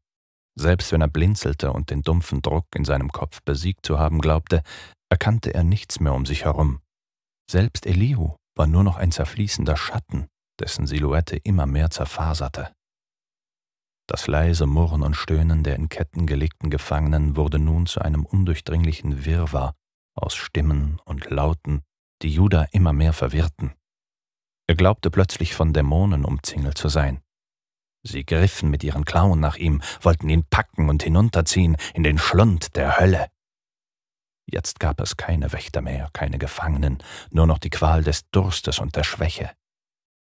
Selbst wenn er blinzelte und den dumpfen Druck in seinem Kopf besiegt zu haben glaubte, erkannte er nichts mehr um sich herum. Selbst Elihu war nur noch ein zerfließender Schatten, dessen Silhouette immer mehr zerfaserte. Das leise Murren und Stöhnen der in Ketten gelegten Gefangenen wurde nun zu einem undurchdringlichen Wirrwarr aus Stimmen und Lauten, die Judah immer mehr verwirrten. Er glaubte plötzlich von Dämonen umzingelt zu sein. Sie griffen mit ihren Klauen nach ihm, wollten ihn packen und hinunterziehen in den Schlund der Hölle. Jetzt gab es keine Wächter mehr, keine Gefangenen, nur noch die Qual des Durstes und der Schwäche.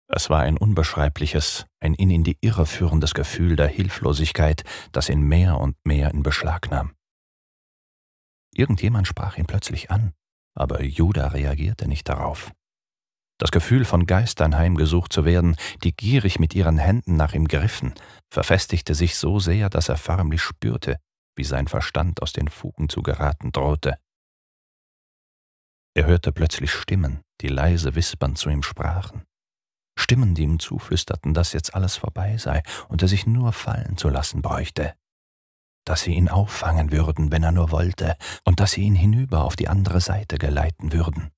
Es war ein unbeschreibliches, ein ihn in die Irre führendes Gefühl der Hilflosigkeit, das ihn mehr und mehr in Beschlag nahm. Irgendjemand sprach ihn plötzlich an, aber Judah reagierte nicht darauf. Das Gefühl, von Geistern heimgesucht zu werden, die gierig mit ihren Händen nach ihm griffen, verfestigte sich so sehr, dass er förmlich spürte, wie sein Verstand aus den Fugen zu geraten drohte. Er hörte plötzlich Stimmen, die leise wispernd zu ihm sprachen. Stimmen, die ihm zuflüsterten, dass jetzt alles vorbei sei und er sich nur fallen zu lassen bräuchte. Dass sie ihn auffangen würden, wenn er nur wollte, und dass sie ihn hinüber auf die andere Seite geleiten würden.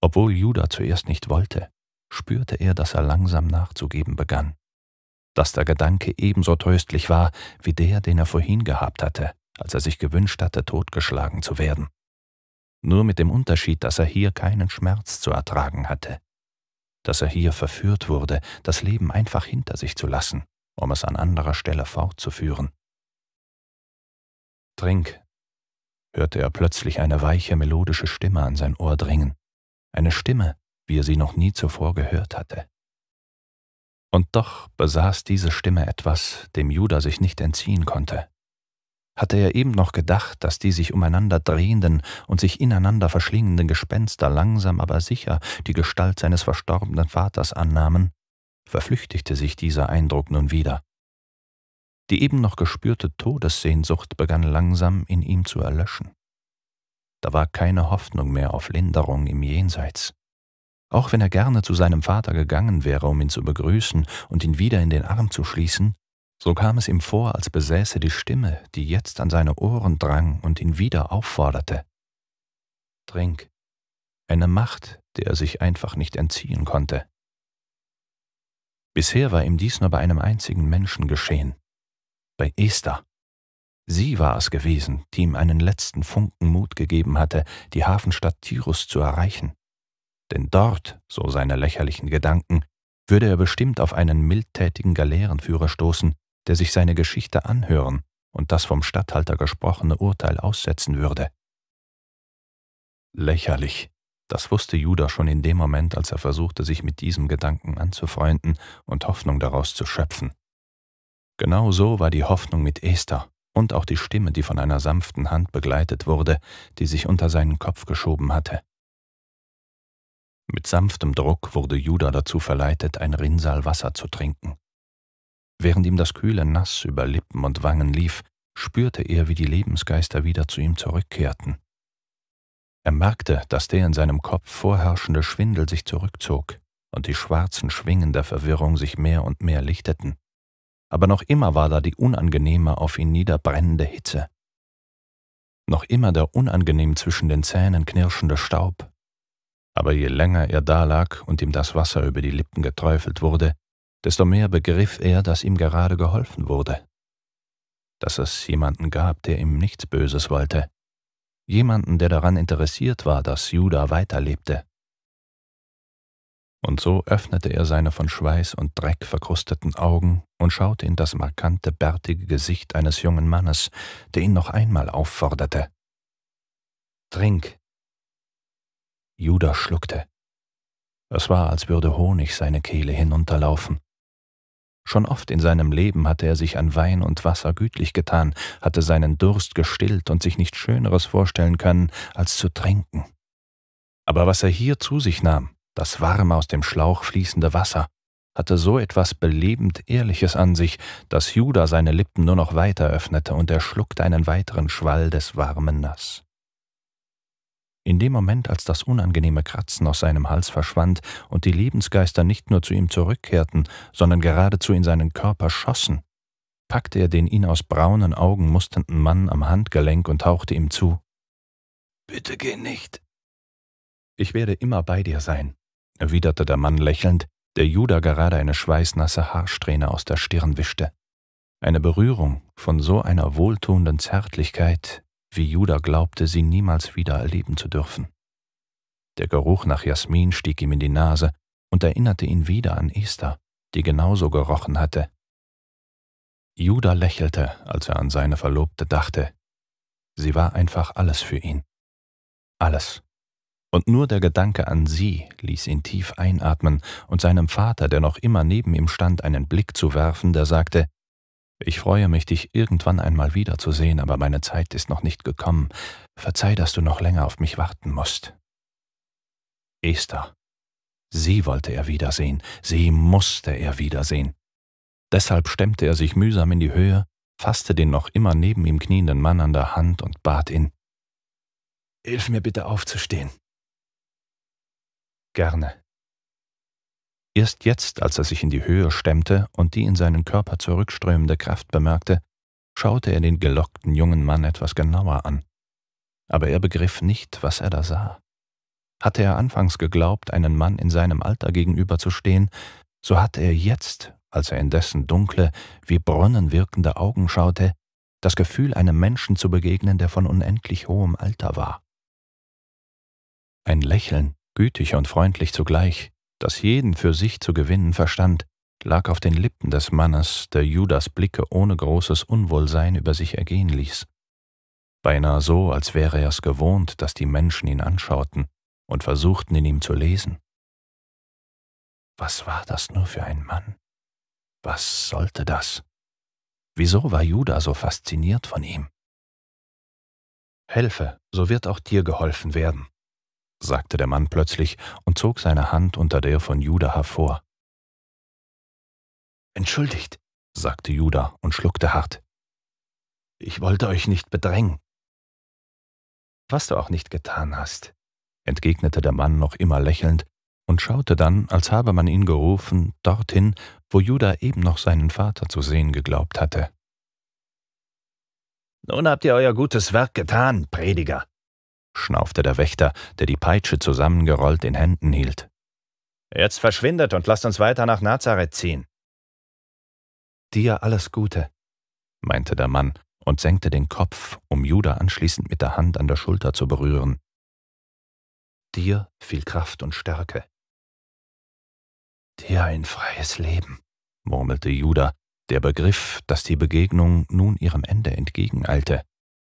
Obwohl Judah zuerst nicht wollte, spürte er, dass er langsam nachzugeben begann, dass der Gedanke ebenso tröstlich war wie der, den er vorhin gehabt hatte, als er sich gewünscht hatte, totgeschlagen zu werden. Nur mit dem Unterschied, dass er hier keinen Schmerz zu ertragen hatte, dass er hier verführt wurde, das Leben einfach hinter sich zu lassen, um es an anderer Stelle fortzuführen. Trink, hörte er plötzlich eine weiche melodische Stimme an sein Ohr dringen eine Stimme, wie er sie noch nie zuvor gehört hatte. Und doch besaß diese Stimme etwas, dem Judah sich nicht entziehen konnte. Hatte er eben noch gedacht, dass die sich umeinander drehenden und sich ineinander verschlingenden Gespenster langsam aber sicher die Gestalt seines verstorbenen Vaters annahmen, verflüchtigte sich dieser Eindruck nun wieder. Die eben noch gespürte Todessehnsucht begann langsam in ihm zu erlöschen. Da war keine Hoffnung mehr auf Linderung im Jenseits. Auch wenn er gerne zu seinem Vater gegangen wäre, um ihn zu begrüßen und ihn wieder in den Arm zu schließen, so kam es ihm vor, als besäße die Stimme, die jetzt an seine Ohren drang und ihn wieder aufforderte. Trink. Eine Macht, der er sich einfach nicht entziehen konnte. Bisher war ihm dies nur bei einem einzigen Menschen geschehen. Bei Esther. Sie war es gewesen, die ihm einen letzten Funken Mut gegeben hatte, die Hafenstadt Tirus zu erreichen. Denn dort, so seine lächerlichen Gedanken, würde er bestimmt auf einen mildtätigen Galeerenführer stoßen, der sich seine Geschichte anhören und das vom Statthalter gesprochene Urteil aussetzen würde. Lächerlich, das wusste Judah schon in dem Moment, als er versuchte, sich mit diesem Gedanken anzufreunden und Hoffnung daraus zu schöpfen. Genau so war die Hoffnung mit Esther, und auch die Stimme, die von einer sanften Hand begleitet wurde, die sich unter seinen Kopf geschoben hatte. Mit sanftem Druck wurde Judah dazu verleitet, ein Rinnsal Wasser zu trinken. Während ihm das kühle Nass über Lippen und Wangen lief, spürte er, wie die Lebensgeister wieder zu ihm zurückkehrten. Er merkte, dass der in seinem Kopf vorherrschende Schwindel sich zurückzog und die schwarzen Schwingen der Verwirrung sich mehr und mehr lichteten aber noch immer war da die unangenehme, auf ihn niederbrennende Hitze. Noch immer der unangenehm zwischen den Zähnen knirschende Staub. Aber je länger er dalag und ihm das Wasser über die Lippen geträufelt wurde, desto mehr begriff er, dass ihm gerade geholfen wurde. Dass es jemanden gab, der ihm nichts Böses wollte. Jemanden, der daran interessiert war, dass Judah weiterlebte und so öffnete er seine von Schweiß und Dreck verkrusteten Augen und schaute in das markante, bärtige Gesicht eines jungen Mannes, der ihn noch einmal aufforderte. Trink. Judah schluckte. Es war, als würde Honig seine Kehle hinunterlaufen. Schon oft in seinem Leben hatte er sich an Wein und Wasser gütlich getan, hatte seinen Durst gestillt und sich nichts Schöneres vorstellen können, als zu trinken. Aber was er hier zu sich nahm, das warm aus dem Schlauch fließende Wasser, hatte so etwas belebend Ehrliches an sich, dass Judah seine Lippen nur noch weiter öffnete und er schluckte einen weiteren Schwall des warmen Nass. In dem Moment, als das unangenehme Kratzen aus seinem Hals verschwand und die Lebensgeister nicht nur zu ihm zurückkehrten, sondern geradezu in seinen Körper schossen, packte er den ihn aus braunen Augen musternden Mann am Handgelenk und hauchte ihm zu. Bitte geh nicht. Ich werde immer bei dir sein, erwiderte der Mann lächelnd, der Judah gerade eine schweißnasse Haarsträhne aus der Stirn wischte. Eine Berührung von so einer wohltuenden Zärtlichkeit, wie Judah glaubte, sie niemals wieder erleben zu dürfen. Der Geruch nach Jasmin stieg ihm in die Nase und erinnerte ihn wieder an Esther, die genauso gerochen hatte. Judah lächelte, als er an seine Verlobte dachte. Sie war einfach alles für ihn. Alles. Und nur der Gedanke an sie ließ ihn tief einatmen und seinem Vater, der noch immer neben ihm stand, einen Blick zu werfen, der sagte, ich freue mich, dich irgendwann einmal wiederzusehen, aber meine Zeit ist noch nicht gekommen. Verzeih, dass du noch länger auf mich warten musst. Esther. Sie wollte er wiedersehen, sie musste er wiedersehen. Deshalb stemmte er sich mühsam in die Höhe, fasste den noch immer neben ihm knienden Mann an der Hand und bat ihn, Hilf mir bitte aufzustehen. Gerne. Erst jetzt, als er sich in die Höhe stemmte und die in seinen Körper zurückströmende Kraft bemerkte, schaute er den gelockten jungen Mann etwas genauer an. Aber er begriff nicht, was er da sah. Hatte er anfangs geglaubt, einen Mann in seinem Alter gegenüberzustehen, so hatte er jetzt, als er in dessen dunkle, wie Brunnen wirkende Augen schaute, das Gefühl, einem Menschen zu begegnen, der von unendlich hohem Alter war. Ein Lächeln, gütig und freundlich zugleich, das jeden für sich zu gewinnen verstand, lag auf den Lippen des Mannes, der Judas Blicke ohne großes Unwohlsein über sich ergehen ließ. Beinahe so, als wäre er es gewohnt, dass die Menschen ihn anschauten und versuchten in ihm zu lesen. Was war das nur für ein Mann? Was sollte das? Wieso war Judah so fasziniert von ihm? Helfe, so wird auch dir geholfen werden, sagte der Mann plötzlich und zog seine Hand unter der von Judah hervor. Entschuldigt, sagte Judah und schluckte hart. Ich wollte euch nicht bedrängen. Was du auch nicht getan hast, entgegnete der Mann noch immer lächelnd und schaute dann, als habe man ihn gerufen, dorthin, wo Judah eben noch seinen Vater zu sehen geglaubt hatte. Nun habt ihr euer gutes Werk getan, Prediger, schnaufte der Wächter, der die Peitsche zusammengerollt in Händen hielt. Jetzt verschwindet und lasst uns weiter nach Nazareth ziehen. Dir alles Gute, meinte der Mann und senkte den Kopf, um Judah anschließend mit der Hand an der Schulter zu berühren. Dir viel Kraft und Stärke. Dir ein freies Leben, murmelte Judah, der begriff, dass die Begegnung nun ihrem Ende entgegeneilte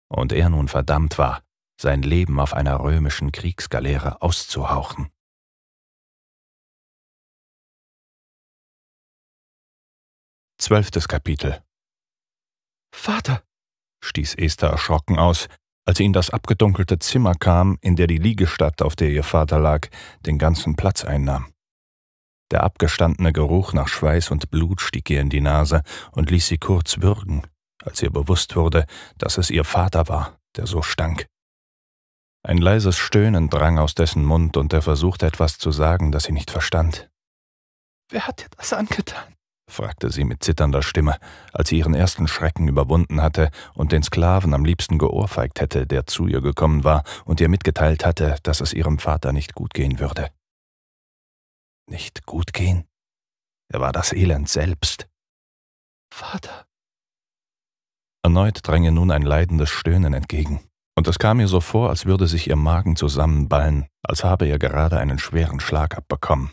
und er nun verdammt war, sein Leben auf einer römischen Kriegsgaleere auszuhauchen. Zwölftes Kapitel Vater, stieß Esther erschrocken aus, als sie in das abgedunkelte Zimmer kam, in der die Liegestatt, auf der ihr Vater lag, den ganzen Platz einnahm. Der abgestandene Geruch nach Schweiß und Blut stieg ihr in die Nase und ließ sie kurz würgen, als ihr bewusst wurde, dass es ihr Vater war, der so stank. Ein leises Stöhnen drang aus dessen Mund, und er versuchte etwas zu sagen, das sie nicht verstand. Wer hat dir das angetan? fragte sie mit zitternder Stimme, als sie ihren ersten Schrecken überwunden hatte und den Sklaven am liebsten geohrfeigt hätte, der zu ihr gekommen war und ihr mitgeteilt hatte, dass es ihrem Vater nicht gut gehen würde. Nicht gut gehen? Er war das Elend selbst. Vater. Erneut drang ihr nun ein leidendes Stöhnen entgegen und es kam ihr so vor, als würde sich ihr Magen zusammenballen, als habe er gerade einen schweren Schlag abbekommen.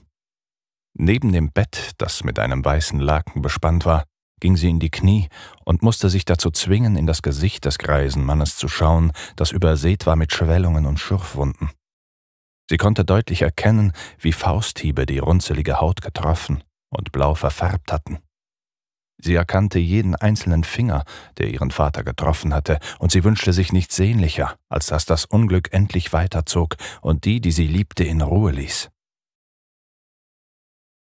Neben dem Bett, das mit einem weißen Laken bespannt war, ging sie in die Knie und musste sich dazu zwingen, in das Gesicht des greisen Mannes zu schauen, das übersät war mit Schwellungen und Schürfwunden. Sie konnte deutlich erkennen, wie Fausthiebe die runzelige Haut getroffen und blau verfärbt hatten. Sie erkannte jeden einzelnen Finger, der ihren Vater getroffen hatte, und sie wünschte sich nichts sehnlicher, als dass das Unglück endlich weiterzog und die, die sie liebte, in Ruhe ließ.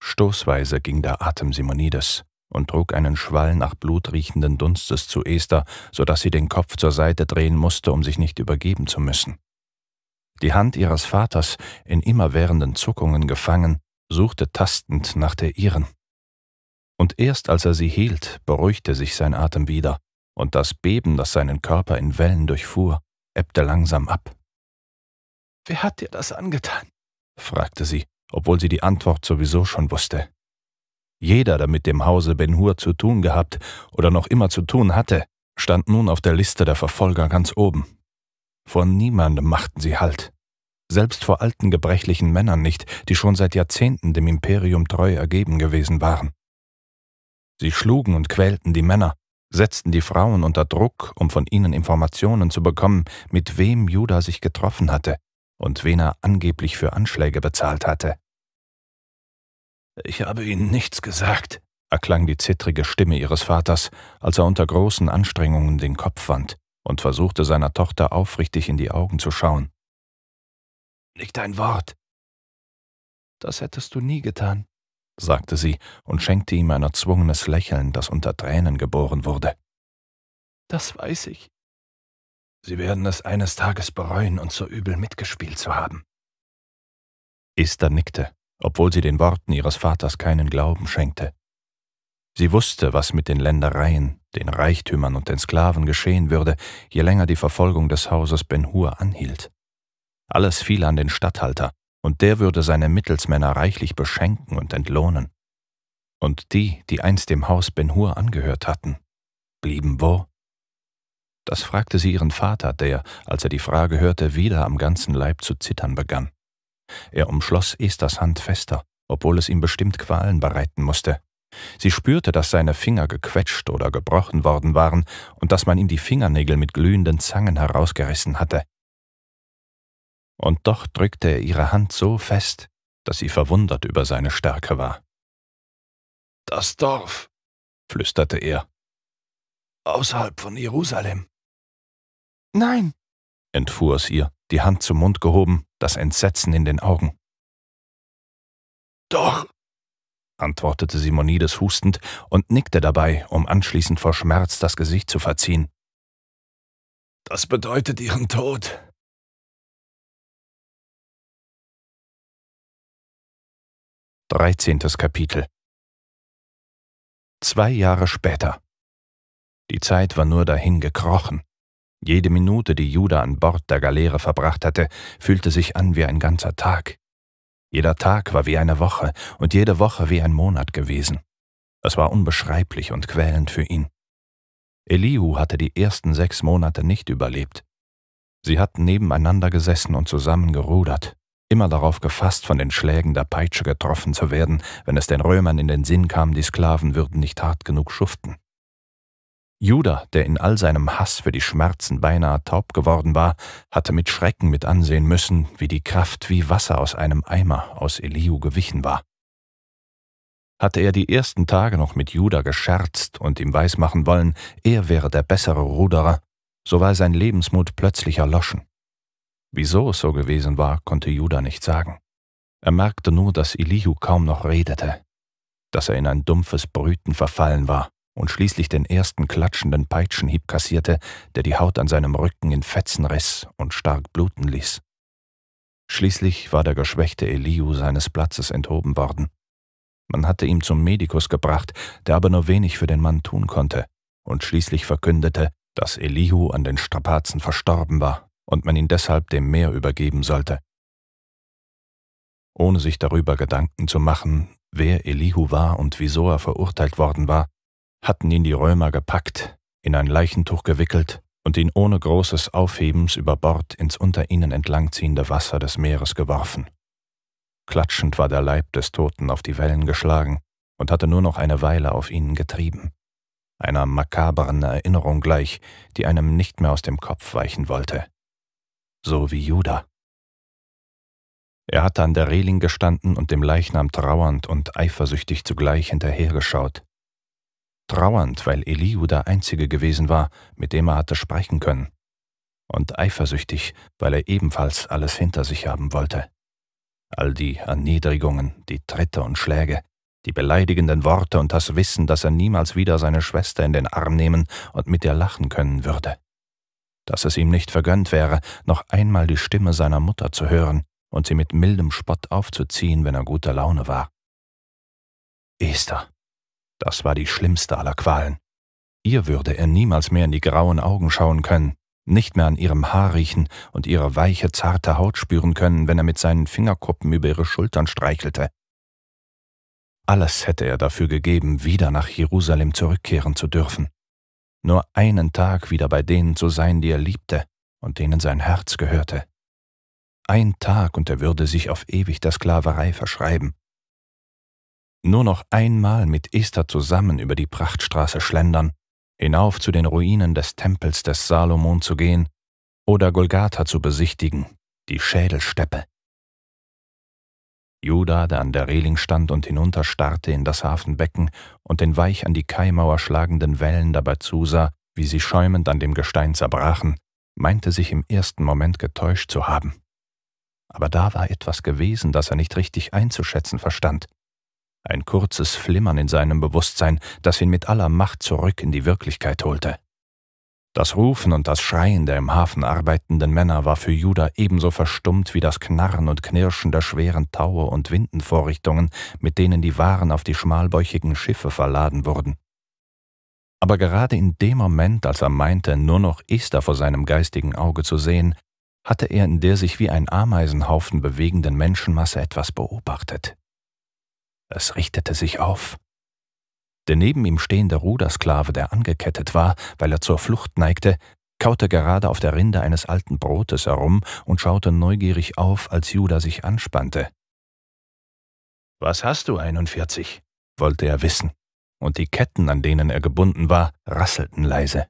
Stoßweise ging der Atem Simonides und trug einen Schwall nach Blut riechenden Dunstes zu Esther, so dass sie den Kopf zur Seite drehen musste, um sich nicht übergeben zu müssen. Die Hand ihres Vaters, in immerwährenden Zuckungen gefangen, suchte tastend nach der ihren. Und erst als er sie hielt, beruhigte sich sein Atem wieder, und das Beben, das seinen Körper in Wellen durchfuhr, ebbte langsam ab. Wer hat dir das angetan? fragte sie, obwohl sie die Antwort sowieso schon wusste. Jeder, der mit dem Hause Ben Hur zu tun gehabt oder noch immer zu tun hatte, stand nun auf der Liste der Verfolger ganz oben. Vor niemandem machten sie Halt. Selbst vor alten gebrechlichen Männern nicht, die schon seit Jahrzehnten dem Imperium treu ergeben gewesen waren. Sie schlugen und quälten die Männer, setzten die Frauen unter Druck, um von ihnen Informationen zu bekommen, mit wem Judah sich getroffen hatte und wen er angeblich für Anschläge bezahlt hatte. Ich habe Ihnen nichts gesagt, erklang die zittrige Stimme ihres Vaters, als er unter großen Anstrengungen den Kopf wand und versuchte seiner Tochter aufrichtig in die Augen zu schauen. Nicht ein Wort. Das hättest du nie getan, sagte sie und schenkte ihm ein erzwungenes Lächeln, das unter Tränen geboren wurde. Das weiß ich. Sie werden es eines Tages bereuen, uns so übel mitgespielt zu haben. Esther nickte obwohl sie den Worten ihres Vaters keinen Glauben schenkte. Sie wusste, was mit den Ländereien, den Reichtümern und den Sklaven geschehen würde, je länger die Verfolgung des Hauses Ben Hur anhielt. Alles fiel an den Statthalter, und der würde seine Mittelsmänner reichlich beschenken und entlohnen. Und die, die einst dem Haus Ben Hur angehört hatten, blieben wo? Das fragte sie ihren Vater, der, als er die Frage hörte, wieder am ganzen Leib zu zittern begann. Er umschloss Esthers Hand fester, obwohl es ihm bestimmt Qualen bereiten musste. Sie spürte, dass seine Finger gequetscht oder gebrochen worden waren und dass man ihm die Fingernägel mit glühenden Zangen herausgerissen hatte. Und doch drückte er ihre Hand so fest, dass sie verwundert über seine Stärke war. Das Dorf, flüsterte er. Außerhalb von Jerusalem. Nein, entfuhr es ihr, die Hand zum Mund gehoben, das Entsetzen in den Augen. Doch, antwortete Simonides hustend und nickte dabei, um anschließend vor Schmerz das Gesicht zu verziehen. Das bedeutet ihren Tod. Dreizehntes Kapitel Zwei Jahre später. Die Zeit war nur dahin gekrochen. Jede Minute, die Judah an Bord der Galeere verbracht hatte, fühlte sich an wie ein ganzer Tag. Jeder Tag war wie eine Woche und jede Woche wie ein Monat gewesen. Es war unbeschreiblich und quälend für ihn. Elihu hatte die ersten sechs Monate nicht überlebt. Sie hatten nebeneinander gesessen und zusammen gerudert, immer darauf gefasst, von den Schlägen der Peitsche getroffen zu werden, wenn es den Römern in den Sinn kam, die Sklaven würden nicht hart genug schuften. Judah, der in all seinem Hass für die Schmerzen beinahe taub geworden war, hatte mit Schrecken mit ansehen müssen, wie die Kraft wie Wasser aus einem Eimer aus Elihu gewichen war. Hatte er die ersten Tage noch mit Judah gescherzt und ihm weismachen wollen, er wäre der bessere Ruderer, so war sein Lebensmut plötzlich erloschen. Wieso es so gewesen war, konnte Judah nicht sagen. Er merkte nur, dass Elihu kaum noch redete, dass er in ein dumpfes Brüten verfallen war und schließlich den ersten klatschenden Peitschenhieb kassierte, der die Haut an seinem Rücken in Fetzen riss und stark bluten ließ. Schließlich war der geschwächte Elihu seines Platzes enthoben worden. Man hatte ihn zum Medikus gebracht, der aber nur wenig für den Mann tun konnte, und schließlich verkündete, dass Elihu an den Strapazen verstorben war und man ihn deshalb dem Meer übergeben sollte. Ohne sich darüber Gedanken zu machen, wer Elihu war und wieso er verurteilt worden war, hatten ihn die Römer gepackt, in ein Leichentuch gewickelt und ihn ohne großes Aufhebens über Bord ins unter ihnen entlangziehende Wasser des Meeres geworfen. Klatschend war der Leib des Toten auf die Wellen geschlagen und hatte nur noch eine Weile auf ihnen getrieben, einer makaberen Erinnerung gleich, die einem nicht mehr aus dem Kopf weichen wollte. So wie Judah. Er hatte an der Reling gestanden und dem Leichnam trauernd und eifersüchtig zugleich hinterhergeschaut. trauernd, weil Eliu der Einzige gewesen war, mit dem er hatte sprechen können, und eifersüchtig, weil er ebenfalls alles hinter sich haben wollte. All die Erniedrigungen, die Tritte und Schläge, die beleidigenden Worte und das Wissen, dass er niemals wieder seine Schwester in den Arm nehmen und mit ihr lachen können würde. Dass es ihm nicht vergönnt wäre, noch einmal die Stimme seiner Mutter zu hören und sie mit mildem Spott aufzuziehen, wenn er guter Laune war. Esther, das war die schlimmste aller Qualen. Ihr würde er niemals mehr in die grauen Augen schauen können, nicht mehr an ihrem Haar riechen und ihre weiche, zarte Haut spüren können, wenn er mit seinen Fingerkuppen über ihre Schultern streichelte. Alles hätte er dafür gegeben, wieder nach Jerusalem zurückkehren zu dürfen. Nur einen Tag wieder bei denen zu sein, die er liebte und denen sein Herz gehörte. Ein Tag und er würde sich auf ewig der Sklaverei verschreiben. Nur noch einmal mit Esther zusammen über die Prachtstraße schlendern hinauf zu den Ruinen des Tempels des Salomon zu gehen oder Golgatha zu besichtigen, die Schädelsteppe. Judah, der an der Reling stand und hinunterstarrte in das Hafenbecken und den weich an die Kaimauer schlagenden Wellen dabei zusah, wie sie schäumend an dem Gestein zerbrachen, meinte sich im ersten Moment getäuscht zu haben. Aber da war etwas gewesen, das er nicht richtig einzuschätzen verstand ein kurzes Flimmern in seinem Bewusstsein, das ihn mit aller Macht zurück in die Wirklichkeit holte. Das Rufen und das Schreien der im Hafen arbeitenden Männer war für Judah ebenso verstummt wie das Knarren und Knirschen der schweren Taue und Windenvorrichtungen, mit denen die Waren auf die schmalbäuchigen Schiffe verladen wurden. Aber gerade in dem Moment, als er meinte, nur noch Esther vor seinem geistigen Auge zu sehen, hatte er in der sich wie ein Ameisenhaufen bewegenden Menschenmasse etwas beobachtet. Es richtete sich auf. Der neben ihm stehende Rudersklave, der angekettet war, weil er zur Flucht neigte, kaute gerade auf der Rinde eines alten Brotes herum und schaute neugierig auf, als Judah sich anspannte. Was hast du, 41? wollte er wissen, und die Ketten, an denen er gebunden war, rasselten leise.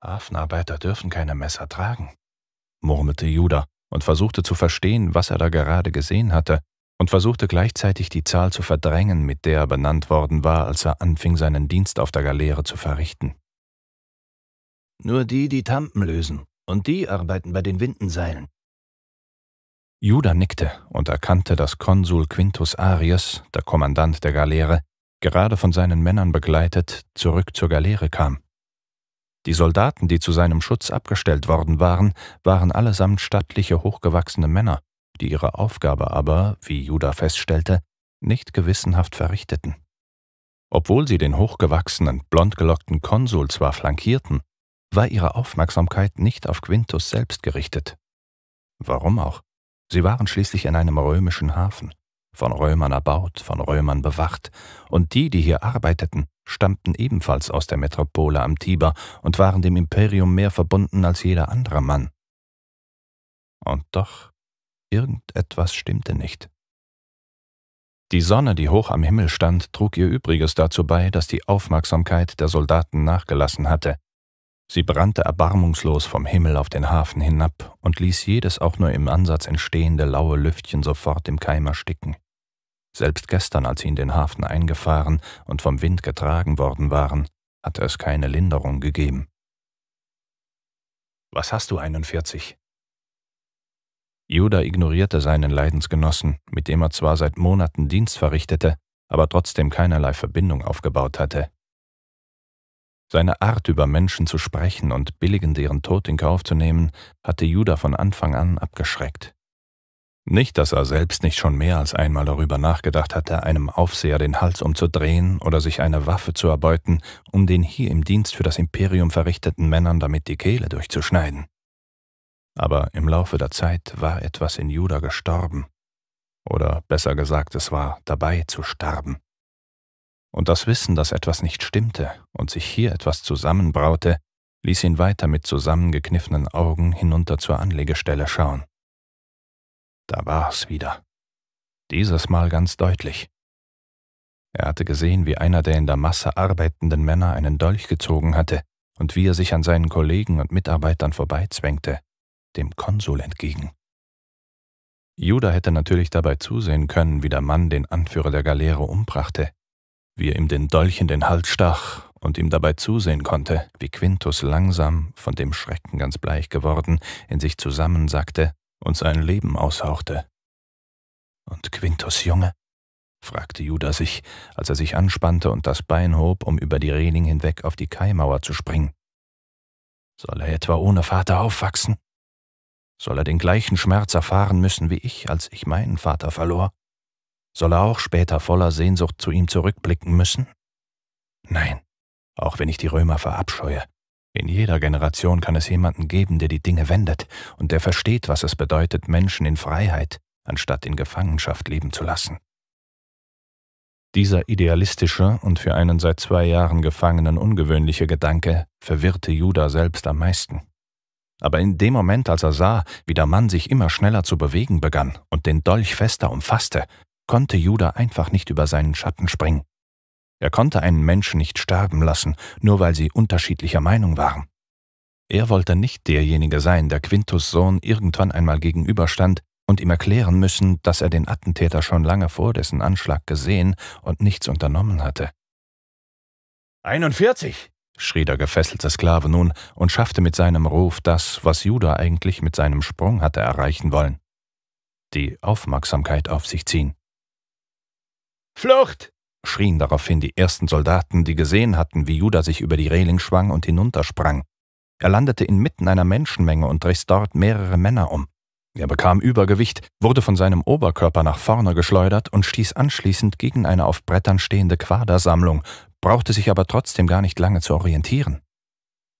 Hafenarbeiter dürfen keine Messer tragen, murmelte Judah und versuchte zu verstehen, was er da gerade gesehen hatte, und versuchte gleichzeitig die Zahl zu verdrängen, mit der er benannt worden war, als er anfing, seinen Dienst auf der Galeere zu verrichten. Nur die, die Tampen lösen, und die arbeiten bei den Windenseilen. Judah nickte und erkannte, dass Konsul Quintus Arius, der Kommandant der Galeere, gerade von seinen Männern begleitet, zurück zur Galeere kam. Die Soldaten, die zu seinem Schutz abgestellt worden waren, waren allesamt stattliche, hochgewachsene Männer, die ihre Aufgabe aber, wie Judah feststellte, nicht gewissenhaft verrichteten. Obwohl sie den hochgewachsenen, blondgelockten Konsul zwar flankierten, war ihre Aufmerksamkeit nicht auf Quintus selbst gerichtet. Warum auch? Sie waren schließlich in einem römischen Hafen, von Römern erbaut, von Römern bewacht, und die, die hier arbeiteten, stammten ebenfalls aus der Metropole am Tiber und waren dem Imperium mehr verbunden als jeder andere Mann. Und doch Irgendetwas stimmte nicht. Die Sonne, die hoch am Himmel stand, trug ihr Übriges dazu bei, dass die Aufmerksamkeit der Soldaten nachgelassen hatte. Sie brannte erbarmungslos vom Himmel auf den Hafen hinab und ließ jedes auch nur im Ansatz entstehende laue Lüftchen sofort im Keim ersticken. Selbst gestern, als sie in den Hafen eingefahren und vom Wind getragen worden waren, hatte es keine Linderung gegeben. Was hast du, 41? Judah ignorierte seinen Leidensgenossen, mit dem er zwar seit Monaten Dienst verrichtete, aber trotzdem keinerlei Verbindung aufgebaut hatte. Seine Art, über Menschen zu sprechen und billigend ihren Tod in Kauf zu nehmen, hatte Judah von Anfang an abgeschreckt. Nicht, dass er selbst nicht schon mehr als einmal darüber nachgedacht hatte, einem Aufseher den Hals umzudrehen oder sich eine Waffe zu erbeuten, um den hier im Dienst für das Imperium verrichteten Männern damit die Kehle durchzuschneiden. Aber im Laufe der Zeit war etwas in Judah gestorben. Oder besser gesagt, es war dabei zu sterben. Und das Wissen, dass etwas nicht stimmte und sich hier etwas zusammenbraute, ließ ihn weiter mit zusammengekniffenen Augen hinunter zur Anlegestelle schauen. Da war es wieder. Dieses Mal ganz deutlich. Er hatte gesehen, wie einer der in der Masse arbeitenden Männer einen Dolch gezogen hatte und wie er sich an seinen Kollegen und Mitarbeitern vorbeizwängte, dem Konsul entgegen. Judah hätte natürlich dabei zusehen können, wie der Mann den Anführer der Galeere umbrachte. wie er ihm den Dolch in den Hals stach und ihm dabei zusehen konnte, wie Quintus langsam, von dem Schrecken ganz bleich geworden, in sich zusammensackte und sein Leben aushauchte. Und Quintus Junge? fragte Judah sich, als er sich anspannte und das Bein hob, um über die Reling hinweg auf die Kaimauer zu springen. Soll er etwa ohne Vater aufwachsen? Soll er den gleichen Schmerz erfahren müssen wie ich, als ich meinen Vater verlor? Soll er auch später voller Sehnsucht zu ihm zurückblicken müssen? Nein, auch wenn ich die Römer verabscheue. In jeder Generation kann es jemanden geben, der die Dinge wendet und der versteht, was es bedeutet, Menschen in Freiheit, anstatt in Gefangenschaft leben zu lassen. Dieser idealistische und für einen seit zwei Jahren Gefangenen ungewöhnliche Gedanke verwirrte Judah selbst am meisten. Aber in dem Moment, als er sah, wie der Mann sich immer schneller zu bewegen begann und den Dolch fester umfasste, konnte Judah einfach nicht über seinen Schatten springen. Er konnte einen Menschen nicht sterben lassen, nur weil sie unterschiedlicher Meinung waren. Er wollte nicht derjenige sein, der Quintus Sohn irgendwann einmal gegenüberstand und ihm erklären müssen, dass er den Attentäter schon lange vor dessen Anschlag gesehen und nichts unternommen hatte. 41, schrie der gefesselte Sklave nun und schaffte mit seinem Ruf das, was Judah eigentlich mit seinem Sprung hatte erreichen wollen. Die Aufmerksamkeit auf sich ziehen. Flucht! schrien daraufhin die ersten Soldaten, die gesehen hatten, wie Judah sich über die Reling schwang und hinuntersprang. Er landete inmitten einer Menschenmenge und riss dort mehrere Männer um. Er bekam Übergewicht, wurde von seinem Oberkörper nach vorne geschleudert und stieß anschließend gegen eine auf Brettern stehende Quadersammlung, brauchte sich aber trotzdem gar nicht lange zu orientieren.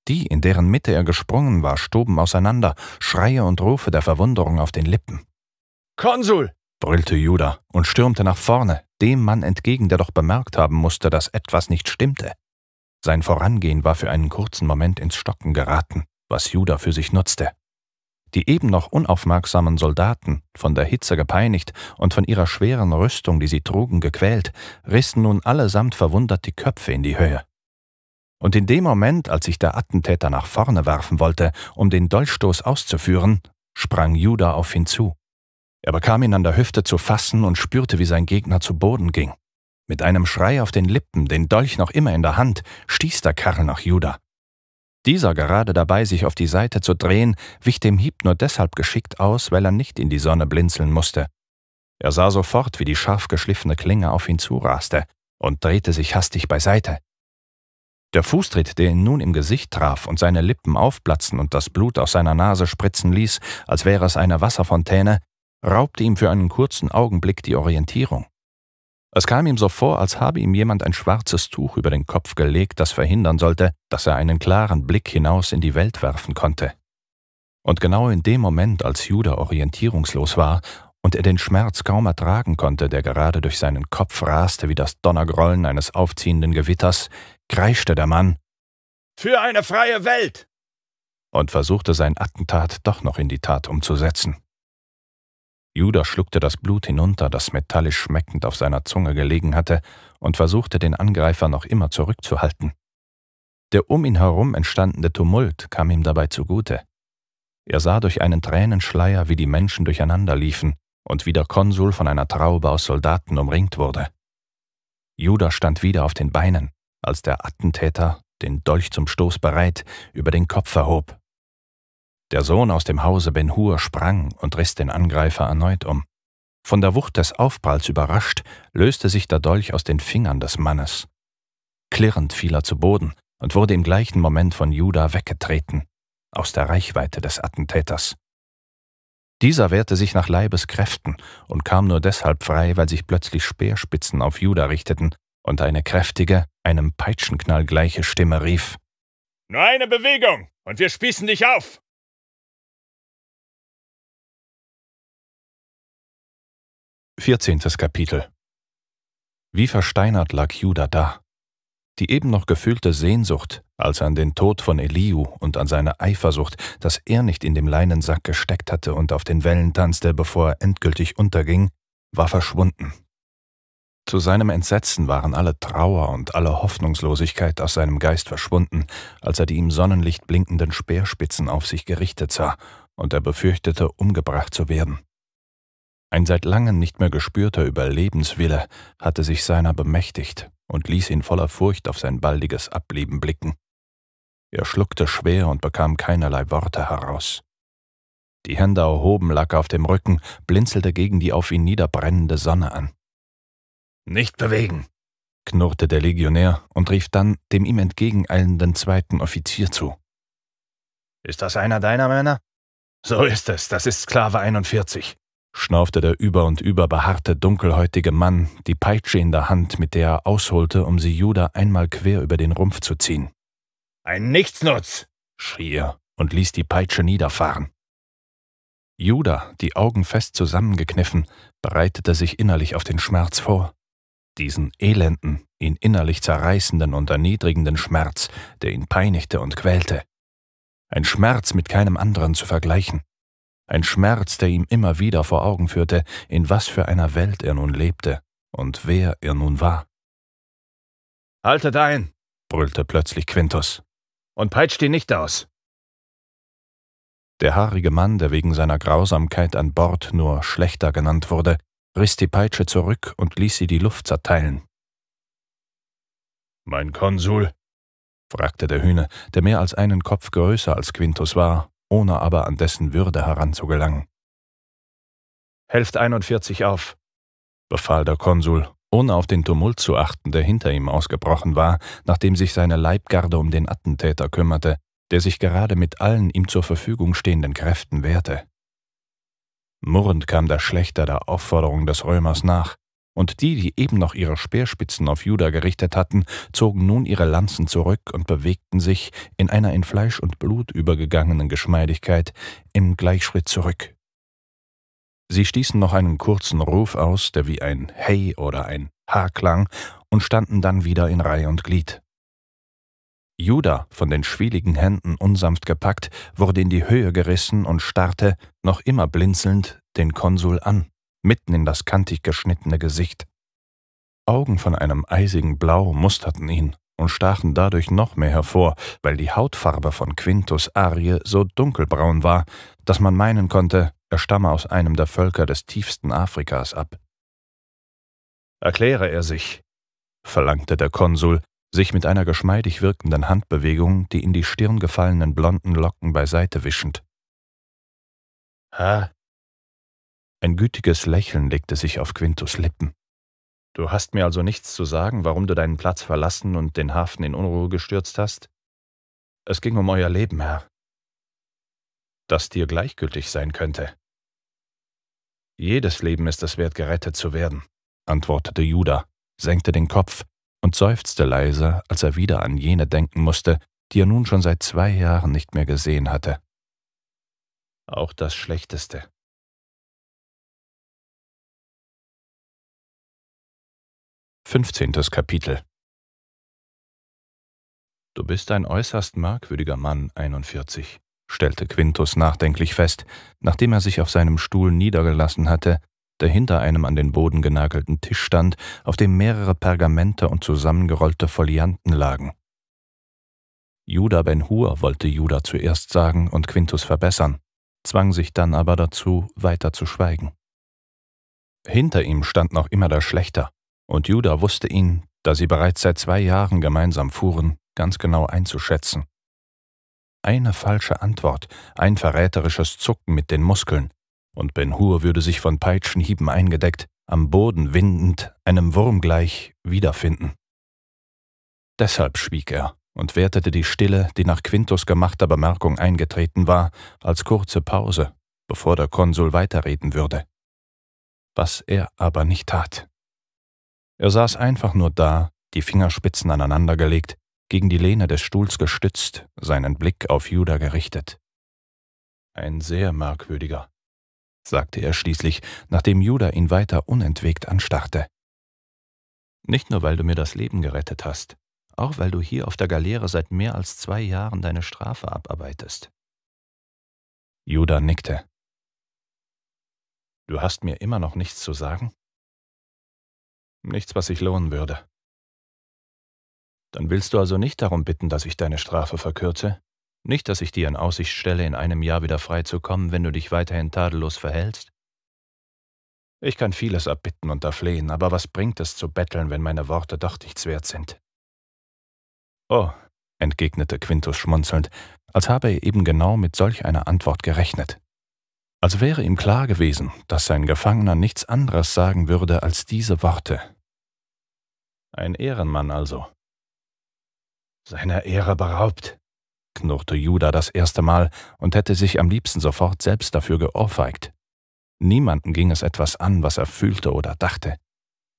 Die, in deren Mitte er gesprungen war, stoben auseinander, Schreie und Rufe der Verwunderung auf den Lippen. Konsul! brüllte Judah und stürmte nach vorne, dem Mann entgegen, der doch bemerkt haben musste, dass etwas nicht stimmte. Sein Vorangehen war für einen kurzen Moment ins Stocken geraten, was Judah für sich nutzte. Die eben noch unaufmerksamen Soldaten, von der Hitze gepeinigt und von ihrer schweren Rüstung, die sie trugen, gequält, rissen nun allesamt verwundert die Köpfe in die Höhe. Und in dem Moment, als sich der Attentäter nach vorne werfen wollte, um den Dolchstoß auszuführen, sprang Judah auf ihn zu. Er bekam ihn an der Hüfte zu fassen und spürte, wie sein Gegner zu Boden ging. Mit einem Schrei auf den Lippen, den Dolch noch immer in der Hand, stieß der Kerl nach Judah. Dieser, gerade dabei, sich auf die Seite zu drehen, wich dem Hieb nur deshalb geschickt aus, weil er nicht in die Sonne blinzeln musste. Er sah sofort, wie die scharf geschliffene Klinge auf ihn zuraste und drehte sich hastig beiseite. Der Fußtritt, der ihn nun im Gesicht traf und seine Lippen aufplatzen und das Blut aus seiner Nase spritzen ließ, als wäre es eine Wasserfontäne, raubte ihm für einen kurzen Augenblick die Orientierung. Es kam ihm so vor, als habe ihm jemand ein schwarzes Tuch über den Kopf gelegt, das verhindern sollte, dass er einen klaren Blick hinaus in die Welt werfen konnte. Und genau in dem Moment, als Judah orientierungslos war und er den Schmerz kaum ertragen konnte, der gerade durch seinen Kopf raste wie das Donnergrollen eines aufziehenden Gewitters, kreischte der Mann Für eine freie Welt! und versuchte sein Attentat doch noch in die Tat umzusetzen. Judah schluckte das Blut hinunter, das metallisch schmeckend auf seiner Zunge gelegen hatte, und versuchte den Angreifer noch immer zurückzuhalten. Der um ihn herum entstandene Tumult kam ihm dabei zugute. Er sah durch einen Tränenschleier, wie die Menschen durcheinander liefen und wie der Konsul von einer Traube aus Soldaten umringt wurde. Judah stand wieder auf den Beinen, als der Attentäter, den Dolch zum Stoß bereit, über den Kopf erhob der Sohn aus dem Hause Ben Hur sprang und riss den Angreifer erneut um. Von der Wucht des Aufpralls überrascht, löste sich der Dolch aus den Fingern des Mannes. Klirrend fiel er zu Boden und wurde im gleichen Moment von Judah weggetreten, aus der Reichweite des Attentäters. Dieser wehrte sich nach Leibeskräften und kam nur deshalb frei, weil sich plötzlich Speerspitzen auf Judah richteten und eine kräftige, einem Peitschenknall gleiche Stimme rief: Nur eine Bewegung und wir spießen dich auf! 14. Kapitel Wie versteinert lag Judah da. Die eben noch gefühlte Sehnsucht, als er an den Tod von Eliu und an seine Eifersucht, dass er nicht in dem Leinensack gesteckt hatte und auf den Wellen tanzte, bevor er endgültig unterging, war verschwunden. Zu seinem Entsetzen waren alle Trauer und alle Hoffnungslosigkeit aus seinem Geist verschwunden, als er die im Sonnenlicht blinkenden Speerspitzen auf sich gerichtet sah, und er befürchtete, umgebracht zu werden. Ein seit langem nicht mehr gespürter Überlebenswille hatte sich seiner bemächtigt, und ließ ihn voller Furcht auf sein baldiges Ableben blicken. Er schluckte schwer und bekam keinerlei Worte heraus. Die Hände erhoben lag er auf dem Rücken, blinzelte gegen die auf ihn niederbrennende Sonne an. Nicht bewegen, knurrte der Legionär und rief dann dem ihm entgegeneilenden zweiten Offizier zu. Ist das einer deiner Männer? So ist es, das ist Sklave 41, schnaufte der über und über behaarte, dunkelhäutige Mann, die Peitsche in der Hand, mit der er ausholte, um sie Judah einmal quer über den Rumpf zu ziehen. Ein Nichtsnutz, schrie er und ließ die Peitsche niederfahren. Judah, die Augen fest zusammengekniffen, bereitete sich innerlich auf den Schmerz vor. Diesen elenden, ihn innerlich zerreißenden und erniedrigenden Schmerz, der ihn peinigte und quälte. Ein Schmerz mit keinem anderen zu vergleichen. Ein Schmerz, der ihm immer wieder vor Augen führte, in was für einer Welt er nun lebte und wer er nun war. Haltet ein, brüllte plötzlich Quintus. Und peitscht ihn nicht aus. Der haarige Mann, der wegen seiner Grausamkeit an Bord nur schlechter genannt wurde, riss die Peitsche zurück und ließ sie die Luft zerteilen. Mein Konsul? fragte der Hühne, der mehr als einen Kopf größer als Quintus war, ohne aber an dessen Würde heranzugelangen. Helft 41 auf, befahl der Konsul, ohne auf den Tumult zu achten, der hinter ihm ausgebrochen war, nachdem sich seine Leibgarde um den Attentäter kümmerte, der sich gerade mit allen ihm zur Verfügung stehenden Kräften wehrte. Murrend kam der Schlechter der Aufforderung des Römers nach, und die, die eben noch ihre Speerspitzen auf Juda gerichtet hatten, zogen nun ihre Lanzen zurück und bewegten sich in einer in Fleisch und Blut übergegangenen Geschmeidigkeit im Gleichschritt zurück. Sie stießen noch einen kurzen Ruf aus, der wie ein Hey oder ein Ha klang, und standen dann wieder in Reihe und Glied. Judah, von den schwieligen Händen unsanft gepackt, wurde in die Höhe gerissen und starrte, noch immer blinzelnd, den Konsul an, mitten in das kantig geschnittene Gesicht. Augen von einem eisigen Blau musterten ihn und stachen dadurch noch mehr hervor, weil die Hautfarbe von Quintus Arie so dunkelbraun war, dass man meinen konnte, er stamme aus einem der Völker des tiefsten Afrikas ab. Erkläre er sich, verlangte der Konsul, sich mit einer geschmeidig wirkenden Handbewegung die in die Stirn gefallenen blonden Locken beiseite wischend. Ha? Ein gütiges Lächeln legte sich auf Quintus Lippen. Du hast mir also nichts zu sagen, warum du deinen Platz verlassen und den Hafen in Unruhe gestürzt hast? Es ging um euer Leben, Herr. Das dir gleichgültig sein könnte. Jedes Leben ist es wert, gerettet zu werden, antwortete Judah, senkte den Kopf und seufzte leise, als er wieder an jene denken musste, die er nun schon seit zwei Jahren nicht mehr gesehen hatte. Auch das Schlechteste. Fünfzehntes Kapitel Du bist ein äußerst merkwürdiger Mann, 41, stellte Quintus nachdenklich fest, nachdem er sich auf seinem Stuhl niedergelassen hatte der hinter einem an den Boden genagelten Tisch stand, auf dem mehrere Pergamente und zusammengerollte Folianten lagen. Judah ben Hur wollte Judah zuerst sagen und Quintus verbessern, zwang sich dann aber dazu, weiter zu schweigen. Hinter ihm stand noch immer der Schlechter, und Judah wusste ihn, da sie bereits seit zwei Jahren gemeinsam fuhren, ganz genau einzuschätzen. Eine falsche Antwort, ein verräterisches Zucken mit den Muskeln, und Ben Hur würde sich von Peitschenhieben eingedeckt, am Boden windend, einem Wurm gleich, wiederfinden. Deshalb schwieg er und wertete die Stille, die nach Quintus gemachter Bemerkung eingetreten war, als kurze Pause, bevor der Konsul weiterreden würde. Was er aber nicht tat. Er saß einfach nur da, die Fingerspitzen aneinandergelegt, gegen die Lehne des Stuhls gestützt, seinen Blick auf Judah gerichtet. Ein sehr merkwürdiger, sagte er schließlich, nachdem Judah ihn weiter unentwegt anstarrte. Nicht nur, weil du mir das Leben gerettet hast, auch weil du hier auf der Galeere seit mehr als zwei Jahren deine Strafe abarbeitest. Judah nickte. Du hast mir immer noch nichts zu sagen? Nichts, was sich lohnen würde. Dann willst du also nicht darum bitten, dass ich deine Strafe verkürze? Nicht, dass ich dir in Aussicht stelle, in einem Jahr wieder frei zu kommen, wenn du dich weiterhin tadellos verhältst? Ich kann vieles erbitten und erflehen, aber was bringt es zu betteln, wenn meine Worte doch nichts wert sind? Oh, entgegnete Quintus schmunzelnd, als habe er eben genau mit solch einer Antwort gerechnet. Als wäre ihm klar gewesen, dass sein Gefangener nichts anderes sagen würde als diese Worte. Ein Ehrenmann also. Seiner Ehre beraubt, knurrte Judah das erste Mal und hätte sich am liebsten sofort selbst dafür geohrfeigt. Niemanden ging es etwas an, was er fühlte oder dachte.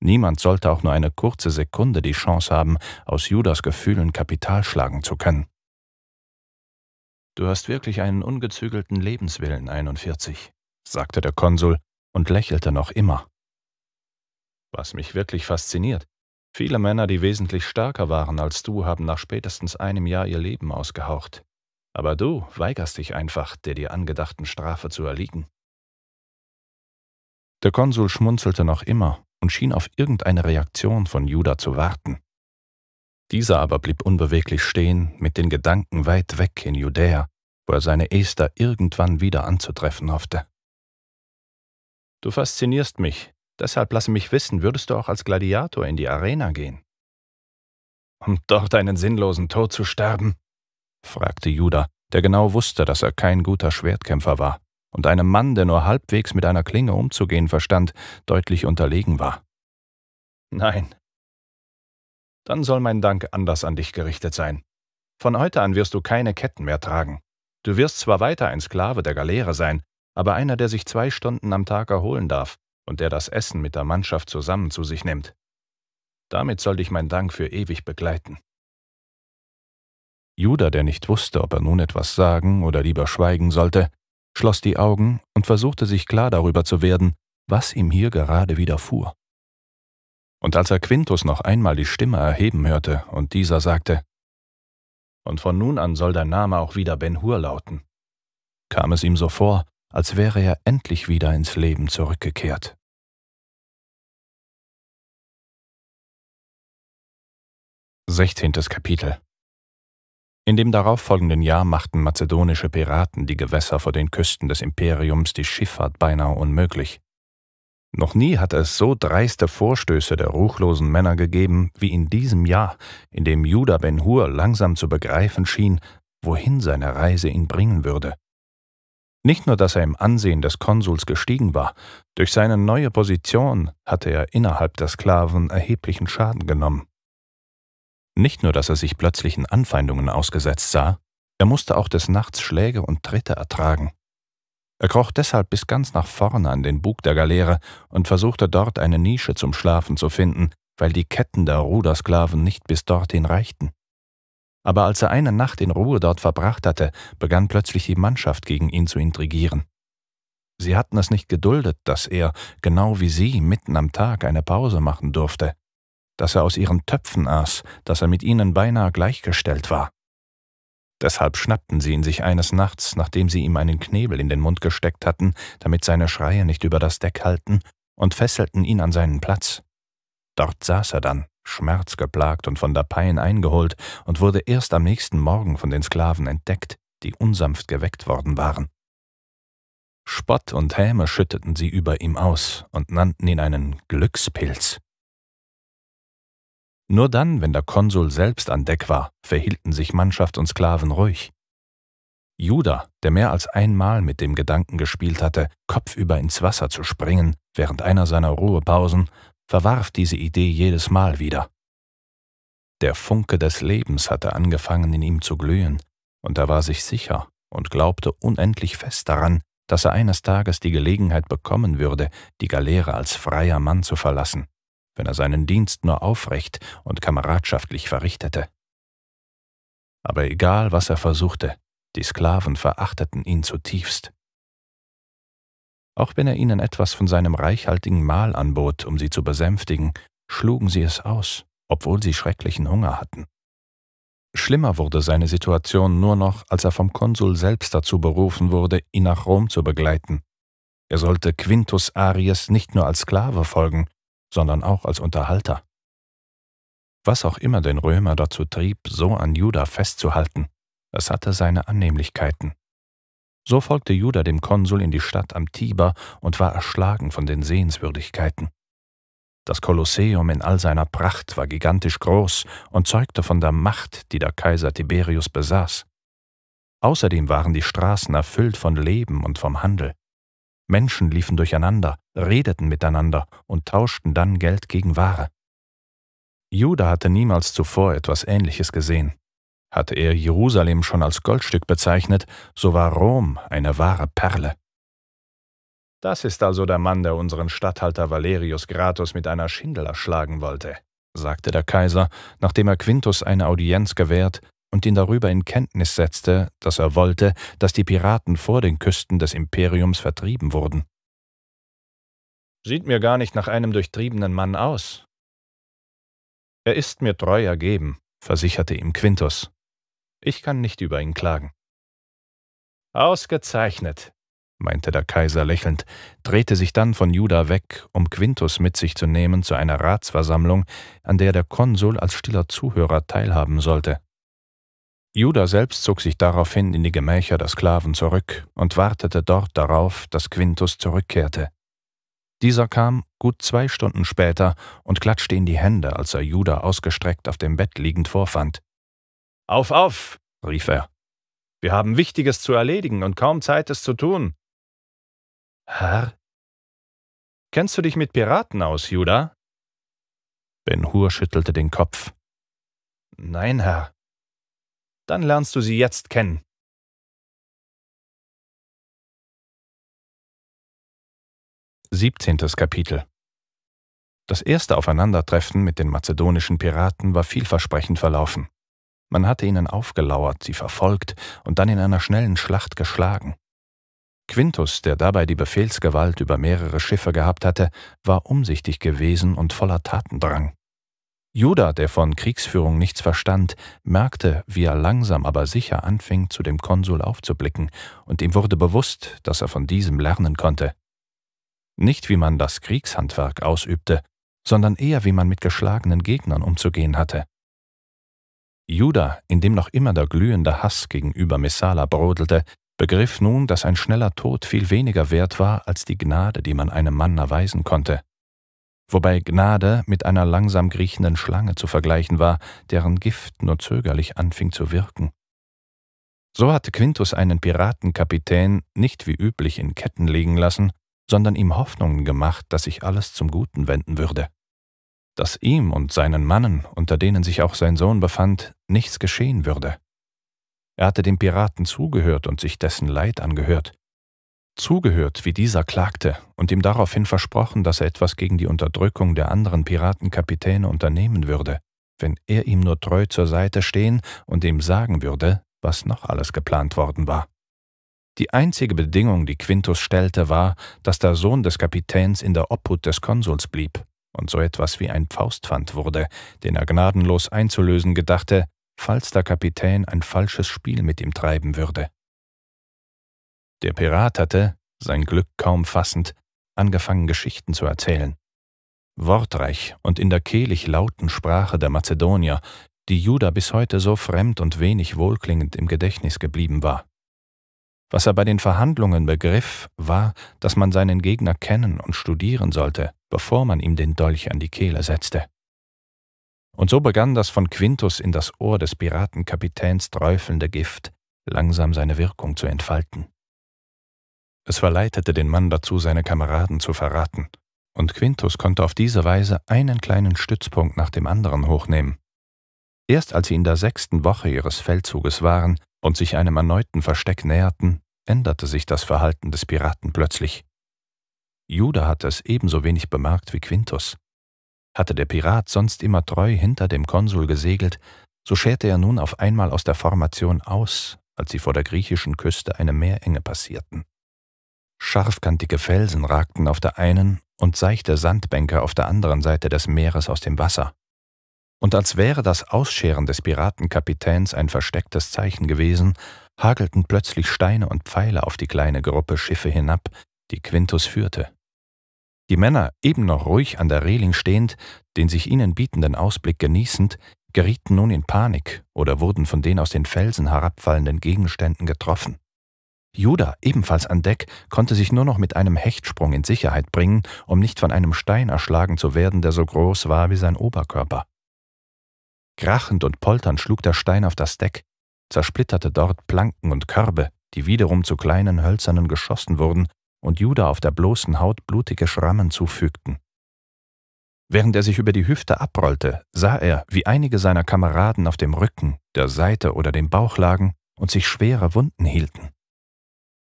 Niemand sollte auch nur eine kurze Sekunde die Chance haben, aus Judas Gefühlen Kapital schlagen zu können. Du hast wirklich einen ungezügelten Lebenswillen, 41, sagte der Konsul und lächelte noch immer. Was mich wirklich fasziniert, viele Männer, die wesentlich stärker waren als du, haben nach spätestens einem Jahr ihr Leben ausgehaucht. Aber du weigerst dich einfach, der dir angedachten Strafe zu erliegen. Der Konsul schmunzelte noch immer und schien auf irgendeine Reaktion von Judah zu warten. Dieser aber blieb unbeweglich stehen, mit den Gedanken weit weg in Judäa, wo er seine Esther irgendwann wieder anzutreffen hoffte. Du faszinierst mich, deshalb lasse mich wissen, würdest du auch als Gladiator in die Arena gehen? Um dort einen sinnlosen Tod zu sterben? fragte Judah, der genau wusste, dass er kein guter Schwertkämpfer war und einem Mann, der nur halbwegs mit einer Klinge umzugehen verstand, deutlich unterlegen war. Nein. Dann soll mein Dank anders an dich gerichtet sein. Von heute an wirst du keine Ketten mehr tragen. Du wirst zwar weiter ein Sklave der Galeere sein, aber einer, der sich zwei Stunden am Tag erholen darf und der das Essen mit der Mannschaft zusammen zu sich nimmt. Damit soll dich mein Dank für ewig begleiten. Judah, der nicht wusste, ob er nun etwas sagen oder lieber schweigen sollte, schloss die Augen und versuchte sich klar darüber zu werden, was ihm hier gerade widerfuhr. Und als er Quintus noch einmal die Stimme erheben hörte und dieser sagte, Und von nun an soll dein Name auch wieder Ben Hur lauten, kam es ihm so vor, als wäre er endlich wieder ins Leben zurückgekehrt. Sechzehntes Kapitel in dem darauffolgenden Jahr machten mazedonische Piraten die Gewässer vor den Küsten des Imperiums die Schifffahrt beinahe unmöglich. Noch nie hatte es so dreiste Vorstöße der ruchlosen Männer gegeben wie in diesem Jahr, in dem Judah Ben Hur langsam zu begreifen schien, wohin seine Reise ihn bringen würde. Nicht nur, dass er im Ansehen des Konsuls gestiegen war, durch seine neue Position hatte er innerhalb der Sklaven erheblichen Schaden genommen. Nicht nur, dass er sich plötzlichen Anfeindungen ausgesetzt sah, er musste auch des Nachts Schläge und Tritte ertragen. Er kroch deshalb bis ganz nach vorne an den Bug der Galeere und versuchte dort eine Nische zum Schlafen zu finden, weil die Ketten der Rudersklaven nicht bis dorthin reichten. Aber als er eine Nacht in Ruhe dort verbracht hatte, begann plötzlich die Mannschaft gegen ihn zu intrigieren. Sie hatten es nicht geduldet, dass er, genau wie sie, mitten am Tag eine Pause machen durfte dass er aus ihren Töpfen aß, dass er mit ihnen beinahe gleichgestellt war. Deshalb schnappten sie ihn sich eines Nachts, nachdem sie ihm einen Knebel in den Mund gesteckt hatten, damit seine Schreie nicht über das Deck halten, und fesselten ihn an seinen Platz. Dort saß er dann, schmerzgeplagt und von der Pein eingeholt, und wurde erst am nächsten Morgen von den Sklaven entdeckt, die unsanft geweckt worden waren. Spott und Häme schütteten sie über ihm aus und nannten ihn einen Glückspilz. Nur dann, wenn der Konsul selbst an Deck war, verhielten sich Mannschaft und Sklaven ruhig. Judah, der mehr als einmal mit dem Gedanken gespielt hatte, kopfüber ins Wasser zu springen während einer seiner Ruhepausen, verwarf diese Idee jedes Mal wieder. Der Funke des Lebens hatte angefangen in ihm zu glühen, und er war sich sicher und glaubte unendlich fest daran, dass er eines Tages die Gelegenheit bekommen würde, die Galeere als freier Mann zu verlassen wenn er seinen Dienst nur aufrecht und kameradschaftlich verrichtete. Aber egal, was er versuchte, die Sklaven verachteten ihn zutiefst. Auch wenn er ihnen etwas von seinem reichhaltigen Mahl anbot, um sie zu besänftigen, schlugen sie es aus, obwohl sie schrecklichen Hunger hatten. Schlimmer wurde seine Situation nur noch, als er vom Konsul selbst dazu berufen wurde, ihn nach Rom zu begleiten. Er sollte Quintus Aries nicht nur als Sklave folgen, sondern auch als Unterhalter. Was auch immer den Römer dazu trieb, so an Juda festzuhalten, es hatte seine Annehmlichkeiten. So folgte Judah dem Konsul in die Stadt am Tiber und war erschlagen von den Sehenswürdigkeiten. Das Kolosseum in all seiner Pracht war gigantisch groß und zeugte von der Macht, die der Kaiser Tiberius besaß. Außerdem waren die Straßen erfüllt von Leben und vom Handel. Menschen liefen durcheinander, redeten miteinander und tauschten dann Geld gegen Ware. Judah hatte niemals zuvor etwas Ähnliches gesehen. Hatte er Jerusalem schon als Goldstück bezeichnet, so war Rom eine wahre Perle. Das ist also der Mann, der unseren Statthalter Valerius Gratus mit einer Schindel erschlagen wollte, sagte der Kaiser, nachdem er Quintus eine Audienz gewährt und ihn darüber in Kenntnis setzte, dass er wollte, dass die Piraten vor den Küsten des Imperiums vertrieben wurden. Sieht mir gar nicht nach einem durchtriebenen Mann aus. Er ist mir treu ergeben, versicherte ihm Quintus. Ich kann nicht über ihn klagen. Ausgezeichnet, meinte der Kaiser lächelnd, drehte sich dann von Juda weg, um Quintus mit sich zu nehmen zu einer Ratsversammlung, an der der Konsul als stiller Zuhörer teilhaben sollte. Juda selbst zog sich daraufhin in die Gemächer der Sklaven zurück und wartete dort darauf, dass Quintus zurückkehrte. Dieser kam gut zwei Stunden später und klatschte in die Hände, als er Juda ausgestreckt auf dem Bett liegend vorfand. Auf, auf, rief er. Wir haben Wichtiges zu erledigen und kaum Zeit, es zu tun. Herr? Kennst du dich mit Piraten aus, Juda? Ben Hur schüttelte den Kopf. Nein, Herr. Dann lernst du sie jetzt kennen. Siebzehntes Kapitel Das erste Aufeinandertreffen mit den mazedonischen Piraten war vielversprechend verlaufen. Man hatte ihnen aufgelauert, sie verfolgt und dann in einer schnellen Schlacht geschlagen. Quintus, der dabei die Befehlsgewalt über mehrere Schiffe gehabt hatte, war umsichtig gewesen und voller Tatendrang. Judah, der von Kriegsführung nichts verstand, merkte, wie er langsam aber sicher anfing, zu dem Konsul aufzublicken, und ihm wurde bewusst, dass er von diesem lernen konnte. Nicht wie man das Kriegshandwerk ausübte, sondern eher wie man mit geschlagenen Gegnern umzugehen hatte. Judah, in dem noch immer der glühende Hass gegenüber Messala brodelte, begriff nun, dass ein schneller Tod viel weniger wert war als die Gnade, die man einem Mann erweisen konnte. Wobei Gnade mit einer langsam kriechenden Schlange zu vergleichen war, deren Gift nur zögerlich anfing zu wirken. So hatte Quintus einen Piratenkapitän nicht wie üblich in Ketten legen lassen, sondern ihm Hoffnungen gemacht, dass sich alles zum Guten wenden würde. Dass ihm und seinen Mannen, unter denen sich auch sein Sohn befand, nichts geschehen würde. Er hatte dem Piraten zugehört und sich dessen Leid angehört. Zugehört, wie dieser klagte, und ihm daraufhin versprochen, dass er etwas gegen die Unterdrückung der anderen Piratenkapitäne unternehmen würde, wenn er ihm nur treu zur Seite stehen und ihm sagen würde, was noch alles geplant worden war. Die einzige Bedingung, die Quintus stellte, war, dass der Sohn des Kapitäns in der Obhut des Konsuls blieb und so etwas wie ein Faustpfand wurde, den er gnadenlos einzulösen gedachte, falls der Kapitän ein falsches Spiel mit ihm treiben würde. Der Pirat hatte, sein Glück kaum fassend, angefangen Geschichten zu erzählen. Wortreich und in der kehlig lauten Sprache der Mazedonier, die Juda bis heute so fremd und wenig wohlklingend im Gedächtnis geblieben war. Was er bei den Verhandlungen begriff, war, dass man seinen Gegner kennen und studieren sollte, bevor man ihm den Dolch an die Kehle setzte. Und so begann das von Quintus in das Ohr des Piratenkapitäns träufelnde Gift langsam seine Wirkung zu entfalten. Es verleitete den Mann dazu, seine Kameraden zu verraten, und Quintus konnte auf diese Weise einen kleinen Stützpunkt nach dem anderen hochnehmen. Erst als sie in der sechsten Woche ihres Feldzuges waren und sich einem erneuten Versteck näherten, änderte sich das Verhalten des Piraten plötzlich. Judah hatte es ebenso wenig bemerkt wie Quintus. Hatte der Pirat sonst immer treu hinter dem Konsul gesegelt, so scherte er nun auf einmal aus der Formation aus, als sie vor der griechischen Küste eine Meerenge passierten. Scharfkantige Felsen ragten auf der einen und seichte Sandbänke auf der anderen Seite des Meeres aus dem Wasser. Und als wäre das Ausscheren des Piratenkapitäns ein verstecktes Zeichen gewesen, hagelten plötzlich Steine und Pfeile auf die kleine Gruppe Schiffe hinab, die Quintus führte. Die Männer, eben noch ruhig an der Reling stehend, den sich ihnen bietenden Ausblick genießend, gerieten nun in Panik oder wurden von den aus den Felsen herabfallenden Gegenständen getroffen. Judah, ebenfalls an Deck, konnte sich nur noch mit einem Hechtsprung in Sicherheit bringen, um nicht von einem Stein erschlagen zu werden, der so groß war wie sein Oberkörper. Krachend und polternd schlug der Stein auf das Deck, zersplitterte dort Planken und Körbe, die wiederum zu kleinen hölzernen Geschossen wurden und Judah auf der bloßen Haut blutige Schrammen zufügten. Während er sich über die Hüfte abrollte, sah er, wie einige seiner Kameraden auf dem Rücken, der Seite oder dem Bauch lagen und sich schwere Wunden hielten.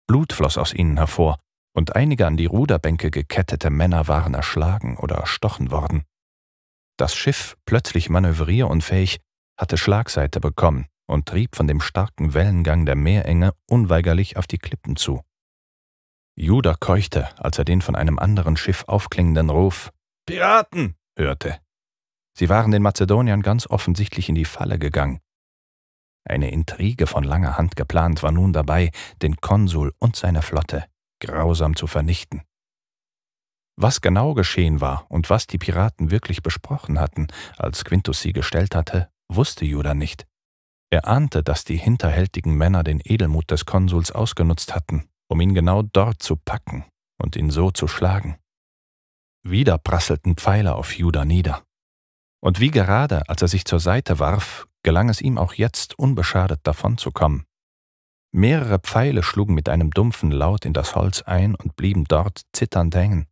Blut floss aus ihnen hervor, und einige an die Ruderbänke gekettete Männer waren erschlagen oder erstochen worden. Das Schiff, plötzlich manövrierunfähig, hatte Schlagseite bekommen und trieb von dem starken Wellengang der Meerenge unweigerlich auf die Klippen zu. Judah keuchte, als er den von einem anderen Schiff aufklingenden Ruf Piraten hörte. Sie waren den Mazedoniern ganz offensichtlich in die Falle gegangen. Eine Intrige von langer Hand geplant war nun dabei, den Konsul und seine Flotte grausam zu vernichten. Was genau geschehen war und was die Piraten wirklich besprochen hatten, als Quintus sie gestellt hatte, wusste Judah nicht. Er ahnte, dass die hinterhältigen Männer den Edelmut des Konsuls ausgenutzt hatten, um ihn genau dort zu packen und ihn so zu schlagen. Wieder prasselten Pfeile auf Judah nieder. Und wie gerade, als er sich zur Seite warf, gelang es ihm auch jetzt unbeschadet davonzukommen. Mehrere Pfeile schlugen mit einem dumpfen Laut in das Holz ein und blieben dort zitternd hängen.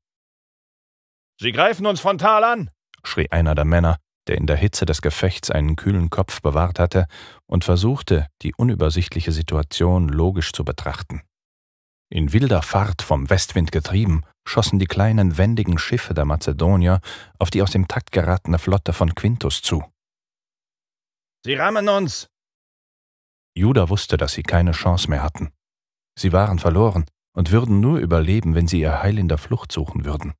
Sie greifen uns frontal an, schrie einer der Männer, der in der Hitze des Gefechts einen kühlen Kopf bewahrt hatte und versuchte, die unübersichtliche Situation logisch zu betrachten. In wilder Fahrt vom Westwind getrieben, schossen die kleinen wendigen Schiffe der Mazedonier auf die aus dem Takt geratene Flotte von Quintus zu. Sie rammen uns! Judah wusste, dass sie keine Chance mehr hatten. Sie waren verloren und würden nur überleben, wenn sie ihr Heil in der Flucht suchen würden.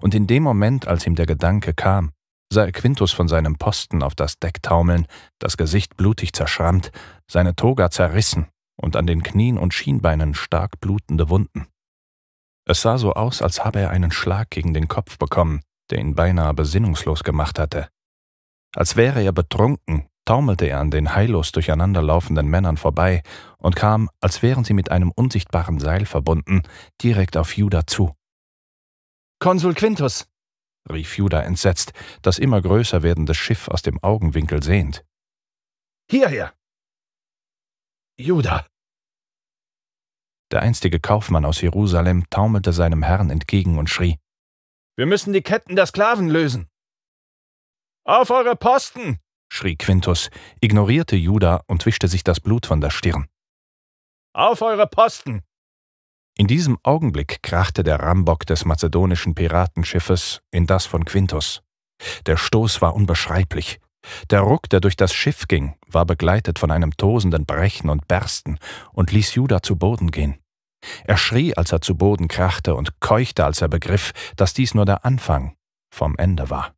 Und in dem Moment, als ihm der Gedanke kam, sah er Quintus von seinem Posten auf das Deck taumeln, das Gesicht blutig zerschrammt, seine Toga zerrissen und an den Knien und Schienbeinen stark blutende Wunden. Es sah so aus, als habe er einen Schlag gegen den Kopf bekommen, der ihn beinahe besinnungslos gemacht hatte. Als wäre er betrunken, taumelte er an den heillos durcheinanderlaufenden Männern vorbei und kam, als wären sie mit einem unsichtbaren Seil verbunden, direkt auf Judah zu. Konsul Quintus! rief Judah entsetzt, das immer größer werdende Schiff aus dem Augenwinkel sehend. Hierher! Judah! Der einstige Kaufmann aus Jerusalem taumelte seinem Herrn entgegen und schrie: Wir müssen die Ketten der Sklaven lösen! Auf eure Posten! schrie Quintus, ignorierte Judah und wischte sich das Blut von der Stirn. Auf eure Posten! In diesem Augenblick krachte der Rambock des mazedonischen Piratenschiffes in das von Quintus. Der Stoß war unbeschreiblich. Der Ruck, der durch das Schiff ging, war begleitet von einem tosenden Brechen und Bersten und ließ Judah zu Boden gehen. Er schrie, als er zu Boden krachte, und keuchte, als er begriff, dass dies nur der Anfang vom Ende war.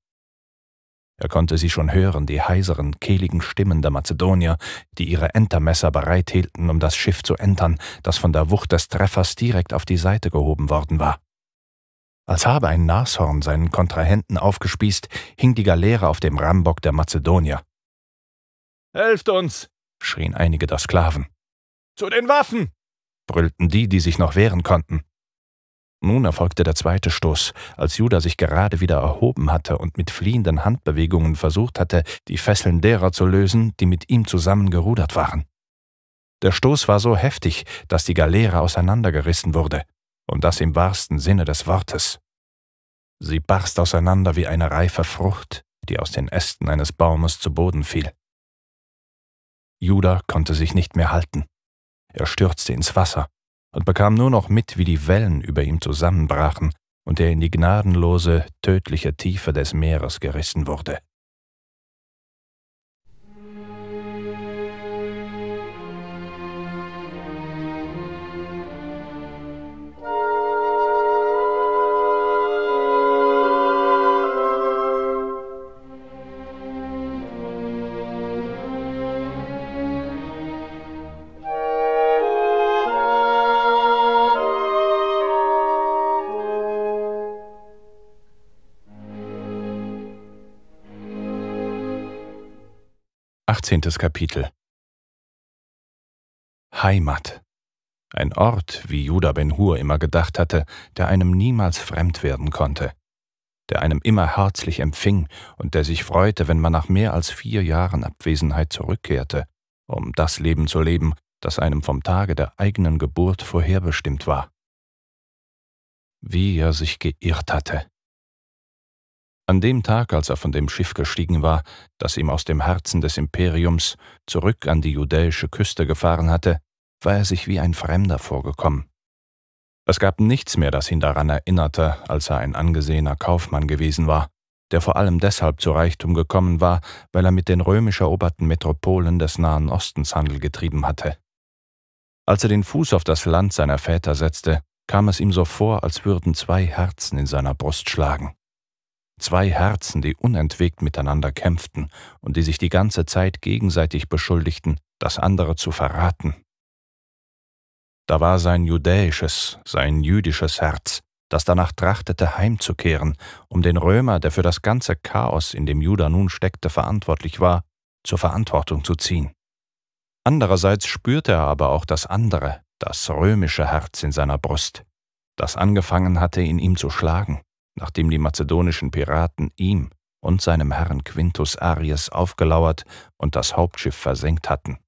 Er konnte sie schon hören, die heiseren, kehligen Stimmen der Mazedonier, die ihre Entermesser bereithielten, um das Schiff zu entern, das von der Wucht des Treffers direkt auf die Seite gehoben worden war. Als habe ein Nashorn seinen Kontrahenten aufgespießt, hing die Galeere auf dem Rambock der Mazedonier. Helft uns! schrien einige der Sklaven. Zu den Waffen! brüllten die, die sich noch wehren konnten. Nun erfolgte der zweite Stoß, als Judah sich gerade wieder erhoben hatte und mit fliehenden Handbewegungen versucht hatte, die Fesseln derer zu lösen, die mit ihm zusammen gerudert waren. Der Stoß war so heftig, dass die Galeere auseinandergerissen wurde, und das im wahrsten Sinne des Wortes. Sie barst auseinander wie eine reife Frucht, die aus den Ästen eines Baumes zu Boden fiel. Judah konnte sich nicht mehr halten. Er stürzte ins Wasser und bekam nur noch mit, wie die Wellen über ihm zusammenbrachen und er in die gnadenlose, tödliche Tiefe des Meeres gerissen wurde. 18. Kapitel Heimat Ein Ort, wie Judah Ben Hur immer gedacht hatte, der einem niemals fremd werden konnte, der einem immer herzlich empfing und der sich freute, wenn man nach mehr als vier Jahren Abwesenheit zurückkehrte, um das Leben zu leben, das einem vom Tage der eigenen Geburt vorherbestimmt war. Wie er sich geirrt hatte. An dem Tag, als er von dem Schiff gestiegen war, das ihm aus dem Herzen des Imperiums zurück an die judäische Küste gefahren hatte, war er sich wie ein Fremder vorgekommen. Es gab nichts mehr, das ihn daran erinnerte, als er ein angesehener Kaufmann gewesen war, der vor allem deshalb zu Reichtum gekommen war, weil er mit den römisch eroberten Metropolen des Nahen Ostens Handel getrieben hatte. Als er den Fuß auf das Land seiner Väter setzte, kam es ihm so vor, als würden zwei Herzen in seiner Brust schlagen. Zwei Herzen, die unentwegt miteinander kämpften und die sich die ganze Zeit gegenseitig beschuldigten, das andere zu verraten da war sein judäisches, sein jüdisches Herz, das danach trachtete, heimzukehren, um den Römer, der für das ganze Chaos, in dem Juda nun steckte, verantwortlich war, zur Verantwortung zu ziehen. Andererseits spürte er aber auch das andere, das römische Herz in seiner Brust, das angefangen hatte, in ihm zu schlagen, nachdem die mazedonischen Piraten ihm und seinem Herrn Quintus Aries aufgelauert und das Hauptschiff versenkt hatten.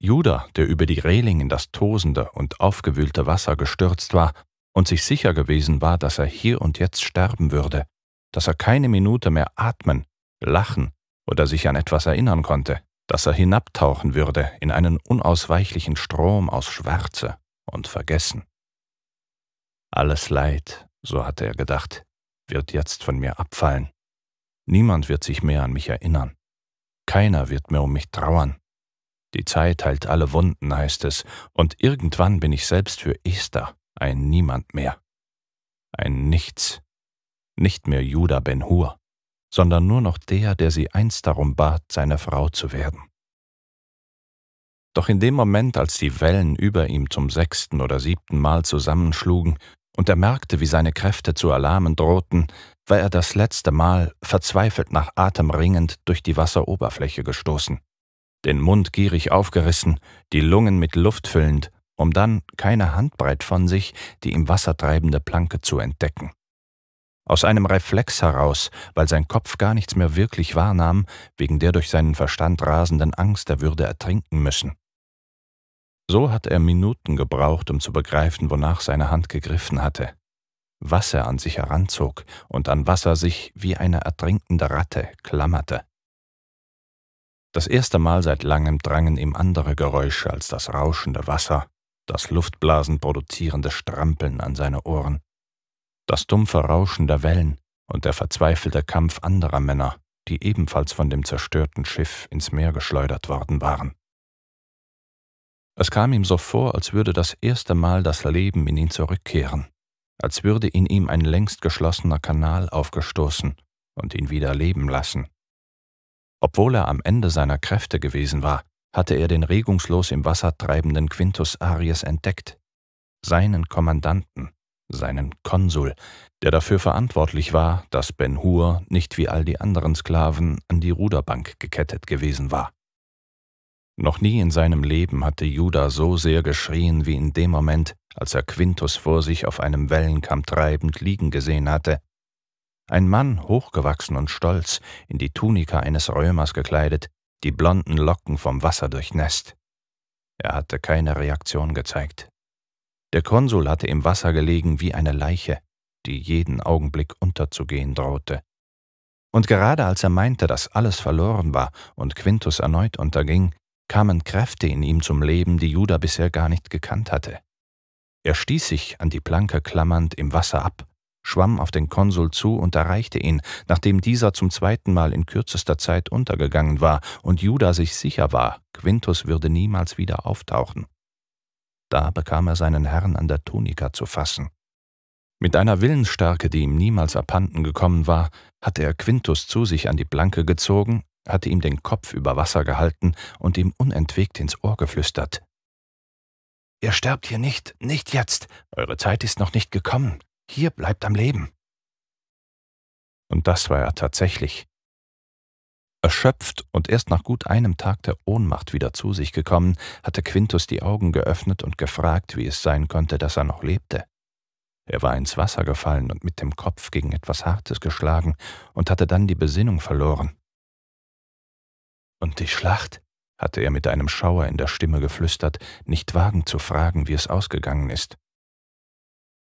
Judah, der über die Reling in das tosende und aufgewühlte Wasser gestürzt war und sich sicher gewesen war, dass er hier und jetzt sterben würde, dass er keine Minute mehr atmen, lachen oder sich an etwas erinnern konnte, dass er hinabtauchen würde in einen unausweichlichen Strom aus Schwärze und Vergessen. Alles Leid, so hatte er gedacht, wird jetzt von mir abfallen. Niemand wird sich mehr an mich erinnern. Keiner wird mehr um mich trauern. Die Zeit heilt alle Wunden, heißt es, und irgendwann bin ich selbst für Esther ein Niemand mehr. Ein Nichts. Nicht mehr Judah Ben Hur, sondern nur noch der, der sie einst darum bat, seine Frau zu werden. Doch in dem Moment, als die Wellen über ihm zum sechsten oder siebten Mal zusammenschlugen und er merkte, wie seine Kräfte zu erlahmen drohten, war er das letzte Mal, verzweifelt nach Atem ringend, durch die Wasseroberfläche gestoßen den Mund gierig aufgerissen, die Lungen mit Luft füllend, um dann keine Handbreit von sich die im Wasser treibende Planke zu entdecken. Aus einem Reflex heraus, weil sein Kopf gar nichts mehr wirklich wahrnahm, wegen der durch seinen Verstand rasenden Angst, er würde ertrinken müssen. So hat er Minuten gebraucht, um zu begreifen, wonach seine Hand gegriffen hatte. Was er an sich heranzog und an was er sich wie eine ertrinkende Ratte klammerte. Das erste Mal seit langem drangen ihm andere Geräusche als das rauschende Wasser, das Luftblasen produzierende Strampeln an seine Ohren, das dumpfe Rauschen der Wellen und der verzweifelte Kampf anderer Männer, die ebenfalls von dem zerstörten Schiff ins Meer geschleudert worden waren. Es kam ihm so vor, als würde das erste Mal das Leben in ihn zurückkehren, als würde in ihm ein längst geschlossener Kanal aufgestoßen und ihn wieder leben lassen. Obwohl er am Ende seiner Kräfte gewesen war, hatte er den regungslos im Wasser treibenden Quintus Aries entdeckt, seinen Kommandanten, seinen Konsul, der dafür verantwortlich war, dass Ben Hur nicht wie all die anderen Sklaven an die Ruderbank gekettet gewesen war. Noch nie in seinem Leben hatte Judah so sehr geschrien wie in dem Moment, als er Quintus vor sich auf einem Wellenkamm treibend liegen gesehen hatte ein Mann, hochgewachsen und stolz, in die Tunika eines Römers gekleidet, die blonden Locken vom Wasser durchnässt. Er hatte keine Reaktion gezeigt. Der Konsul hatte im Wasser gelegen wie eine Leiche, die jeden Augenblick unterzugehen drohte. Und gerade als er meinte, dass alles verloren war und Quintus erneut unterging, kamen Kräfte in ihm zum Leben, die Judah bisher gar nicht gekannt hatte. Er stieß sich an die Planke klammernd im Wasser ab schwamm auf den Konsul zu und erreichte ihn, nachdem dieser zum zweiten Mal in kürzester Zeit untergegangen war und Judah sich sicher war, Quintus würde niemals wieder auftauchen. Da bekam er seinen Herrn an der Tunika zu fassen. Mit einer Willensstärke, die ihm niemals abhanden gekommen war, hatte er Quintus zu sich an die Planke gezogen, hatte ihm den Kopf über Wasser gehalten und ihm unentwegt ins Ohr geflüstert. Ihr sterbt hier nicht, nicht jetzt, eure Zeit ist noch nicht gekommen, hier bleibt am Leben. Und das war er tatsächlich. Erschöpft und erst nach gut einem Tag der Ohnmacht wieder zu sich gekommen, hatte Quintus die Augen geöffnet und gefragt, wie es sein konnte, dass er noch lebte. Er war ins Wasser gefallen und mit dem Kopf gegen etwas Hartes geschlagen und hatte dann die Besinnung verloren. Und die Schlacht? hatte er mit einem Schauer in der Stimme geflüstert, nicht wagen zu fragen, wie es ausgegangen ist.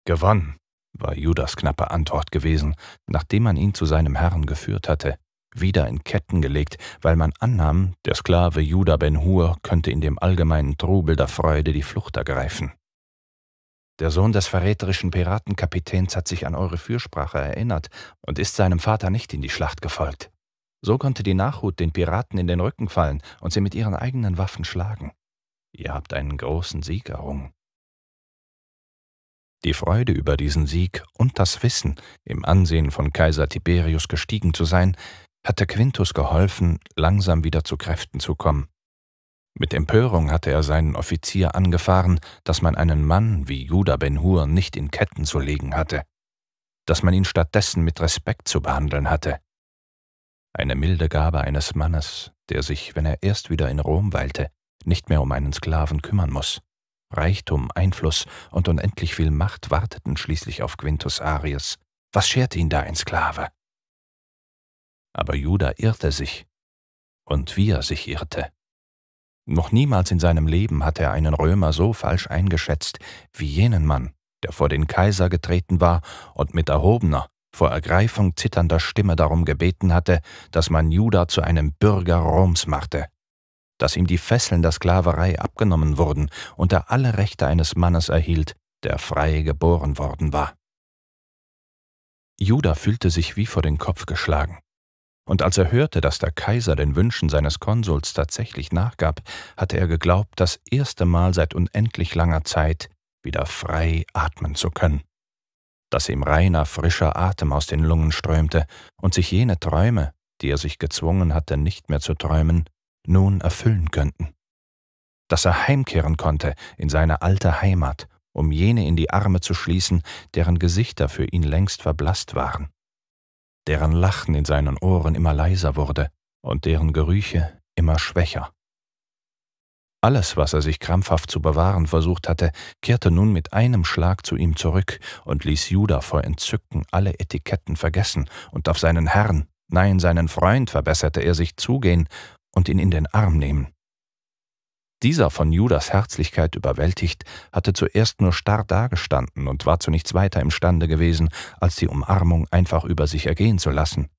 Gewonnen, war Judas knappe Antwort gewesen, nachdem man ihn zu seinem Herrn geführt hatte, wieder in Ketten gelegt, weil man annahm, der Sklave Judah ben Hur könnte in dem allgemeinen Trubel der Freude die Flucht ergreifen. Der Sohn des verräterischen Piratenkapitäns hat sich an eure Fürsprache erinnert und ist seinem Vater nicht in die Schlacht gefolgt. So konnte die Nachhut den Piraten in den Rücken fallen und sie mit ihren eigenen Waffen schlagen. Ihr habt einen großen Sieg errungen. Die Freude über diesen Sieg und das Wissen, im Ansehen von Kaiser Tiberius gestiegen zu sein, hatte Quintus geholfen, langsam wieder zu Kräften zu kommen. Mit Empörung hatte er seinen Offizier angefahren, dass man einen Mann wie Judah ben Hur nicht in Ketten zu legen hatte, dass man ihn stattdessen mit Respekt zu behandeln hatte. Eine milde Gabe eines Mannes, der sich, wenn er erst wieder in Rom weilte, nicht mehr um einen Sklaven kümmern muss. Reichtum, Einfluss und unendlich viel Macht warteten schließlich auf Quintus Arius. Was scherte ihn da ein Sklave? Aber Judah irrte sich. Und wie er sich irrte. Noch niemals in seinem Leben hatte er einen Römer so falsch eingeschätzt wie jenen Mann, der vor den Kaiser getreten war und mit erhobener, vor Ergreifung zitternder Stimme darum gebeten hatte, dass man Juda zu einem Bürger Roms machte, dass ihm die Fesseln der Sklaverei abgenommen wurden und er alle Rechte eines Mannes erhielt, der frei geboren worden war. Juda fühlte sich wie vor den Kopf geschlagen. Und als er hörte, dass der Kaiser den Wünschen seines Konsuls tatsächlich nachgab, hatte er geglaubt, das erste Mal seit unendlich langer Zeit wieder frei atmen zu können. Dass ihm reiner, frischer Atem aus den Lungen strömte und sich jene Träume, die er sich gezwungen hatte, nicht mehr zu träumen, nun erfüllen könnten. Dass er heimkehren konnte in seine alte Heimat, um jene in die Arme zu schließen, deren Gesichter für ihn längst verblasst waren deren Lachen in seinen Ohren immer leiser wurde und deren Gerüche immer schwächer. Alles, was er sich krampfhaft zu bewahren versucht hatte, kehrte nun mit einem Schlag zu ihm zurück und ließ Judah vor Entzücken alle Etiketten vergessen und auf seinen Herrn, nein, seinen Freund, verbesserte er sich zugehen und ihn in den Arm nehmen. Dieser von Judas Herzlichkeit überwältigt, hatte zuerst nur starr dagestanden und war zu nichts weiter imstande gewesen, als die Umarmung einfach über sich ergehen zu lassen.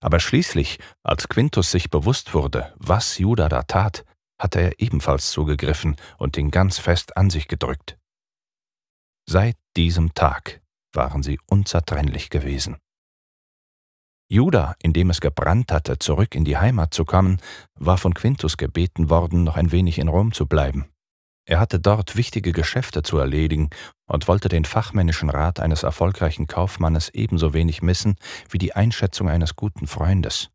Aber schließlich, als Quintus sich bewusst wurde, was Judah da tat, hatte er ebenfalls zugegriffen und ihn ganz fest an sich gedrückt. Seit diesem Tag waren sie unzertrennlich gewesen. Judah, in dem es gebrannt hatte, zurück in die Heimat zu kommen, war von Quintus gebeten worden, noch ein wenig in Rom zu bleiben. Er hatte dort wichtige Geschäfte zu erledigen und wollte den fachmännischen Rat eines erfolgreichen Kaufmannes ebenso wenig missen wie die Einschätzung eines guten Freundes.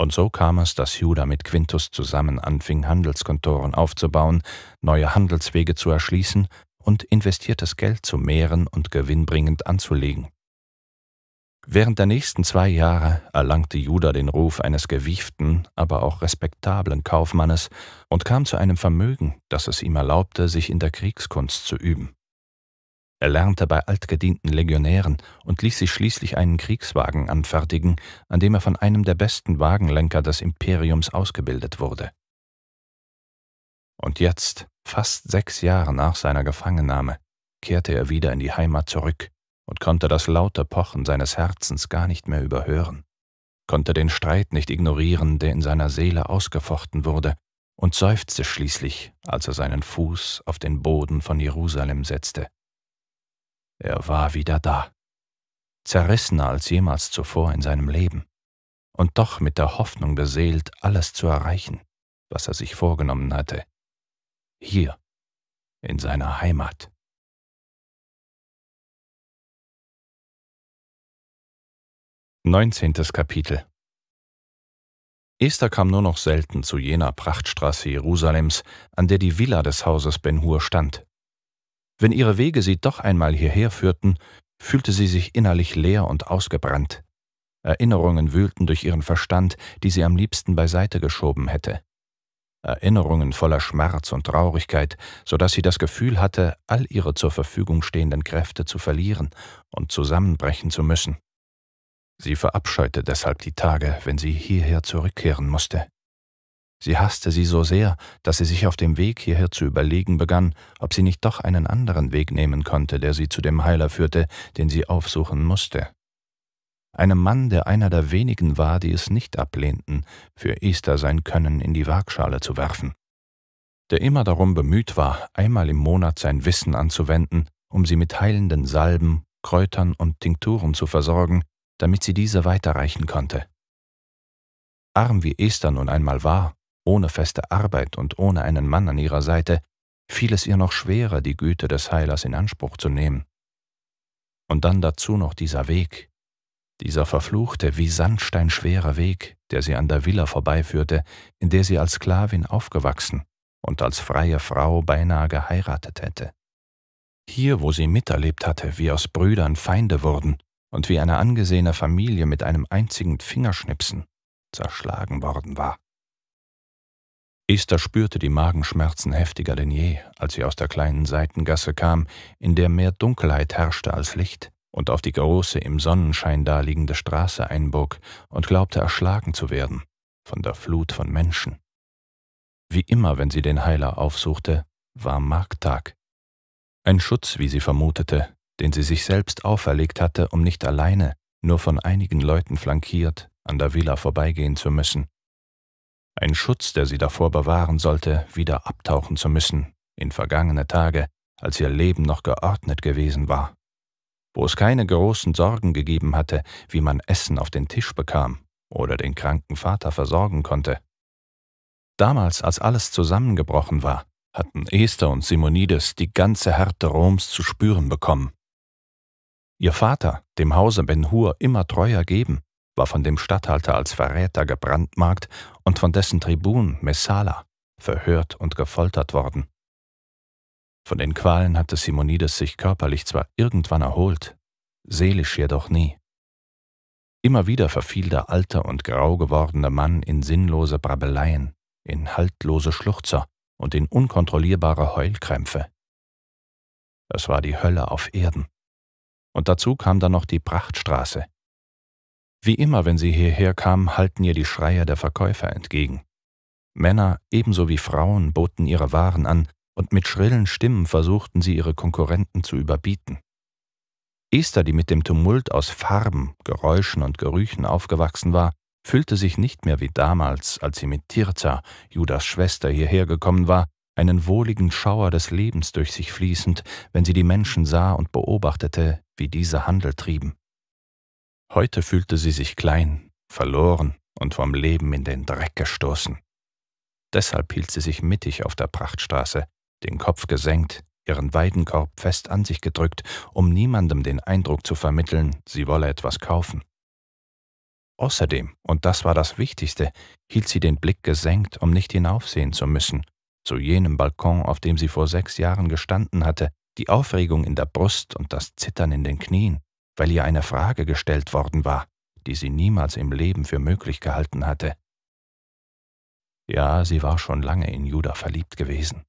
Und so kam es, dass Judah mit Quintus zusammen anfing, Handelskontoren aufzubauen, neue Handelswege zu erschließen und investiertes Geld zu mehren und gewinnbringend anzulegen. Während der nächsten zwei Jahre erlangte Judah den Ruf eines gewieften, aber auch respektablen Kaufmannes und kam zu einem Vermögen, das es ihm erlaubte, sich in der Kriegskunst zu üben. Er lernte bei altgedienten Legionären und ließ sich schließlich einen Kriegswagen anfertigen, an dem er von einem der besten Wagenlenker des Imperiums ausgebildet wurde. Und jetzt, fast sechs Jahre nach seiner Gefangennahme, kehrte er wieder in die Heimat zurück und konnte das laute Pochen seines Herzens gar nicht mehr überhören, konnte den Streit nicht ignorieren, der in seiner Seele ausgefochten wurde, und seufzte schließlich, als er seinen Fuß auf den Boden von Jerusalem setzte. Er war wieder da, zerrissener als jemals zuvor in seinem Leben, und doch mit der Hoffnung beseelt, alles zu erreichen, was er sich vorgenommen hatte, hier in seiner Heimat. 19. Kapitel Esther kam nur noch selten zu jener Prachtstraße Jerusalems, an der die Villa des Hauses Ben Hur stand. Wenn ihre Wege sie doch einmal hierher führten, fühlte sie sich innerlich leer und ausgebrannt. Erinnerungen wühlten durch ihren Verstand, die sie am liebsten beiseite geschoben hätte. Erinnerungen voller Schmerz und Traurigkeit, so dass sie das Gefühl hatte, all ihre zur Verfügung stehenden Kräfte zu verlieren und zusammenbrechen zu müssen. Sie verabscheute deshalb die Tage, wenn sie hierher zurückkehren musste. Sie hasste sie so sehr, dass sie sich auf dem Weg hierher zu überlegen begann, ob sie nicht doch einen anderen Weg nehmen konnte, der sie zu dem Heiler führte, den sie aufsuchen musste. Einem Mann, der einer der wenigen war, die es nicht ablehnten, für Esther sein Können in die Waagschale zu werfen. Der immer darum bemüht war, einmal im Monat sein Wissen anzuwenden, um sie mit heilenden Salben, Kräutern und Tinkturen zu versorgen, damit sie diese weiterreichen konnte. Arm wie Esther nun einmal war, ohne feste Arbeit und ohne einen Mann an ihrer Seite, fiel es ihr noch schwerer, die Güte des Heilers in Anspruch zu nehmen. Und dann dazu noch dieser Weg, dieser verfluchte, wie Sandstein schwerer Weg, der sie an der Villa vorbeiführte, in der sie als Sklavin aufgewachsen und als freie Frau beinahe geheiratet hätte. Hier, wo sie miterlebt hatte, wie aus Brüdern Feinde wurden und wie eine angesehene Familie mit einem einzigen Fingerschnipsen zerschlagen worden war. Esther spürte die Magenschmerzen heftiger denn je, als sie aus der kleinen Seitengasse kam, in der mehr Dunkelheit herrschte als Licht, und auf die große im Sonnenschein daliegende Straße einbog und glaubte erschlagen zu werden von der Flut von Menschen. Wie immer, wenn sie den Heiler aufsuchte, war Markttag. Ein Schutz, wie sie vermutete, den sie sich selbst auferlegt hatte, um nicht alleine, nur von einigen Leuten flankiert, an der Villa vorbeigehen zu müssen. Ein Schutz, der sie davor bewahren sollte, wieder abtauchen zu müssen, in vergangene Tage, als ihr Leben noch geordnet gewesen war, wo es keine großen Sorgen gegeben hatte, wie man Essen auf den Tisch bekam oder den kranken Vater versorgen konnte. Damals, als alles zusammengebrochen war, hatten Esther und Simonides die ganze Härte Roms zu spüren bekommen. Ihr Vater, dem Hause Ben Hur immer treu ergeben, war von dem Statthalter als Verräter gebrandmarkt und von dessen Tribun Messala verhört und gefoltert worden. Von den Qualen hatte Simonides sich körperlich zwar irgendwann erholt, seelisch jedoch nie. Immer wieder verfiel der alte und grau gewordene Mann in sinnlose Brabeleien, in haltlose Schluchzer und in unkontrollierbare Heulkrämpfe. Es war die Hölle auf Erden. Und dazu kam dann noch die Prachtstraße. Wie immer, wenn sie hierher kam, halten ihr die Schreier der Verkäufer entgegen. Männer ebenso wie Frauen boten ihre Waren an, und mit schrillen Stimmen versuchten sie ihre Konkurrenten zu überbieten. Esther, die mit dem Tumult aus Farben, Geräuschen und Gerüchen aufgewachsen war, fühlte sich nicht mehr wie damals, als sie mit Tirza, Judas Schwester, hierher gekommen war, einen wohligen Schauer des Lebens durch sich fließend, wenn sie die Menschen sah und beobachtete, wie diese Handel trieben. Heute fühlte sie sich klein, verloren und vom Leben in den Dreck gestoßen. Deshalb hielt sie sich mittig auf der Prachtstraße, den Kopf gesenkt, ihren Weidenkorb fest an sich gedrückt, um niemandem den Eindruck zu vermitteln, sie wolle etwas kaufen. Außerdem, und das war das Wichtigste, hielt sie den Blick gesenkt, um nicht hinaufsehen zu müssen, zu jenem Balkon, auf dem sie vor sechs Jahren gestanden hatte, die Aufregung in der Brust und das Zittern in den Knien, weil ihr eine Frage gestellt worden war, die sie niemals im Leben für möglich gehalten hatte. Ja, sie war schon lange in Judah verliebt gewesen,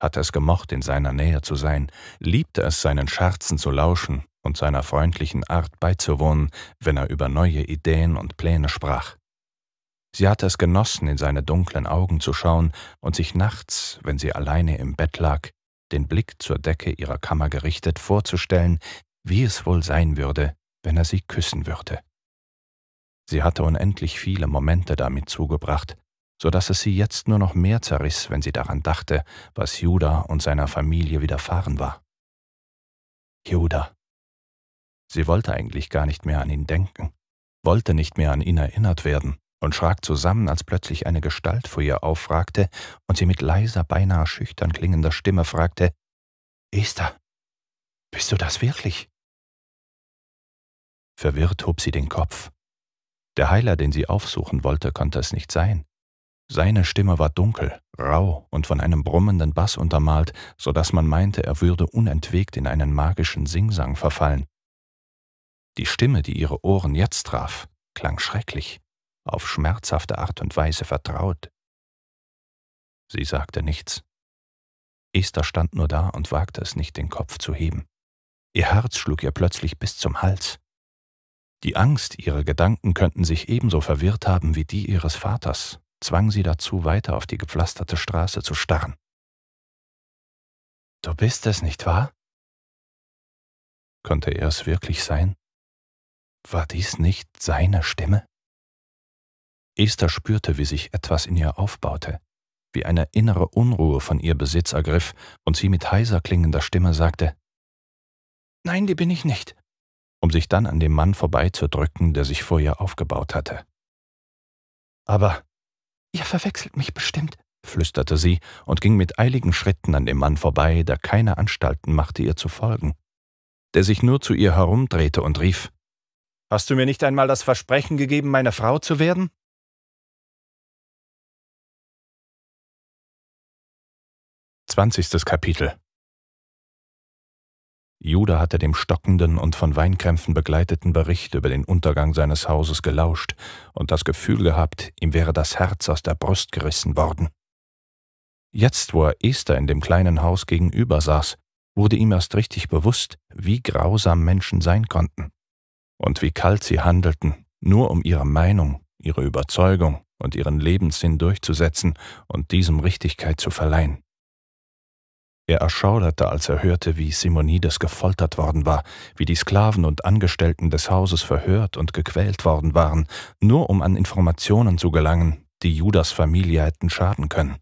hatte es gemocht, in seiner Nähe zu sein, liebte es, seinen Scherzen zu lauschen und seiner freundlichen Art beizuwohnen, wenn er über neue Ideen und Pläne sprach. Sie hatte es genossen, in seine dunklen Augen zu schauen und sich nachts, wenn sie alleine im Bett lag, den Blick zur Decke ihrer Kammer gerichtet, vorzustellen, wie es wohl sein würde, wenn er sie küssen würde. Sie hatte unendlich viele Momente damit zugebracht, so dass es sie jetzt nur noch mehr zerriss, wenn sie daran dachte, was Judah und seiner Familie widerfahren war. Judah. Sie wollte eigentlich gar nicht mehr an ihn denken, wollte nicht mehr an ihn erinnert werden, und schrak zusammen, als plötzlich eine Gestalt vor ihr auffragte und sie mit leiser, beinahe schüchtern klingender Stimme fragte, Esther, bist du das wirklich? Verwirrt hob sie den Kopf. Der Heiler, den sie aufsuchen wollte, konnte es nicht sein. Seine Stimme war dunkel, rau und von einem brummenden Bass untermalt, so dass man meinte, er würde unentwegt in einen magischen Singsang verfallen. Die Stimme, die ihre Ohren jetzt traf, klang schrecklich, auf schmerzhafte Art und Weise vertraut. Sie sagte nichts. Esther stand nur da und wagte es nicht, den Kopf zu heben. Ihr Herz schlug ihr plötzlich bis zum Hals. Die Angst, ihre Gedanken könnten sich ebenso verwirrt haben wie die ihres Vaters, zwang sie dazu, weiter auf die gepflasterte Straße zu starren. Du bist es, nicht wahr? Konnte er es wirklich sein? War dies nicht seine Stimme? Esther spürte, wie sich etwas in ihr aufbaute, wie eine innere Unruhe von ihr Besitz ergriff und sie mit heiser klingender Stimme sagte, Nein, die bin ich nicht, um sich dann an dem Mann vorbeizudrücken, der sich vor ihr aufgebaut hatte. Aber ihr verwechselt mich bestimmt, flüsterte sie und ging mit eiligen Schritten an dem Mann vorbei, der keine Anstalten machte, ihr zu folgen, der sich nur zu ihr herumdrehte und rief Hast du mir nicht einmal das Versprechen gegeben, meine Frau zu werden? Zwanzigstes Kapitel Judah hatte dem stockenden und von Weinkrämpfen begleiteten Bericht über den Untergang seines Hauses gelauscht und das Gefühl gehabt, ihm wäre das Herz aus der Brust gerissen worden. Jetzt, wo er Esther in dem kleinen Haus gegenüber saß, wurde ihm erst richtig bewusst, wie grausam Menschen sein konnten und wie kalt sie handelten, nur um ihre Meinung, ihre Überzeugung und ihren Lebenssinn durchzusetzen und diesem Richtigkeit zu verleihen. Er erschauderte, als er hörte, wie Simonides gefoltert worden war, wie die Sklaven und Angestellten des Hauses verhört und gequält worden waren, nur um an Informationen zu gelangen, die Judas Familie hätten schaden können.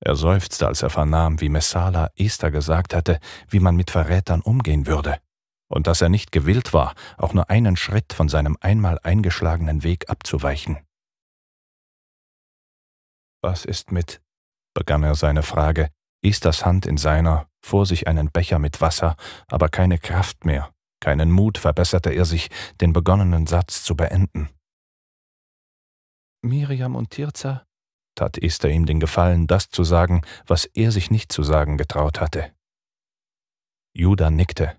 Er seufzte, als er vernahm, wie Messala Esther gesagt hatte, wie man mit Verrätern umgehen würde, und dass er nicht gewillt war, auch nur einen Schritt von seinem einmal eingeschlagenen Weg abzuweichen. Was ist mit? begann er seine Frage, Esthers Hand in seiner, vor sich einen Becher mit Wasser, aber keine Kraft mehr, keinen Mut verbesserte er sich, den begonnenen Satz zu beenden. Miriam und Tirza tat Esther ihm den Gefallen, das zu sagen, was er sich nicht zu sagen getraut hatte. Judah nickte.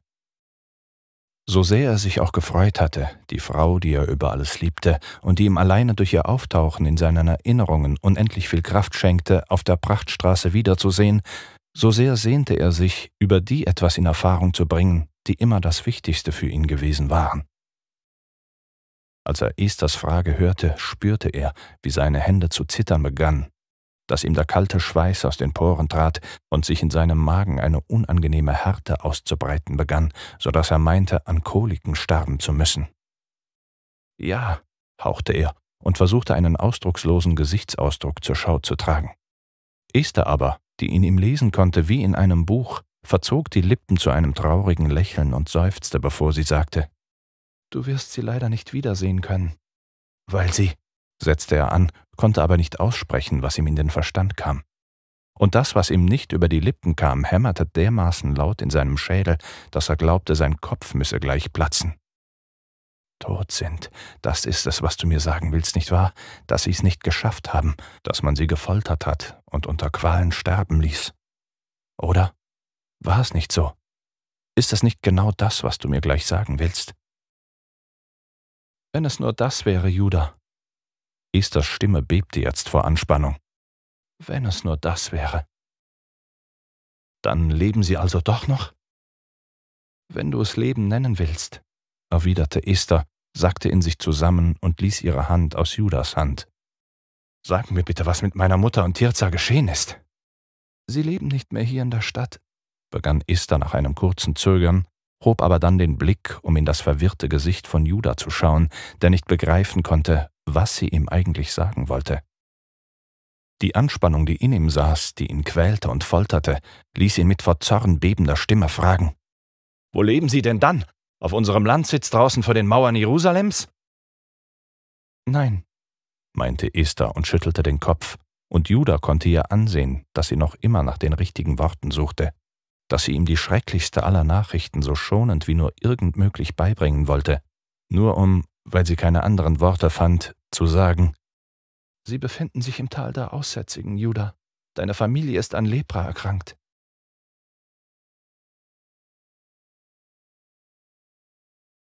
So sehr er sich auch gefreut hatte, die Frau, die er über alles liebte und die ihm alleine durch ihr Auftauchen in seinen Erinnerungen unendlich viel Kraft schenkte, auf der Prachtstraße wiederzusehen, so sehr sehnte er sich, über die etwas in Erfahrung zu bringen, die immer das Wichtigste für ihn gewesen waren. Als er Esthers Frage hörte, spürte er, wie seine Hände zu zittern begannen, dass ihm der kalte Schweiß aus den Poren trat und sich in seinem Magen eine unangenehme Härte auszubreiten begann, so dass er meinte, an Koliken sterben zu müssen. Ja, hauchte er und versuchte einen ausdruckslosen Gesichtsausdruck zur Schau zu tragen. Esther aber, die in ihm lesen konnte wie in einem Buch, verzog die Lippen zu einem traurigen Lächeln und seufzte, bevor sie sagte Du wirst sie leider nicht wiedersehen können. Weil sie, setzte er an, konnte aber nicht aussprechen, was ihm in den Verstand kam. Und das, was ihm nicht über die Lippen kam, hämmerte dermaßen laut in seinem Schädel, dass er glaubte, sein Kopf müsse gleich platzen. Tot sind, das ist es, was du mir sagen willst, nicht wahr? Dass sie es nicht geschafft haben, dass man sie gefoltert hat und unter Qualen sterben ließ. Oder? War es nicht so? Ist es nicht genau das, was du mir gleich sagen willst? Wenn es nur das wäre, Judah. Esthers Stimme bebte jetzt vor Anspannung. Wenn es nur das wäre. Dann leben sie also doch noch? Wenn du es Leben nennen willst, erwiderte Esther, sackte in sich zusammen und ließ ihre Hand aus Judas Hand. Sag mir bitte, was mit meiner Mutter und Tirza geschehen ist. Sie leben nicht mehr hier in der Stadt, begann Esther nach einem kurzen Zögern hob aber dann den Blick, um in das verwirrte Gesicht von Judah zu schauen, der nicht begreifen konnte, was sie ihm eigentlich sagen wollte. Die Anspannung, die in ihm saß, die ihn quälte und folterte, ließ ihn mit vor Zorn bebender Stimme fragen Wo leben Sie denn dann? Auf unserem Landsitz draußen vor den Mauern Jerusalems? Nein, meinte Esther und schüttelte den Kopf, und Judah konnte ihr ansehen, dass sie noch immer nach den richtigen Worten suchte dass sie ihm die schrecklichste aller Nachrichten so schonend wie nur irgend möglich beibringen wollte, nur um, weil sie keine anderen Worte fand, zu sagen, Sie befinden sich im Tal der Aussätzigen, Judah. Deine Familie ist an Lepra erkrankt.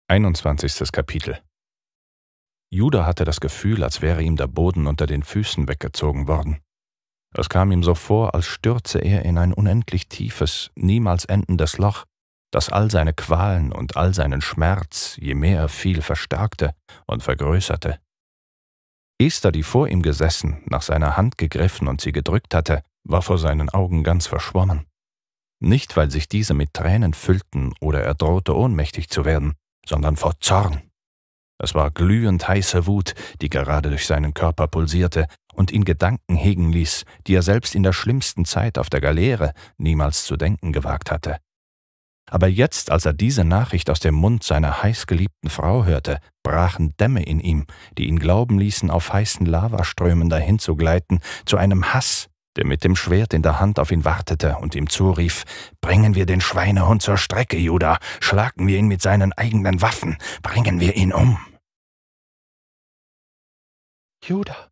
Einundzwanzigstes Kapitel Judah hatte das Gefühl, als wäre ihm der Boden unter den Füßen weggezogen worden. Es kam ihm so vor, als stürze er in ein unendlich tiefes, niemals endendes Loch, das all seine Qualen und all seinen Schmerz, je mehr er fiel, verstärkte und vergrößerte. Esther, die vor ihm gesessen, nach seiner Hand gegriffen und sie gedrückt hatte, war vor seinen Augen ganz verschwommen. Nicht, weil sich diese mit Tränen füllten oder er drohte ohnmächtig zu werden, sondern vor Zorn. Es war glühend heiße Wut, die gerade durch seinen Körper pulsierte und ihn Gedanken hegen ließ, die er selbst in der schlimmsten Zeit auf der Galeere niemals zu denken gewagt hatte. Aber jetzt, als er diese Nachricht aus dem Mund seiner heißgeliebten Frau hörte, brachen Dämme in ihm, die ihn glauben ließen, auf heißen Lavaströmen dahin zu gleiten, zu einem Hass, der mit dem Schwert in der Hand auf ihn wartete und ihm zurief, Bringen wir den Schweinehund zur Strecke, Judah, schlagen wir ihn mit seinen eigenen Waffen, bringen wir ihn um. Judah,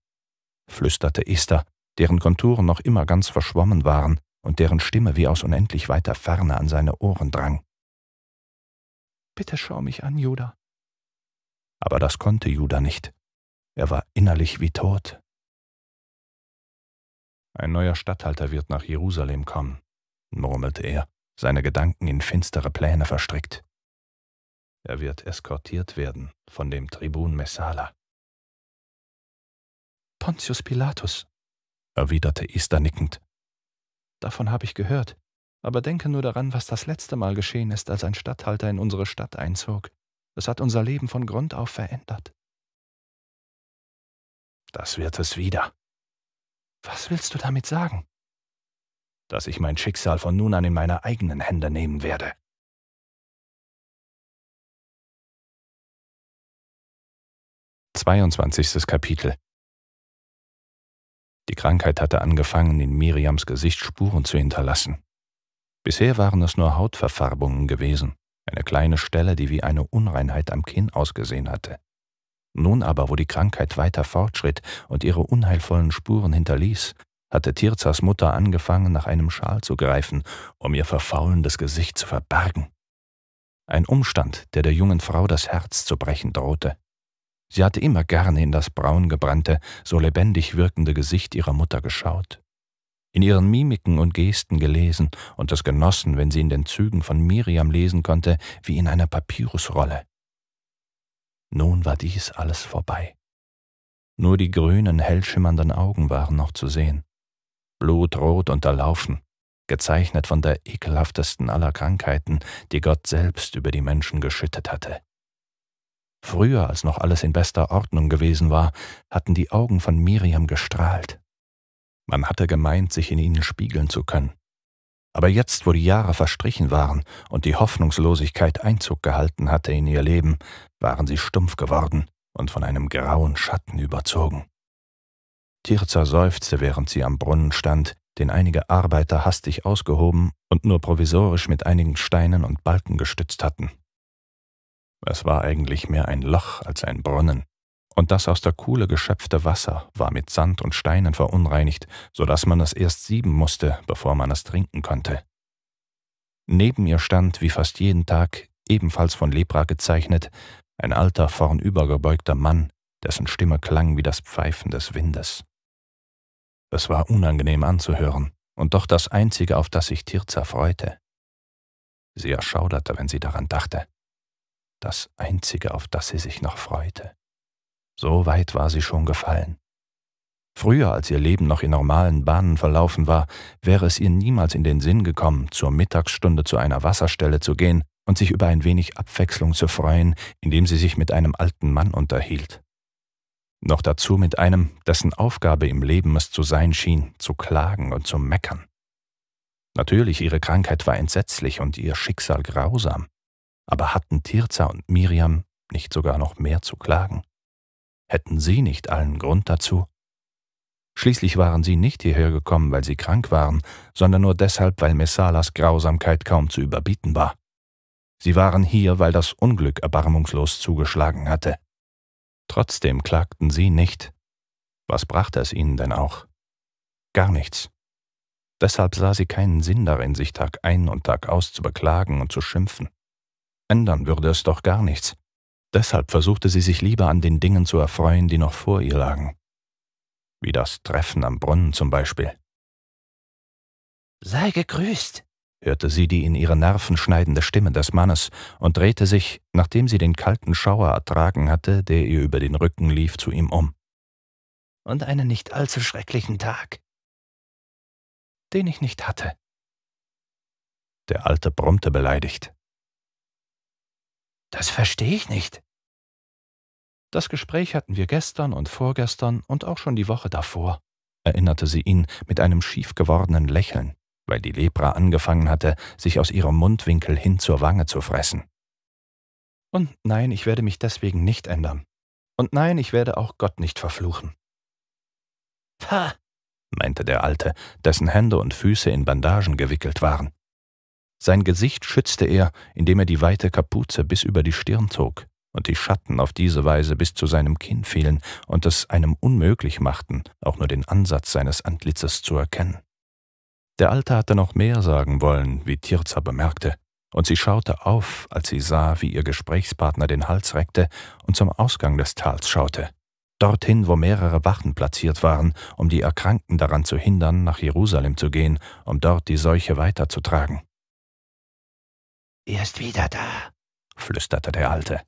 flüsterte Esther, deren Konturen noch immer ganz verschwommen waren und deren Stimme wie aus unendlich weiter Ferne an seine Ohren drang. Bitte schau mich an, Judah. Aber das konnte Judah nicht. Er war innerlich wie tot. Ein neuer Statthalter wird nach Jerusalem kommen, murmelte er, seine Gedanken in finstere Pläne verstrickt. Er wird eskortiert werden von dem Tribun Messala. Pontius Pilatus, erwiderte Esther nickend. Davon habe ich gehört, aber denke nur daran, was das letzte Mal geschehen ist, als ein Statthalter in unsere Stadt einzog. Es hat unser Leben von Grund auf verändert. Das wird es wieder, was willst du damit sagen? Dass ich mein Schicksal von nun an in meine eigenen Hände nehmen werde. Zweiundzwanzigstes Kapitel Die Krankheit hatte angefangen, in Miriams Gesicht Spuren zu hinterlassen. Bisher waren es nur Hautverfärbungen gewesen, eine kleine Stelle, die wie eine Unreinheit am Kinn ausgesehen hatte. Nun aber, wo die Krankheit weiter fortschritt und ihre unheilvollen Spuren hinterließ, hatte Tirzas Mutter angefangen, nach einem Schal zu greifen, um ihr verfaulendes Gesicht zu verbergen. Ein Umstand, der der jungen Frau das Herz zu brechen drohte. Sie hatte immer gerne in das braungebrannte, so lebendig wirkende Gesicht ihrer Mutter geschaut, in ihren Mimiken und Gesten gelesen und es genossen, wenn sie in den Zügen von Miriam lesen konnte, wie in einer Papyrusrolle. Nun war dies alles vorbei. Nur die grünen, hellschimmernden Augen waren noch zu sehen. Blutrot unterlaufen, gezeichnet von der ekelhaftesten aller Krankheiten, die Gott selbst über die Menschen geschüttet hatte. Früher, als noch alles in bester Ordnung gewesen war, hatten die Augen von Miriam gestrahlt. Man hatte gemeint, sich in ihnen spiegeln zu können. Aber jetzt, wo die Jahre verstrichen waren und die Hoffnungslosigkeit Einzug gehalten hatte in ihr Leben, waren sie stumpf geworden und von einem grauen Schatten überzogen. Tirza seufzte, während sie am Brunnen stand, den einige Arbeiter hastig ausgehoben und nur provisorisch mit einigen Steinen und Balken gestützt hatten. Es war eigentlich mehr ein Loch als ein Brunnen, und das aus der Kuhle geschöpfte Wasser war mit Sand und Steinen verunreinigt, so dass man es erst sieben musste, bevor man es trinken konnte. Neben ihr stand, wie fast jeden Tag, ebenfalls von Lepra gezeichnet, ein alter, vornübergebeugter Mann, dessen Stimme klang wie das Pfeifen des Windes. Es war unangenehm anzuhören, und doch das Einzige, auf das sich Tirza freute. Sie erschauderte, wenn sie daran dachte. Das Einzige, auf das sie sich noch freute. So weit war sie schon gefallen. Früher, als ihr Leben noch in normalen Bahnen verlaufen war, wäre es ihr niemals in den Sinn gekommen, zur Mittagsstunde zu einer Wasserstelle zu gehen und sich über ein wenig Abwechslung zu freuen, indem sie sich mit einem alten Mann unterhielt. Noch dazu mit einem, dessen Aufgabe im Leben es zu sein schien, zu klagen und zu meckern. Natürlich, ihre Krankheit war entsetzlich und ihr Schicksal grausam, aber hatten Tirza und Miriam nicht sogar noch mehr zu klagen? Hätten sie nicht allen Grund dazu? Schließlich waren sie nicht hierher gekommen, weil sie krank waren, sondern nur deshalb, weil Messalas Grausamkeit kaum zu überbieten war. Sie waren hier, weil das Unglück erbarmungslos zugeschlagen hatte. Trotzdem klagten sie nicht. Was brachte es ihnen denn auch? Gar nichts. Deshalb sah sie keinen Sinn darin, sich Tag ein und Tag aus zu beklagen und zu schimpfen. Ändern würde es doch gar nichts. Deshalb versuchte sie sich lieber an den Dingen zu erfreuen, die noch vor ihr lagen. Wie das Treffen am Brunnen zum Beispiel. Sei gegrüßt, hörte sie die in ihre Nerven schneidende Stimme des Mannes und drehte sich, nachdem sie den kalten Schauer ertragen hatte, der ihr über den Rücken lief, zu ihm um. Und einen nicht allzu schrecklichen Tag. Den ich nicht hatte. Der Alte brummte beleidigt. Das verstehe ich nicht. Das Gespräch hatten wir gestern und vorgestern und auch schon die Woche davor, erinnerte sie ihn mit einem schief gewordenen Lächeln, weil die Lepra angefangen hatte, sich aus ihrem Mundwinkel hin zur Wange zu fressen. Und nein, ich werde mich deswegen nicht ändern. Und nein, ich werde auch Gott nicht verfluchen. Ha, meinte der Alte, dessen Hände und Füße in Bandagen gewickelt waren. Sein Gesicht schützte er, indem er die weite Kapuze bis über die Stirn zog, und die Schatten auf diese Weise bis zu seinem Kinn fielen und es einem unmöglich machten, auch nur den Ansatz seines Antlitzes zu erkennen. Der Alte hatte noch mehr sagen wollen, wie Tirza bemerkte, und sie schaute auf, als sie sah, wie ihr Gesprächspartner den Hals reckte und zum Ausgang des Tals schaute, dorthin, wo mehrere Wachen platziert waren, um die Erkrankten daran zu hindern, nach Jerusalem zu gehen, um dort die Seuche weiterzutragen. Er ist wieder da, flüsterte der Alte.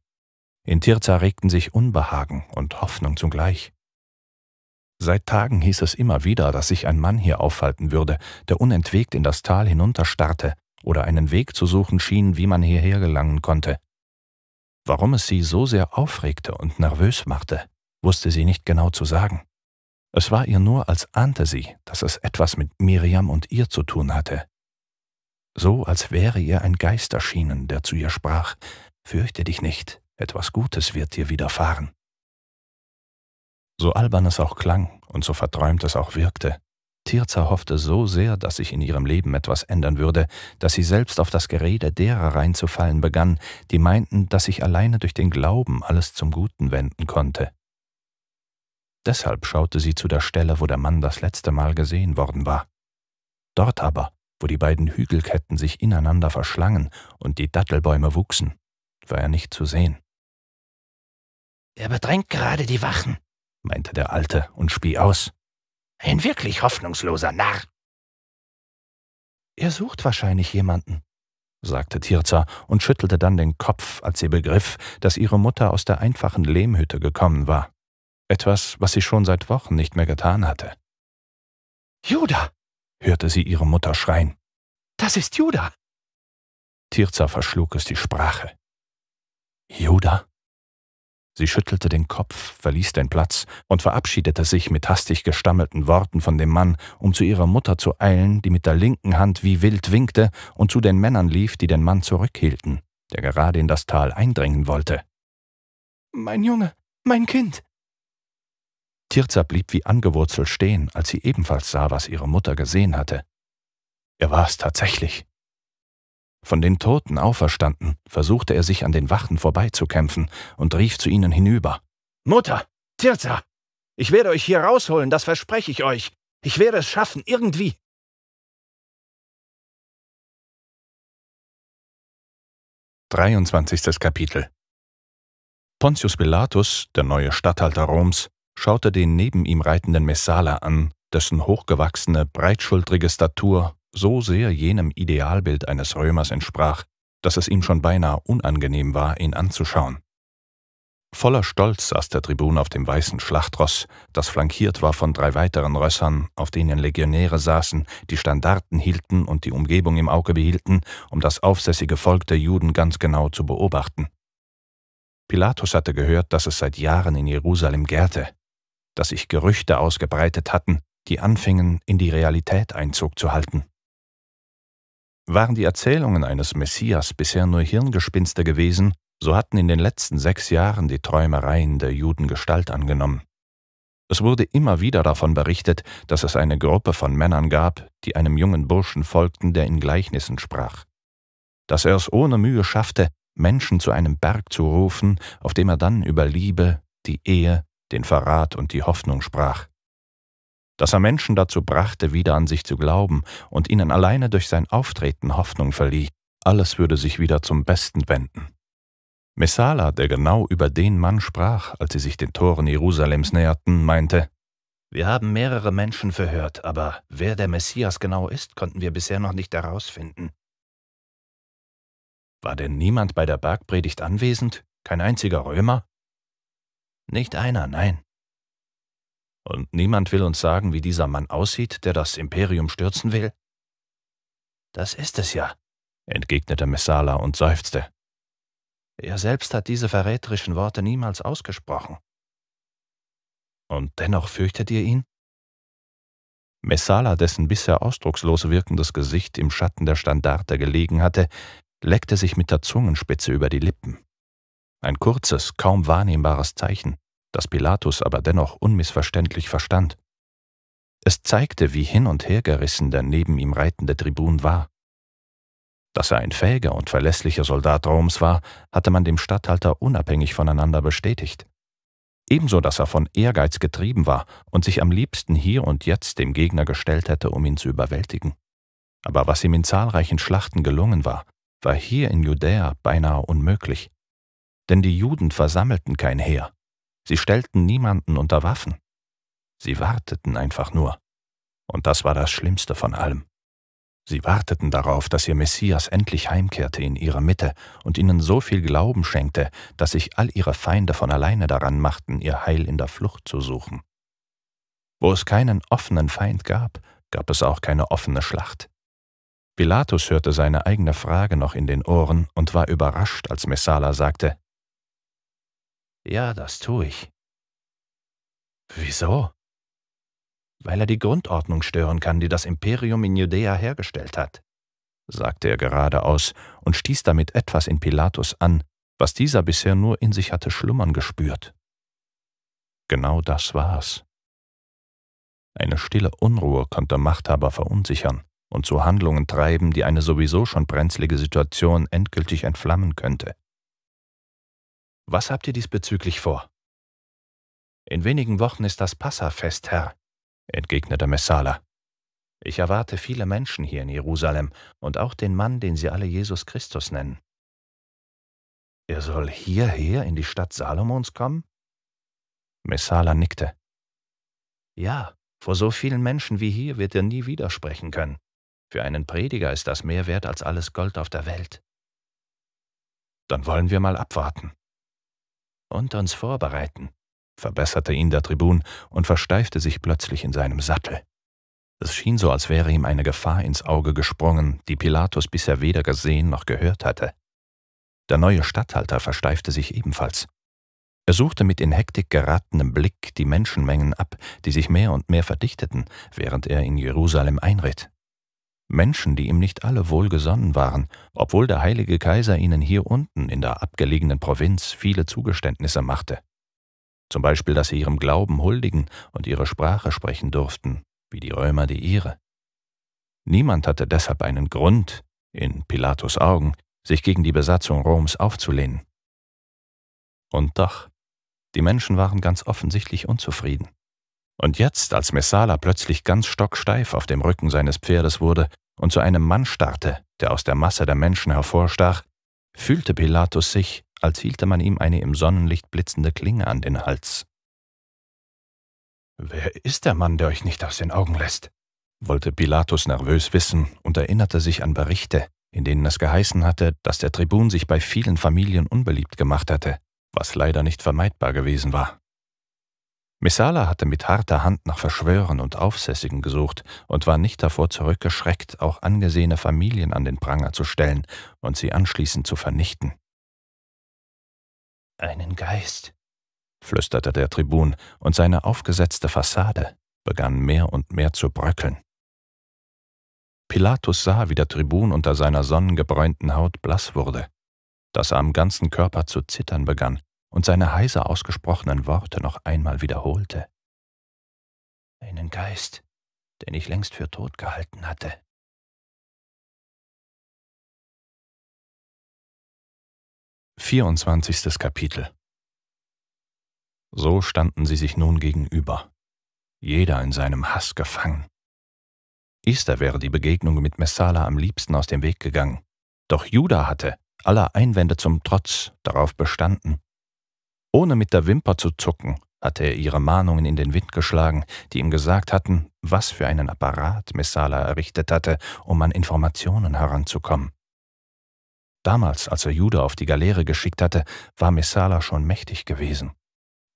In Tirza regten sich Unbehagen und Hoffnung zugleich. Seit Tagen hieß es immer wieder, dass sich ein Mann hier aufhalten würde, der unentwegt in das Tal hinunterstarrte oder einen Weg zu suchen schien, wie man hierher gelangen konnte. Warum es sie so sehr aufregte und nervös machte, wusste sie nicht genau zu sagen. Es war ihr nur, als ahnte sie, dass es etwas mit Miriam und ihr zu tun hatte. So, als wäre ihr ein Geist erschienen, der zu ihr sprach, Fürchte dich nicht, etwas Gutes wird dir widerfahren. So albern es auch klang und so verträumt es auch wirkte, Tirza hoffte so sehr, dass sich in ihrem Leben etwas ändern würde, dass sie selbst auf das Gerede derer reinzufallen begann, die meinten, dass sich alleine durch den Glauben alles zum Guten wenden konnte. Deshalb schaute sie zu der Stelle, wo der Mann das letzte Mal gesehen worden war. Dort aber, wo die beiden Hügelketten sich ineinander verschlangen und die Dattelbäume wuchsen, war er nicht zu sehen. Er bedrängt gerade die Wachen, meinte der Alte und spie aus. Ein wirklich hoffnungsloser Narr. Er sucht wahrscheinlich jemanden, sagte Tirza und schüttelte dann den Kopf, als sie begriff, dass ihre Mutter aus der einfachen Lehmhütte gekommen war. Etwas, was sie schon seit Wochen nicht mehr getan hatte. Judah! Hörte sie ihre Mutter schreien. Das ist Judah! Tirza verschlug es die Sprache. Judah? Sie schüttelte den Kopf, verließ den Platz und verabschiedete sich mit hastig gestammelten Worten von dem Mann, um zu ihrer Mutter zu eilen, die mit der linken Hand wie wild winkte und zu den Männern lief, die den Mann zurückhielten, der gerade in das Tal eindringen wollte. Mein Junge, mein Kind! Tirza blieb wie angewurzelt stehen, als sie ebenfalls sah, was ihre Mutter gesehen hatte. Er war es tatsächlich. Von den Toten auferstanden, versuchte er sich an den Wachen vorbeizukämpfen und rief zu ihnen hinüber. Mutter, Tirza, ich werde euch hier rausholen, das verspreche ich euch. Ich werde es schaffen, irgendwie. Dreiundzwanzigstes Kapitel Pontius Pilatus, der neue Statthalter Roms, schaute den neben ihm reitenden Messala an, dessen hochgewachsene, breitschultrige Statur so sehr jenem Idealbild eines Römers entsprach, dass es ihm schon beinahe unangenehm war, ihn anzuschauen. Voller Stolz saß der Tribun auf dem weißen Schlachtross, das flankiert war von drei weiteren Rössern, auf denen Legionäre saßen, die Standarten hielten und die Umgebung im Auge behielten, um das aufsässige Volk der Juden ganz genau zu beobachten. Pilatus hatte gehört, dass es seit Jahren in Jerusalem gärte, dass sich Gerüchte ausgebreitet hatten, die anfingen, in die Realität Einzug zu halten. Waren die Erzählungen eines Messias bisher nur Hirngespinste gewesen, so hatten in den letzten sechs Jahren die Träumereien der Juden Gestalt angenommen. Es wurde immer wieder davon berichtet, dass es eine Gruppe von Männern gab, die einem jungen Burschen folgten, der in Gleichnissen sprach. Dass er es ohne Mühe schaffte, Menschen zu einem Berg zu rufen, auf dem er dann über Liebe, die Ehe, den Verrat und die Hoffnung sprach dass er Menschen dazu brachte, wieder an sich zu glauben und ihnen alleine durch sein Auftreten Hoffnung verlieh, alles würde sich wieder zum Besten wenden. Messala, der genau über den Mann sprach, als sie sich den Toren Jerusalems näherten, meinte, Wir haben mehrere Menschen verhört, aber wer der Messias genau ist, konnten wir bisher noch nicht herausfinden. War denn niemand bei der Bergpredigt anwesend? Kein einziger Römer? Nicht einer, nein. Und niemand will uns sagen, wie dieser Mann aussieht, der das Imperium stürzen will? Das ist es ja, entgegnete Messala und seufzte. Er selbst hat diese verräterischen Worte niemals ausgesprochen. Und dennoch fürchtet ihr ihn? Messala, dessen bisher ausdruckslos wirkendes Gesicht im Schatten der Standarte gelegen hatte, leckte sich mit der Zungenspitze über die Lippen. Ein kurzes, kaum wahrnehmbares Zeichen, das Pilatus aber dennoch unmissverständlich verstand. Es zeigte, wie hin und her gerissen der neben ihm reitende Tribun war. Dass er ein fähiger und verlässlicher Soldat Roms war, hatte man dem Statthalter unabhängig voneinander bestätigt. Ebenso, dass er von Ehrgeiz getrieben war und sich am liebsten hier und jetzt dem Gegner gestellt hätte, um ihn zu überwältigen. Aber was ihm in zahlreichen Schlachten gelungen war, war hier in Judäa beinahe unmöglich. Denn die Juden versammelten kein Heer, sie stellten niemanden unter Waffen. Sie warteten einfach nur. Und das war das Schlimmste von allem. Sie warteten darauf, dass ihr Messias endlich heimkehrte in ihre Mitte und ihnen so viel Glauben schenkte, dass sich all ihre Feinde von alleine daran machten, ihr Heil in der Flucht zu suchen. Wo es keinen offenen Feind gab, gab es auch keine offene Schlacht. Pilatus hörte seine eigene Frage noch in den Ohren und war überrascht, als Messala sagte, Ja, das tue ich. Wieso? weil er die Grundordnung stören kann, die das Imperium in Judäa hergestellt hat, sagte er geradeaus und stieß damit etwas in Pilatus an, was dieser bisher nur in sich hatte schlummern gespürt. Genau das war's. Eine stille Unruhe konnte Machthaber verunsichern und zu Handlungen treiben, die eine sowieso schon brenzlige Situation endgültig entflammen könnte. Was habt ihr diesbezüglich vor? In wenigen Wochen ist das Passafest, Herr, entgegnete Messala. Ich erwarte viele Menschen hier in Jerusalem und auch den Mann, den sie alle Jesus Christus nennen. Er soll hierher in die Stadt Salomons kommen? Messala nickte. Ja, vor so vielen Menschen wie hier wird er nie widersprechen können. Für einen Prediger ist das mehr wert als alles Gold auf der Welt. Dann wollen wir mal abwarten. Und uns vorbereiten verbesserte ihn der Tribun und versteifte sich plötzlich in seinem Sattel. Es schien so, als wäre ihm eine Gefahr ins Auge gesprungen, die Pilatus bisher weder gesehen noch gehört hatte. Der neue Statthalter versteifte sich ebenfalls. Er suchte mit in Hektik geratenem Blick die Menschenmengen ab, die sich mehr und mehr verdichteten, während er in Jerusalem einritt. Menschen, die ihm nicht alle wohlgesonnen waren, obwohl der heilige Kaiser ihnen hier unten in der abgelegenen Provinz viele Zugeständnisse machte. Zum Beispiel, dass sie ihrem Glauben huldigen und ihre Sprache sprechen durften, wie die Römer die ihre. Niemand hatte deshalb einen Grund, in Pilatus Augen, sich gegen die Besatzung Roms aufzulehnen. Und doch, die Menschen waren ganz offensichtlich unzufrieden. Und jetzt, als Messala plötzlich ganz stocksteif auf dem Rücken seines Pferdes wurde und zu einem Mann starrte, der aus der Masse der Menschen hervorstach, fühlte Pilatus sich, als hielte man ihm eine im Sonnenlicht blitzende Klinge an den Hals. Wer ist der Mann, der euch nicht aus den Augen lässt? wollte Pilatus nervös wissen und erinnerte sich an Berichte, in denen es geheißen hatte, dass der Tribun sich bei vielen Familien unbeliebt gemacht hatte, was leider nicht vermeidbar gewesen war. Messala hatte mit harter Hand nach Verschwörern und Aufsässigen gesucht und war nicht davor zurückgeschreckt, auch angesehene Familien an den Pranger zu stellen und sie anschließend zu vernichten. Einen Geist, flüsterte der Tribun, und seine aufgesetzte Fassade begann mehr und mehr zu bröckeln. Pilatus sah, wie der Tribun unter seiner sonnengebräunten Haut blass wurde, dass er am ganzen Körper zu zittern begann und seine heiser ausgesprochenen Worte noch einmal wiederholte. Einen Geist, den ich längst für tot gehalten hatte. 24. Kapitel So standen sie sich nun gegenüber, jeder in seinem Hass gefangen. Esther wäre die Begegnung mit Messala am liebsten aus dem Weg gegangen, doch Judah hatte, aller Einwände zum Trotz, darauf bestanden. Ohne mit der Wimper zu zucken, hatte er ihre Mahnungen in den Wind geschlagen, die ihm gesagt hatten, was für einen Apparat Messala errichtet hatte, um an Informationen heranzukommen. Damals, als er Jude auf die Galeere geschickt hatte, war Messala schon mächtig gewesen.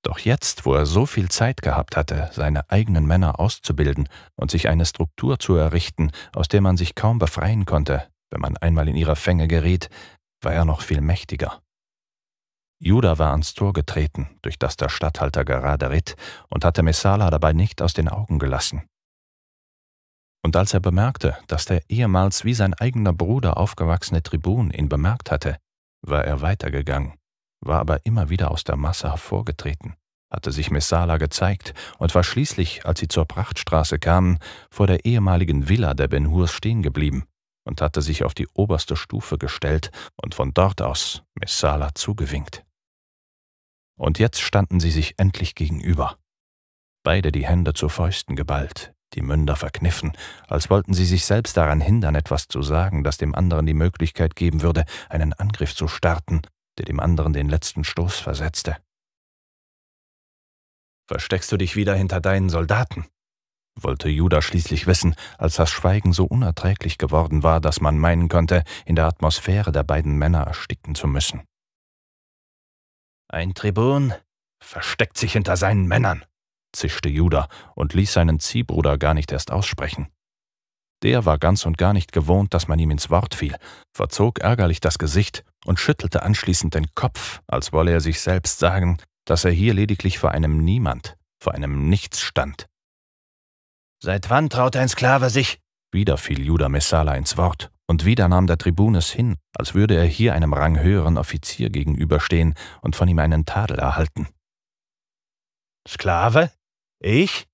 Doch jetzt, wo er so viel Zeit gehabt hatte, seine eigenen Männer auszubilden und sich eine Struktur zu errichten, aus der man sich kaum befreien konnte, wenn man einmal in ihre Fänge geriet, war er noch viel mächtiger. Judah war ans Tor getreten, durch das der Statthalter gerade ritt, und hatte Messala dabei nicht aus den Augen gelassen. Und als er bemerkte, dass der ehemals wie sein eigener Bruder aufgewachsene Tribun ihn bemerkt hatte, war er weitergegangen, war aber immer wieder aus der Masse hervorgetreten, hatte sich Messala gezeigt und war schließlich, als sie zur Prachtstraße kamen, vor der ehemaligen Villa der Ben Hurs stehen geblieben und hatte sich auf die oberste Stufe gestellt und von dort aus Messala zugewinkt. Und jetzt standen sie sich endlich gegenüber. Beide die Hände zu Fäusten geballt, die Münder verkniffen, als wollten sie sich selbst daran hindern, etwas zu sagen, das dem anderen die Möglichkeit geben würde, einen Angriff zu starten, der dem anderen den letzten Stoß versetzte. Versteckst du dich wieder hinter deinen Soldaten? wollte Judah schließlich wissen, als das Schweigen so unerträglich geworden war, dass man meinen konnte, in der Atmosphäre der beiden Männer ersticken zu müssen. Ein Tribun versteckt sich hinter seinen Männern, zischte Judah und ließ seinen Ziehbruder gar nicht erst aussprechen. Der war ganz und gar nicht gewohnt, dass man ihm ins Wort fiel, verzog ärgerlich das Gesicht und schüttelte anschließend den Kopf, als wolle er sich selbst sagen, dass er hier lediglich vor einem Niemand, vor einem Nichts stand. Seit wann traut ein Sklave sich? Wieder fiel Judah Messala ins Wort und wieder nahm der Tribun es hin, als würde er hier einem ranghöheren Offizier gegenüberstehen und von ihm einen Tadel erhalten. Sklave? Ich?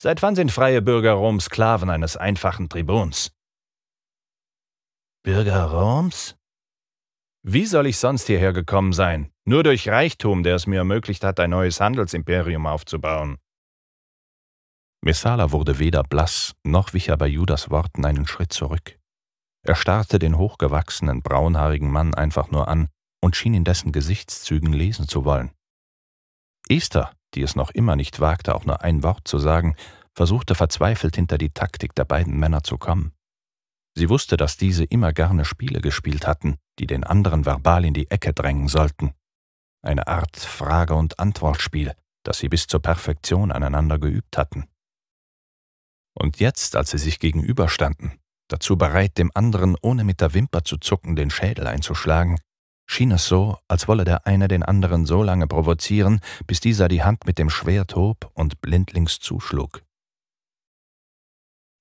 Seit wann sind freie Bürger Roms Sklaven eines einfachen Tribuns? Bürger Roms? Wie soll ich sonst hierher gekommen sein? Nur durch Reichtum, der es mir ermöglicht hat, ein neues Handelsimperium aufzubauen. Messala wurde weder blass, noch wich er bei Judas Worten einen Schritt zurück. Er starrte den hochgewachsenen, braunhaarigen Mann einfach nur an und schien in dessen Gesichtszügen lesen zu wollen. Esther, die es noch immer nicht wagte, auch nur ein Wort zu sagen, versuchte verzweifelt hinter die Taktik der beiden Männer zu kommen. Sie wusste, dass diese immer gerne Spiele gespielt hatten, die den anderen verbal in die Ecke drängen sollten. Eine Art Frage- und Antwortspiel, das sie bis zur Perfektion aneinander geübt hatten. Und jetzt, als sie sich gegenüberstanden, dazu bereit, dem anderen ohne mit der Wimper zu zucken den Schädel einzuschlagen, schien es so, als wolle der eine den anderen so lange provozieren, bis dieser die Hand mit dem Schwert hob und blindlings zuschlug.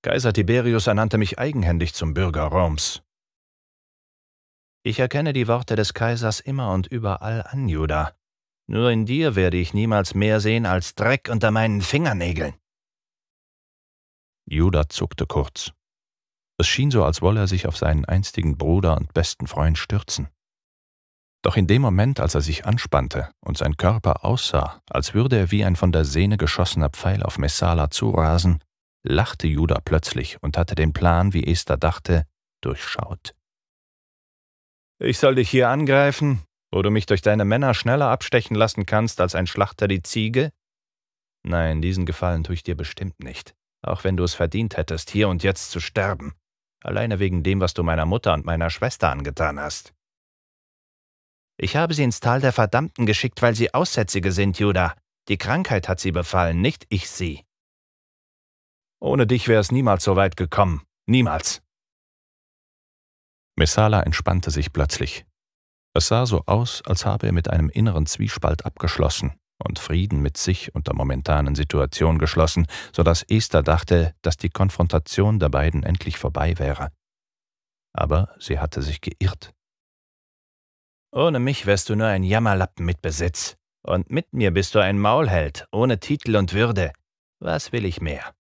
Kaiser Tiberius ernannte mich eigenhändig zum Bürger Roms. Ich erkenne die Worte des Kaisers immer und überall an, Judah. Nur in dir werde ich niemals mehr sehen als Dreck unter meinen Fingernägeln. Judah zuckte kurz. Es schien so, als wolle er sich auf seinen einstigen Bruder und besten Freund stürzen. Doch in dem Moment, als er sich anspannte und sein Körper aussah, als würde er wie ein von der Sehne geschossener Pfeil auf Messala zurasen, lachte Judah plötzlich und hatte den Plan, wie Esther dachte, durchschaut. Ich soll dich hier angreifen, wo du mich durch deine Männer schneller abstechen lassen kannst als ein Schlachter die Ziege? Nein, diesen Gefallen tue ich dir bestimmt nicht, auch wenn du es verdient hättest, hier und jetzt zu sterben alleine wegen dem, was du meiner Mutter und meiner Schwester angetan hast. Ich habe sie ins Tal der Verdammten geschickt, weil sie Aussätzige sind, Judah. Die Krankheit hat sie befallen, nicht ich sie. Ohne dich wäre es niemals so weit gekommen. Niemals. Messala entspannte sich plötzlich. Es sah so aus, als habe er mit einem inneren Zwiespalt abgeschlossen und Frieden mit sich und der momentanen Situation geschlossen, so dass Esther dachte, dass die Konfrontation der beiden endlich vorbei wäre. Aber sie hatte sich geirrt. Ohne mich wärst du nur ein Jammerlappen mit Besitz, und mit mir bist du ein Maulheld, ohne Titel und Würde. Was will ich mehr?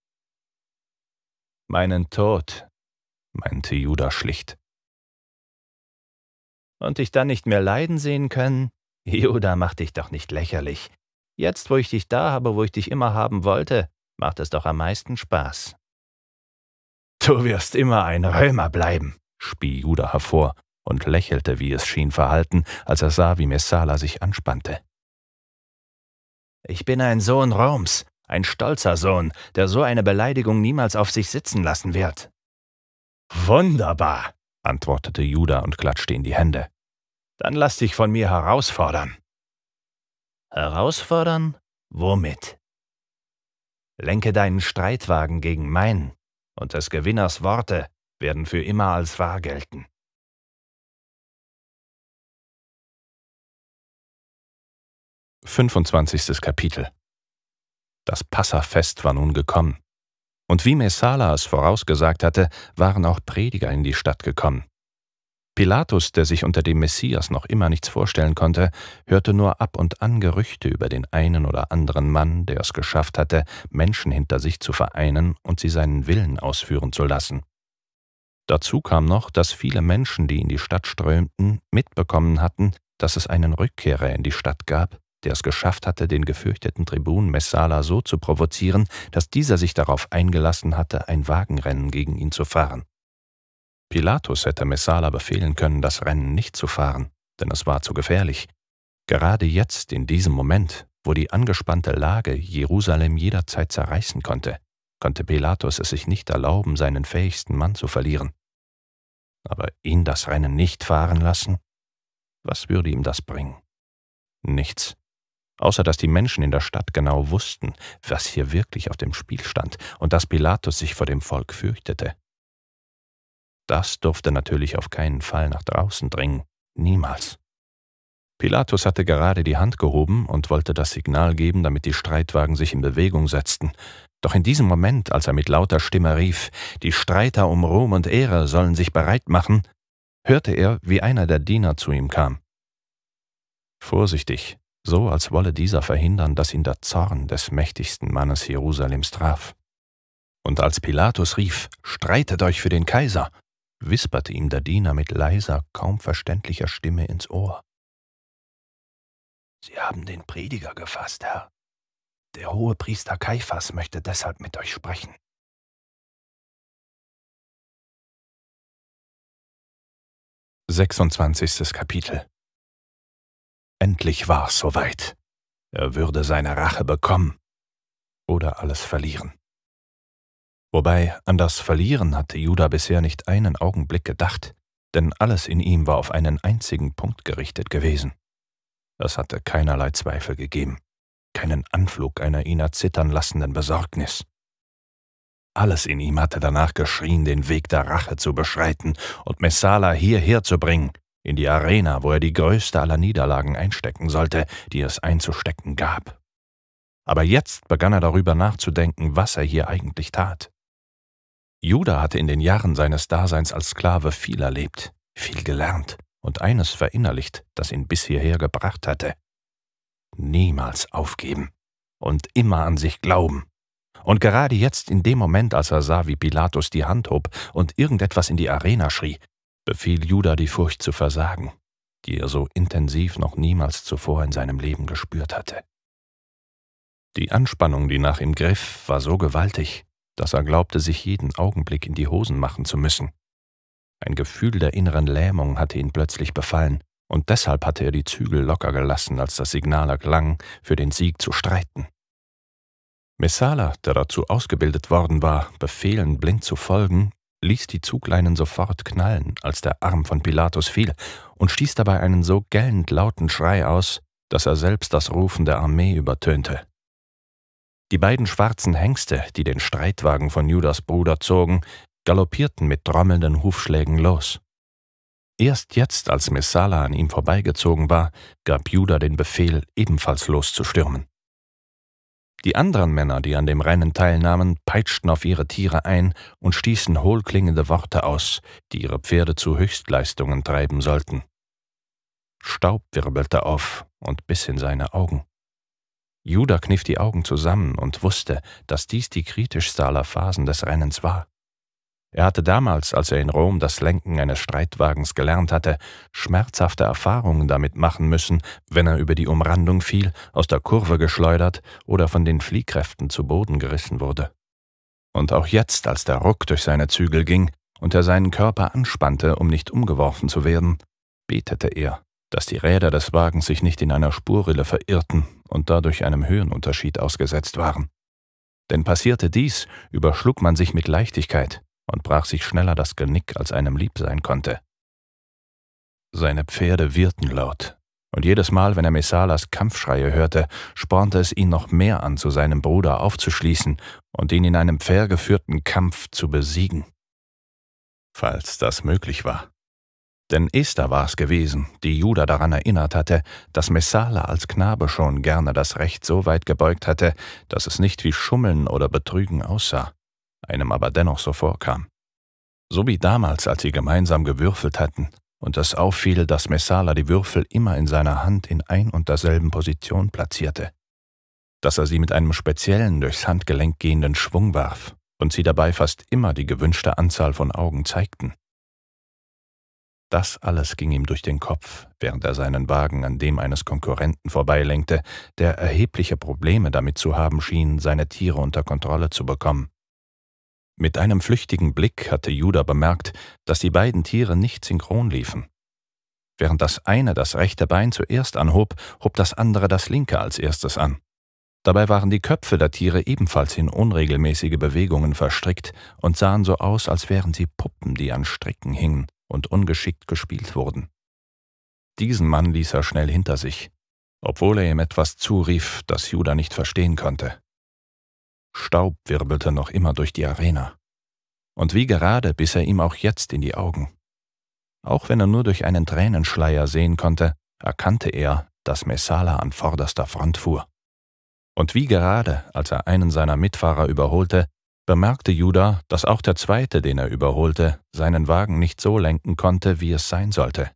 Meinen Tod, meinte Judah schlicht. Und dich dann nicht mehr leiden sehen können? Judah, mach dich doch nicht lächerlich. Jetzt, wo ich dich da habe, wo ich dich immer haben wollte, macht es doch am meisten Spaß. Du wirst immer ein Römer bleiben, spie Judah hervor und lächelte, wie es schien, verhalten, als er sah, wie Messala sich anspannte. Ich bin ein Sohn Roms, ein stolzer Sohn, der so eine Beleidigung niemals auf sich sitzen lassen wird. Wunderbar, antwortete Judah und klatschte in die Hände. Dann lass dich von mir herausfordern. Herausfordern? Womit? Lenke deinen Streitwagen gegen meinen, und des Gewinners Worte werden für immer als wahr gelten. Fünfundzwanzigstes Kapitel Das Passafest war nun gekommen. Und wie Messala es vorausgesagt hatte, waren auch Prediger in die Stadt gekommen. Pilatus, der sich unter dem Messias noch immer nichts vorstellen konnte, hörte nur ab und an Gerüchte über den einen oder anderen Mann, der es geschafft hatte, Menschen hinter sich zu vereinen und sie seinen Willen ausführen zu lassen. Dazu kam noch, dass viele Menschen, die in die Stadt strömten, mitbekommen hatten, dass es einen Rückkehrer in die Stadt gab, der es geschafft hatte, den gefürchteten Tribun Messala so zu provozieren, dass dieser sich darauf eingelassen hatte, ein Wagenrennen gegen ihn zu fahren. Pilatus hätte Messala befehlen können, das Rennen nicht zu fahren, denn es war zu gefährlich. Gerade jetzt, in diesem Moment, wo die angespannte Lage Jerusalem jederzeit zerreißen konnte, konnte Pilatus es sich nicht erlauben, seinen fähigsten Mann zu verlieren. Aber ihn das Rennen nicht fahren lassen? Was würde ihm das bringen? Nichts außer dass die Menschen in der Stadt genau wussten, was hier wirklich auf dem Spiel stand und dass Pilatus sich vor dem Volk fürchtete. Das durfte natürlich auf keinen Fall nach draußen dringen, niemals. Pilatus hatte gerade die Hand gehoben und wollte das Signal geben, damit die Streitwagen sich in Bewegung setzten. Doch in diesem Moment, als er mit lauter Stimme rief, die Streiter um Ruhm und Ehre sollen sich bereit machen, hörte er, wie einer der Diener zu ihm kam. Vorsichtig, so als wolle dieser verhindern, dass ihn der Zorn des mächtigsten Mannes Jerusalems traf. Und als Pilatus rief, Streitet euch für den Kaiser, wisperte ihm der Diener mit leiser, kaum verständlicher Stimme ins Ohr. Sie haben den Prediger gefasst, Herr. Der hohe Priester Kaiphas möchte deshalb mit euch sprechen. Sechsundzwanzigstes Kapitel Endlich war es soweit. Er würde seine Rache bekommen oder alles verlieren. Wobei an das Verlieren hatte Judah bisher nicht einen Augenblick gedacht, denn alles in ihm war auf einen einzigen Punkt gerichtet gewesen. Es hatte keinerlei Zweifel gegeben, keinen Anflug einer ihn erzittern lassenden Besorgnis. Alles in ihm hatte danach geschrien, den Weg der Rache zu beschreiten und Messala hierher zu bringen, in die Arena, wo er die größte aller Niederlagen einstecken sollte, die es einzustecken gab. Aber jetzt begann er darüber nachzudenken, was er hier eigentlich tat. Judah hatte in den Jahren seines Daseins als Sklave viel erlebt, viel gelernt und eines verinnerlicht, das ihn bis hierher gebracht hatte. Niemals aufgeben und immer an sich glauben. Und gerade jetzt in dem Moment, als er sah, wie Pilatus die Hand hob und irgendetwas in die Arena schrie, befiel Judah die Furcht zu versagen, die er so intensiv noch niemals zuvor in seinem Leben gespürt hatte. Die Anspannung, die nach ihm griff, war so gewaltig, dass er glaubte, sich jeden Augenblick in die Hosen machen zu müssen. Ein Gefühl der inneren Lähmung hatte ihn plötzlich befallen, und deshalb hatte er die Zügel locker gelassen, als das Signal erklang, für den Sieg zu streiten. Messala, der dazu ausgebildet worden war, Befehlen blind zu folgen, ließ die Zugleinen sofort knallen, als der Arm von Pilatus fiel, und stieß dabei einen so gellend lauten Schrei aus, dass er selbst das Rufen der Armee übertönte. Die beiden schwarzen Hengste, die den Streitwagen von Judas Bruder zogen, galoppierten mit trommelnden Hufschlägen los. Erst jetzt, als Messala an ihm vorbeigezogen war, gab Judah den Befehl, ebenfalls loszustürmen. Die anderen Männer, die an dem Rennen teilnahmen, peitschten auf ihre Tiere ein und stießen hohlklingende Worte aus, die ihre Pferde zu Höchstleistungen treiben sollten. Staub wirbelte auf und biss in seine Augen. Judah kniff die Augen zusammen und wusste, dass dies die kritischste aller Phasen des Rennens war. Er hatte damals, als er in Rom das Lenken eines Streitwagens gelernt hatte, schmerzhafte Erfahrungen damit machen müssen, wenn er über die Umrandung fiel, aus der Kurve geschleudert oder von den Fliehkräften zu Boden gerissen wurde. Und auch jetzt, als der Ruck durch seine Zügel ging und er seinen Körper anspannte, um nicht umgeworfen zu werden, betete er, dass die Räder des Wagens sich nicht in einer Spurrille verirrten und dadurch einem Höhenunterschied ausgesetzt waren. Denn passierte dies, überschlug man sich mit Leichtigkeit und brach sich schneller das Genick, als einem lieb sein konnte. Seine Pferde wirrten laut, und jedes Mal, wenn er Messalas Kampfschreie hörte, spornte es ihn noch mehr an, zu seinem Bruder aufzuschließen und ihn in einem fair Kampf zu besiegen. Falls das möglich war. Denn Esther war es gewesen, die Judah daran erinnert hatte, dass Messala als Knabe schon gerne das Recht so weit gebeugt hatte, dass es nicht wie Schummeln oder Betrügen aussah, einem aber dennoch so vorkam. So wie damals, als sie gemeinsam gewürfelt hatten und es auffiel, dass Messala die Würfel immer in seiner Hand in ein und derselben Position platzierte, dass er sie mit einem speziellen durchs Handgelenk gehenden Schwung warf und sie dabei fast immer die gewünschte Anzahl von Augen zeigten. Das alles ging ihm durch den Kopf, während er seinen Wagen an dem eines Konkurrenten vorbeilenkte, der erhebliche Probleme damit zu haben schien, seine Tiere unter Kontrolle zu bekommen. Mit einem flüchtigen Blick hatte Judah bemerkt, dass die beiden Tiere nicht synchron liefen. Während das eine das rechte Bein zuerst anhob, hob das andere das linke als erstes an. Dabei waren die Köpfe der Tiere ebenfalls in unregelmäßige Bewegungen verstrickt und sahen so aus, als wären sie Puppen, die an Stricken hingen und ungeschickt gespielt wurden. Diesen Mann ließ er schnell hinter sich, obwohl er ihm etwas zurief, das Judah nicht verstehen konnte. Staub wirbelte noch immer durch die Arena. Und wie gerade biss er ihm auch jetzt in die Augen. Auch wenn er nur durch einen Tränenschleier sehen konnte, erkannte er, dass Messala an vorderster Front fuhr. Und wie gerade, als er einen seiner Mitfahrer überholte, bemerkte Judah, dass auch der zweite, den er überholte, seinen Wagen nicht so lenken konnte, wie es sein sollte.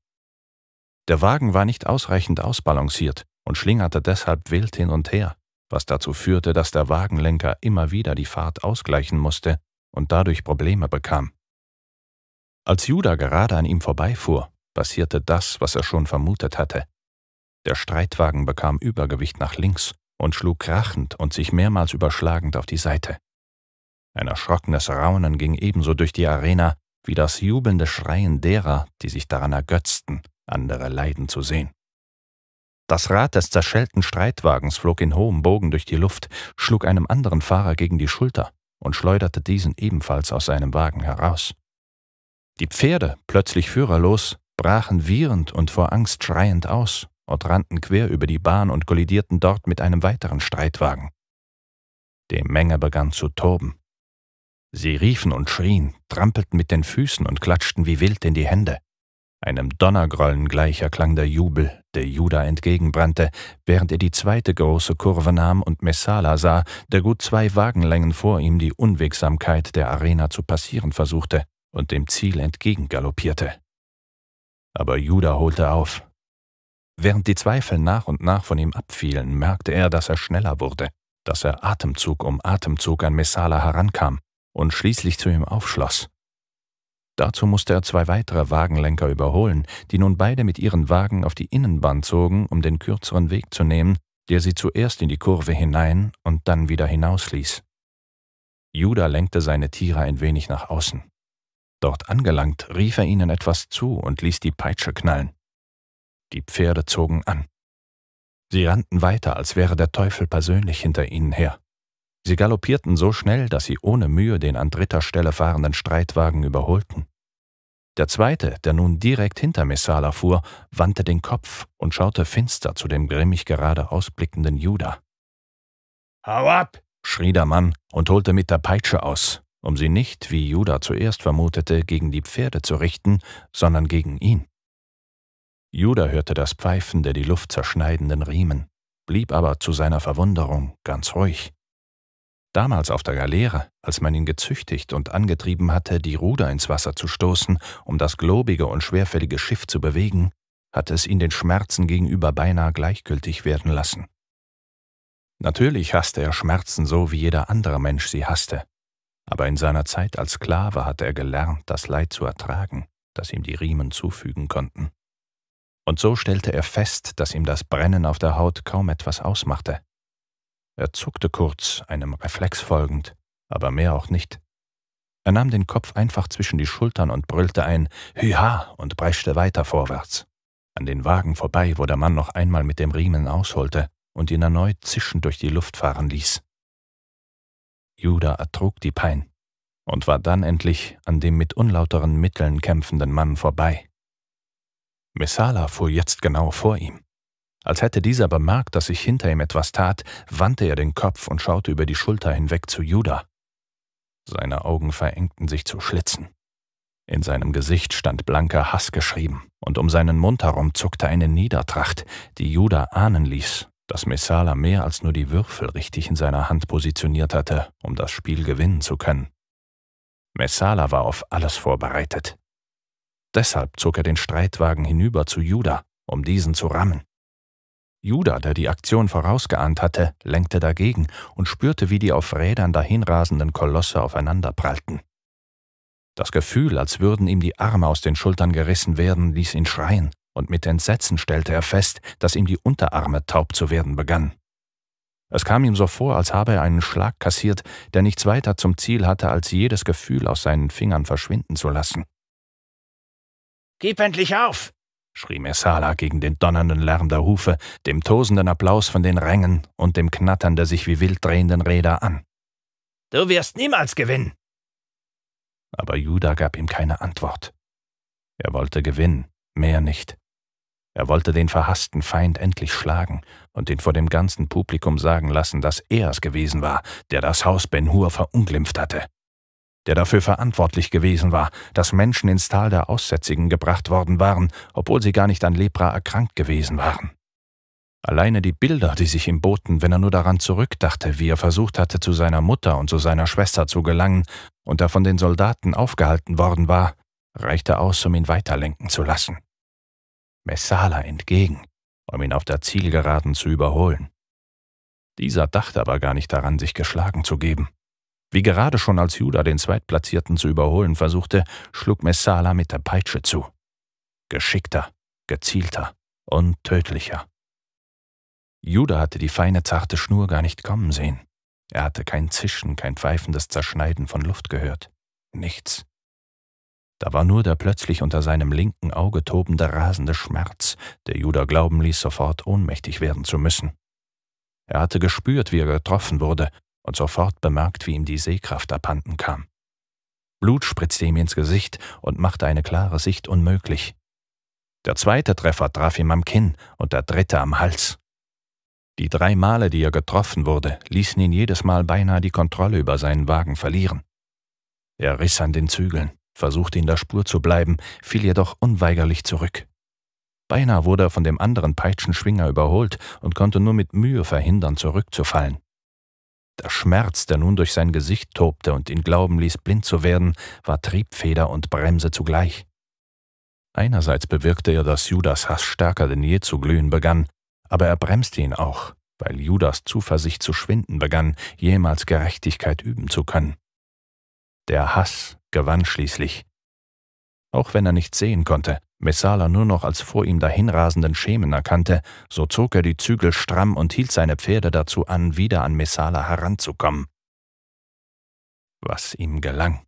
Der Wagen war nicht ausreichend ausbalanciert und schlingerte deshalb wild hin und her was dazu führte, dass der Wagenlenker immer wieder die Fahrt ausgleichen musste und dadurch Probleme bekam. Als Judah gerade an ihm vorbeifuhr, passierte das, was er schon vermutet hatte. Der Streitwagen bekam Übergewicht nach links und schlug krachend und sich mehrmals überschlagend auf die Seite. Ein erschrockenes Raunen ging ebenso durch die Arena wie das jubelnde Schreien derer, die sich daran ergötzten, andere leiden zu sehen. Das Rad des zerschellten Streitwagens flog in hohem Bogen durch die Luft, schlug einem anderen Fahrer gegen die Schulter und schleuderte diesen ebenfalls aus seinem Wagen heraus. Die Pferde, plötzlich führerlos, brachen wiehernd und vor Angst schreiend aus und rannten quer über die Bahn und kollidierten dort mit einem weiteren Streitwagen. Die Menge begann zu toben. Sie riefen und schrien, trampelten mit den Füßen und klatschten wie wild in die Hände. Einem Donnergrollen gleicher klang der Jubel, der Judah entgegenbrannte, während er die zweite große Kurve nahm und Messala sah, der gut zwei Wagenlängen vor ihm die Unwegsamkeit der Arena zu passieren versuchte und dem Ziel entgegengaloppierte. Aber Judah holte auf. Während die Zweifel nach und nach von ihm abfielen, merkte er, dass er schneller wurde, dass er Atemzug um Atemzug an Messala herankam und schließlich zu ihm aufschloss. Dazu musste er zwei weitere Wagenlenker überholen, die nun beide mit ihren Wagen auf die Innenbahn zogen, um den kürzeren Weg zu nehmen, der sie zuerst in die Kurve hinein und dann wieder hinausließ. Judah lenkte seine Tiere ein wenig nach außen. Dort angelangt, rief er ihnen etwas zu und ließ die Peitsche knallen. Die Pferde zogen an. Sie rannten weiter, als wäre der Teufel persönlich hinter ihnen her. Sie galoppierten so schnell, dass sie ohne Mühe den an dritter Stelle fahrenden Streitwagen überholten. Der zweite, der nun direkt hinter Messala fuhr, wandte den Kopf und schaute finster zu dem grimmig gerade ausblickenden Judah. Hau ab! schrie der Mann und holte mit der Peitsche aus, um sie nicht, wie Judah zuerst vermutete, gegen die Pferde zu richten, sondern gegen ihn. Judah hörte das Pfeifen der die Luft zerschneidenden Riemen, blieb aber zu seiner Verwunderung ganz ruhig. Damals auf der Galeere, als man ihn gezüchtigt und angetrieben hatte, die Ruder ins Wasser zu stoßen, um das globige und schwerfällige Schiff zu bewegen, hatte es ihn den Schmerzen gegenüber beinahe gleichgültig werden lassen. Natürlich hasste er Schmerzen so, wie jeder andere Mensch sie hasste, aber in seiner Zeit als Sklave hatte er gelernt, das Leid zu ertragen, das ihm die Riemen zufügen konnten. Und so stellte er fest, dass ihm das Brennen auf der Haut kaum etwas ausmachte. Er zuckte kurz, einem Reflex folgend, aber mehr auch nicht. Er nahm den Kopf einfach zwischen die Schultern und brüllte ein Hüha und preschte weiter vorwärts. An den Wagen vorbei, wo der Mann noch einmal mit dem Riemen ausholte und ihn erneut zischend durch die Luft fahren ließ. Judah ertrug die Pein und war dann endlich an dem mit unlauteren Mitteln kämpfenden Mann vorbei. Messala fuhr jetzt genau vor ihm. Als hätte dieser bemerkt, dass sich hinter ihm etwas tat, wandte er den Kopf und schaute über die Schulter hinweg zu Judah. Seine Augen verengten sich zu Schlitzen. In seinem Gesicht stand blanker Hass geschrieben, und um seinen Mund herum zuckte eine Niedertracht, die Judah ahnen ließ, dass Messala mehr als nur die Würfel richtig in seiner Hand positioniert hatte, um das Spiel gewinnen zu können. Messala war auf alles vorbereitet. Deshalb zog er den Streitwagen hinüber zu Judah, um diesen zu rammen. Judah, der die Aktion vorausgeahnt hatte, lenkte dagegen und spürte, wie die auf Rädern dahinrasenden Kolosse aufeinanderprallten. Das Gefühl, als würden ihm die Arme aus den Schultern gerissen werden, ließ ihn schreien, und mit Entsetzen stellte er fest, dass ihm die Unterarme taub zu werden begannen. Es kam ihm so vor, als habe er einen Schlag kassiert, der nichts weiter zum Ziel hatte, als jedes Gefühl aus seinen Fingern verschwinden zu lassen. Gib endlich auf! Schrie Messala gegen den donnernden Lärm der Hufe, dem tosenden Applaus von den Rängen und dem Knattern der sich wie wild drehenden Räder an. Du wirst niemals gewinnen! Aber Judah gab ihm keine Antwort. Er wollte gewinnen, mehr nicht. Er wollte den verhassten Feind endlich schlagen und ihn vor dem ganzen Publikum sagen lassen, dass er es gewesen war, der das Haus Ben Hur verunglimpft hatte der dafür verantwortlich gewesen war, dass Menschen ins Tal der Aussätzigen gebracht worden waren, obwohl sie gar nicht an Lepra erkrankt gewesen waren. Alleine die Bilder, die sich ihm boten, wenn er nur daran zurückdachte, wie er versucht hatte, zu seiner Mutter und zu seiner Schwester zu gelangen und er von den Soldaten aufgehalten worden war, reichte aus, um ihn weiterlenken zu lassen. Messala entgegen, um ihn auf der Zielgeraden zu überholen. Dieser dachte aber gar nicht daran, sich geschlagen zu geben. Wie gerade schon als Judah den Zweitplatzierten zu überholen versuchte, schlug Messala mit der Peitsche zu. Geschickter, gezielter und tödlicher. Judah hatte die feine, zarte Schnur gar nicht kommen sehen. Er hatte kein Zischen, kein pfeifendes Zerschneiden von Luft gehört. Nichts. Da war nur der plötzlich unter seinem linken Auge tobende, rasende Schmerz, der Judah glauben ließ, sofort ohnmächtig werden zu müssen. Er hatte gespürt, wie er getroffen wurde, und sofort bemerkt, wie ihm die Sehkraft abhanden kam. Blut spritzte ihm ins Gesicht und machte eine klare Sicht unmöglich. Der zweite Treffer traf ihm am Kinn und der dritte am Hals. Die drei Male, die er getroffen wurde, ließen ihn jedes Mal beinahe die Kontrolle über seinen Wagen verlieren. Er riss an den Zügeln, versuchte in der Spur zu bleiben, fiel jedoch unweigerlich zurück. Beinahe wurde er von dem anderen Peitschenschwinger überholt und konnte nur mit Mühe verhindern, zurückzufallen. Der Schmerz, der nun durch sein Gesicht tobte und ihn glauben ließ, blind zu werden, war Triebfeder und Bremse zugleich. Einerseits bewirkte er, dass Judas Hass stärker denn je zu glühen begann, aber er bremste ihn auch, weil Judas Zuversicht zu schwinden begann, jemals Gerechtigkeit üben zu können. Der Hass gewann schließlich. Auch wenn er nichts sehen konnte, Messala nur noch als vor ihm dahinrasenden Schemen erkannte, so zog er die Zügel stramm und hielt seine Pferde dazu an, wieder an Messala heranzukommen. Was ihm gelang.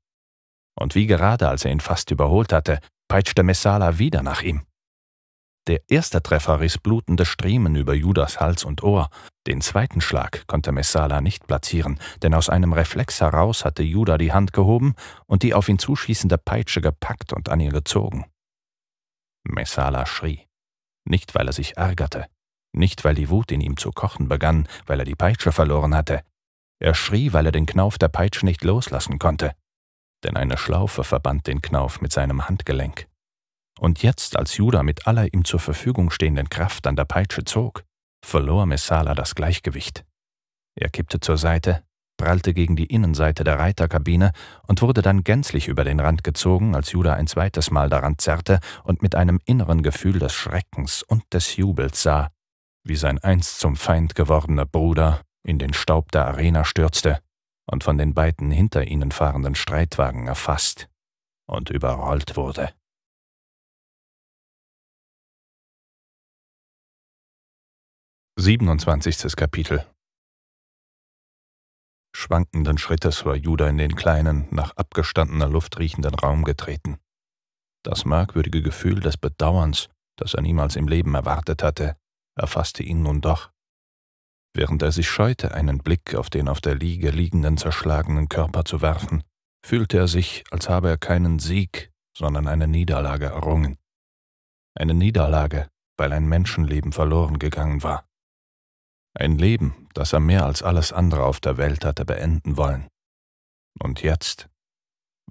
Und wie gerade als er ihn fast überholt hatte, peitschte Messala wieder nach ihm. Der erste Treffer riss blutende Striemen über Judas Hals und Ohr. Den zweiten Schlag konnte Messala nicht platzieren, denn aus einem Reflex heraus hatte Judah die Hand gehoben und die auf ihn zuschießende Peitsche gepackt und an ihr gezogen. Messala schrie. Nicht, weil er sich ärgerte, nicht, weil die Wut in ihm zu kochen begann, weil er die Peitsche verloren hatte. Er schrie, weil er den Knauf der Peitsche nicht loslassen konnte, denn eine Schlaufe verband den Knauf mit seinem Handgelenk. Und jetzt, als Judah mit aller ihm zur Verfügung stehenden Kraft an der Peitsche zog, verlor Messala das Gleichgewicht. Er kippte zur Seite, prallte gegen die Innenseite der Reiterkabine und wurde dann gänzlich über den Rand gezogen, als Judah ein zweites Mal daran zerrte und mit einem inneren Gefühl des Schreckens und des Jubels sah, wie sein einst zum Feind gewordener Bruder in den Staub der Arena stürzte und von den beiden hinter ihnen fahrenden Streitwagen erfasst und überrollt wurde. Siebenundzwanzigstes Kapitel Schwankenden Schrittes war Judah in den kleinen, nach abgestandener Luft riechenden Raum getreten. Das merkwürdige Gefühl des Bedauerns, das er niemals im Leben erwartet hatte, erfasste ihn nun doch. Während er sich scheute, einen Blick auf den auf der Liege liegenden zerschlagenen Körper zu werfen, fühlte er sich, als habe er keinen Sieg, sondern eine Niederlage errungen. Eine Niederlage, weil ein Menschenleben verloren gegangen war. Ein Leben, das er mehr als alles andere auf der Welt hatte beenden wollen. Und jetzt?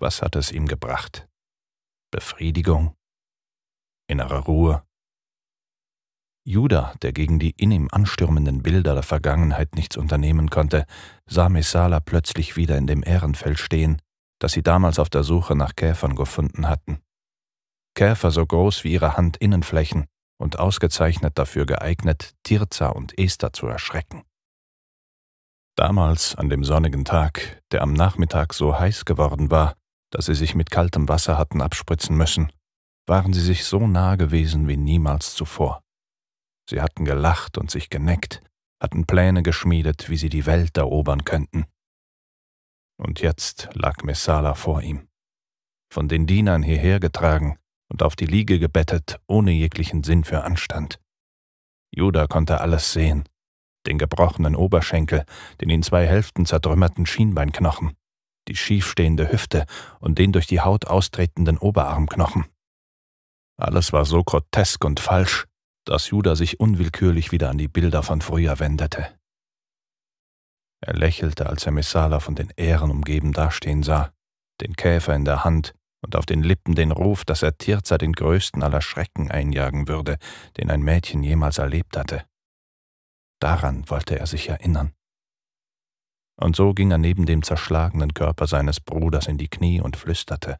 Was hat es ihm gebracht? Befriedigung? Innere Ruhe? Judah, der gegen die in ihm anstürmenden Bilder der Vergangenheit nichts unternehmen konnte, sah Messala plötzlich wieder in dem Ehrenfeld stehen, das sie damals auf der Suche nach Käfern gefunden hatten. Käfer so groß wie ihre Handinnenflächen, und ausgezeichnet dafür geeignet, Tirza und Esther zu erschrecken. Damals, an dem sonnigen Tag, der am Nachmittag so heiß geworden war, dass sie sich mit kaltem Wasser hatten abspritzen müssen, waren sie sich so nah gewesen wie niemals zuvor. Sie hatten gelacht und sich geneckt, hatten Pläne geschmiedet, wie sie die Welt erobern könnten. Und jetzt lag Messala vor ihm, von den Dienern hierher getragen, und auf die Liege gebettet, ohne jeglichen Sinn für Anstand. Judah konnte alles sehen, den gebrochenen Oberschenkel, den in zwei Hälften zertrümmerten Schienbeinknochen, die schiefstehende Hüfte und den durch die Haut austretenden Oberarmknochen. Alles war so grotesk und falsch, dass Judah sich unwillkürlich wieder an die Bilder von früher wendete. Er lächelte, als er Messala von den Ehren umgeben dastehen sah, den Käfer in der Hand, und auf den Lippen den Ruf, dass er Tirza den größten aller Schrecken einjagen würde, den ein Mädchen jemals erlebt hatte. Daran wollte er sich erinnern. Und so ging er neben dem zerschlagenen Körper seines Bruders in die Knie und flüsterte.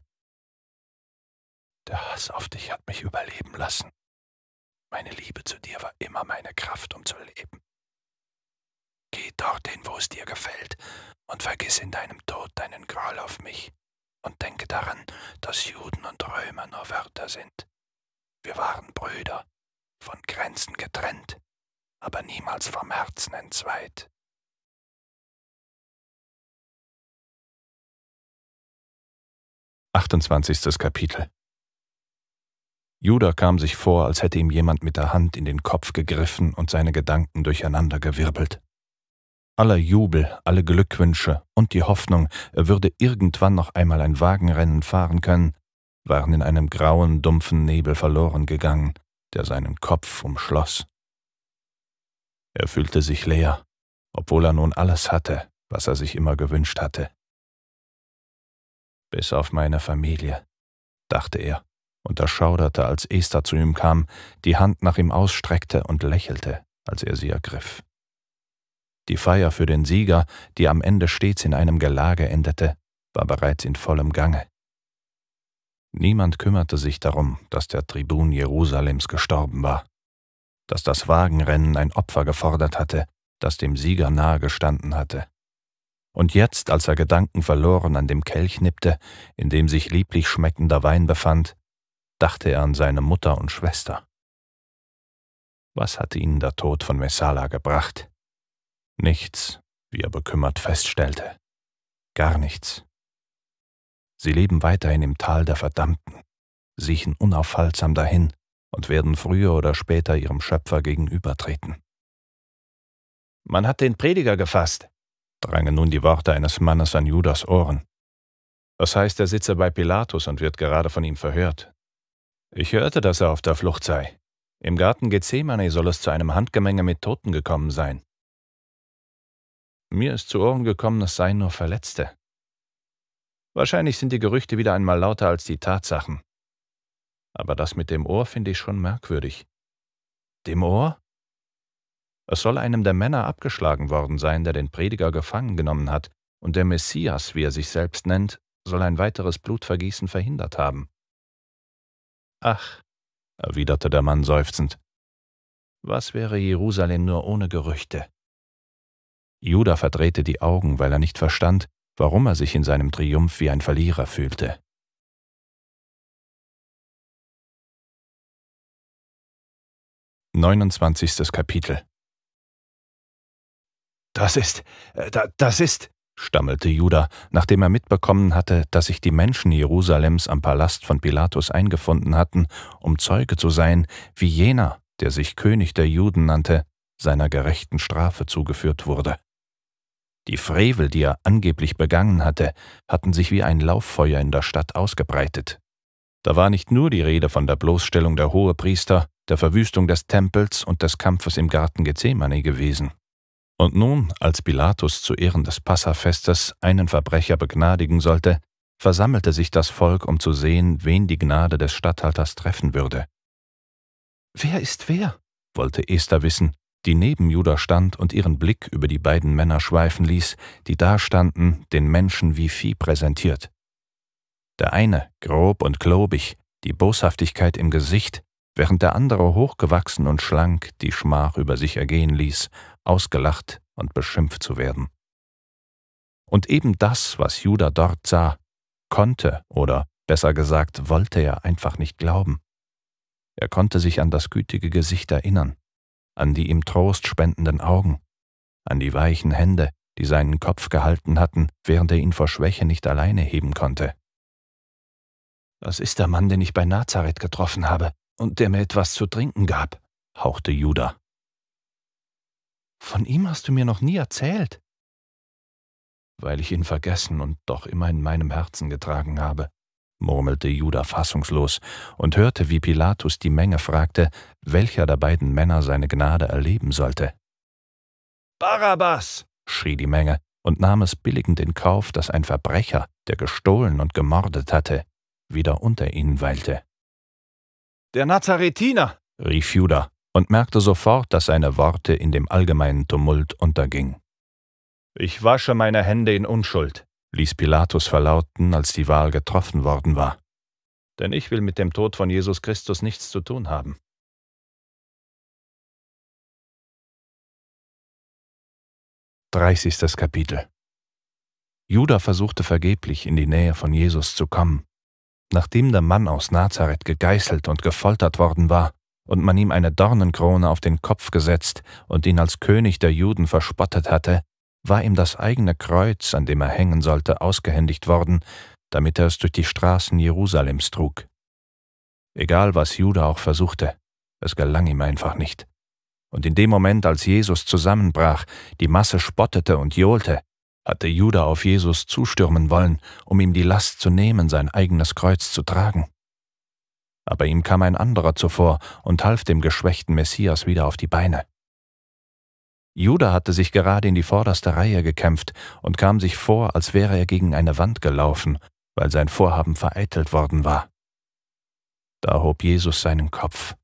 Der Hass auf dich hat mich überleben lassen. Meine Liebe zu dir war immer meine Kraft, um zu leben. Geh dorthin, wo es dir gefällt, und vergiss in deinem Tod deinen Groll auf mich und denke daran, dass Juden und Römer nur Wörter sind. Wir waren Brüder, von Grenzen getrennt, aber niemals vom Herzen entzweit. Achtundzwanzigstes Kapitel Judah kam sich vor, als hätte ihm jemand mit der Hand in den Kopf gegriffen und seine Gedanken durcheinandergewirbelt. Aller Jubel, alle Glückwünsche und die Hoffnung, er würde irgendwann noch einmal ein Wagenrennen fahren können, waren in einem grauen, dumpfen Nebel verloren gegangen, der seinen Kopf umschloss. Er fühlte sich leer, obwohl er nun alles hatte, was er sich immer gewünscht hatte. Bis auf meine Familie, dachte er und erschauderte, als Esther zu ihm kam, die Hand nach ihm ausstreckte und lächelte, als er sie ergriff. Die Feier für den Sieger, die am Ende stets in einem Gelage endete, war bereits in vollem Gange. Niemand kümmerte sich darum, dass der Tribun Jerusalems gestorben war, dass das Wagenrennen ein Opfer gefordert hatte, das dem Sieger nahegestanden hatte. Und jetzt, als er Gedanken verloren an dem Kelch nippte, in dem sich lieblich schmeckender Wein befand, dachte er an seine Mutter und Schwester. Was hatte ihnen der Tod von Messala gebracht? Nichts, wie er bekümmert feststellte. Gar nichts. Sie leben weiterhin im Tal der Verdammten, siechen unaufhaltsam dahin und werden früher oder später ihrem Schöpfer gegenübertreten. Man hat den Prediger gefasst, drangen nun die Worte eines Mannes an Judas Ohren. Das heißt, er sitze bei Pilatus und wird gerade von ihm verhört. Ich hörte, dass er auf der Flucht sei. Im Garten Gethsemane soll es zu einem Handgemenge mit Toten gekommen sein. Mir ist zu Ohren gekommen, es seien nur Verletzte. Wahrscheinlich sind die Gerüchte wieder einmal lauter als die Tatsachen. Aber das mit dem Ohr finde ich schon merkwürdig. Dem Ohr? Es soll einem der Männer abgeschlagen worden sein, der den Prediger gefangen genommen hat, und der Messias, wie er sich selbst nennt, soll ein weiteres Blutvergießen verhindert haben. Ach, erwiderte der Mann seufzend, was wäre Jerusalem nur ohne Gerüchte? Judah verdrehte die Augen, weil er nicht verstand, warum er sich in seinem Triumph wie ein Verlierer fühlte. Neunundzwanzigstes Kapitel Das ist, äh, das ist, stammelte Judah, nachdem er mitbekommen hatte, dass sich die Menschen Jerusalems am Palast von Pilatus eingefunden hatten, um Zeuge zu sein, wie jener, der sich König der Juden nannte, seiner gerechten Strafe zugeführt wurde. Die Frevel, die er angeblich begangen hatte, hatten sich wie ein Lauffeuer in der Stadt ausgebreitet. Da war nicht nur die Rede von der Bloßstellung der Hohepriester, der Verwüstung des Tempels und des Kampfes im Garten Gethsemane gewesen. Und nun, als Pilatus zu Ehren des Passafestes einen Verbrecher begnadigen sollte, versammelte sich das Volk, um zu sehen, wen die Gnade des Statthalters treffen würde. Wer ist wer? wollte Esther wissen, die neben Judah stand und ihren Blick über die beiden Männer schweifen ließ, die dastanden, den Menschen wie Vieh präsentiert. Der eine, grob und klobig, die Boshaftigkeit im Gesicht, während der andere hochgewachsen und schlank die Schmach über sich ergehen ließ, ausgelacht und beschimpft zu werden. Und eben das, was Judah dort sah, konnte oder besser gesagt wollte er einfach nicht glauben. Er konnte sich an das gütige Gesicht erinnern, an die ihm Trost spendenden Augen, an die weichen Hände, die seinen Kopf gehalten hatten, während er ihn vor Schwäche nicht alleine heben konnte. Das ist der Mann, den ich bei Nazareth getroffen habe und der mir etwas zu trinken gab, hauchte Judah. Von ihm hast du mir noch nie erzählt. Weil ich ihn vergessen und doch immer in meinem Herzen getragen habe, murmelte Judah fassungslos und hörte, wie Pilatus die Menge fragte, welcher der beiden Männer seine Gnade erleben sollte. Barabbas! schrie die Menge und nahm es billigend in Kauf, dass ein Verbrecher, der gestohlen und gemordet hatte, wieder unter ihnen weilte. Der Nazaretiner! rief Judah und merkte sofort, dass seine Worte in dem allgemeinen Tumult untergingen. Ich wasche meine Hände in Unschuld, ließ Pilatus verlauten, als die Wahl getroffen worden war. Denn ich will mit dem Tod von Jesus Christus nichts zu tun haben. Dreißigstes Kapitel Judah versuchte vergeblich, in die Nähe von Jesus zu kommen. Nachdem der Mann aus Nazareth gegeißelt und gefoltert worden war und man ihm eine Dornenkrone auf den Kopf gesetzt und ihn als König der Juden verspottet hatte, war ihm das eigene Kreuz, an dem er hängen sollte, ausgehändigt worden, damit er es durch die Straßen Jerusalems trug. Egal was Judah auch versuchte, es gelang ihm einfach nicht. Und in dem Moment, als Jesus zusammenbrach, die Masse spottete und johlte, hatte Judah auf Jesus zustürmen wollen, um ihm die Last zu nehmen, sein eigenes Kreuz zu tragen. Aber ihm kam ein anderer zuvor und half dem geschwächten Messias wieder auf die Beine. Judah hatte sich gerade in die vorderste Reihe gekämpft und kam sich vor, als wäre er gegen eine Wand gelaufen, weil sein Vorhaben vereitelt worden war. Da hob Jesus seinen Kopf,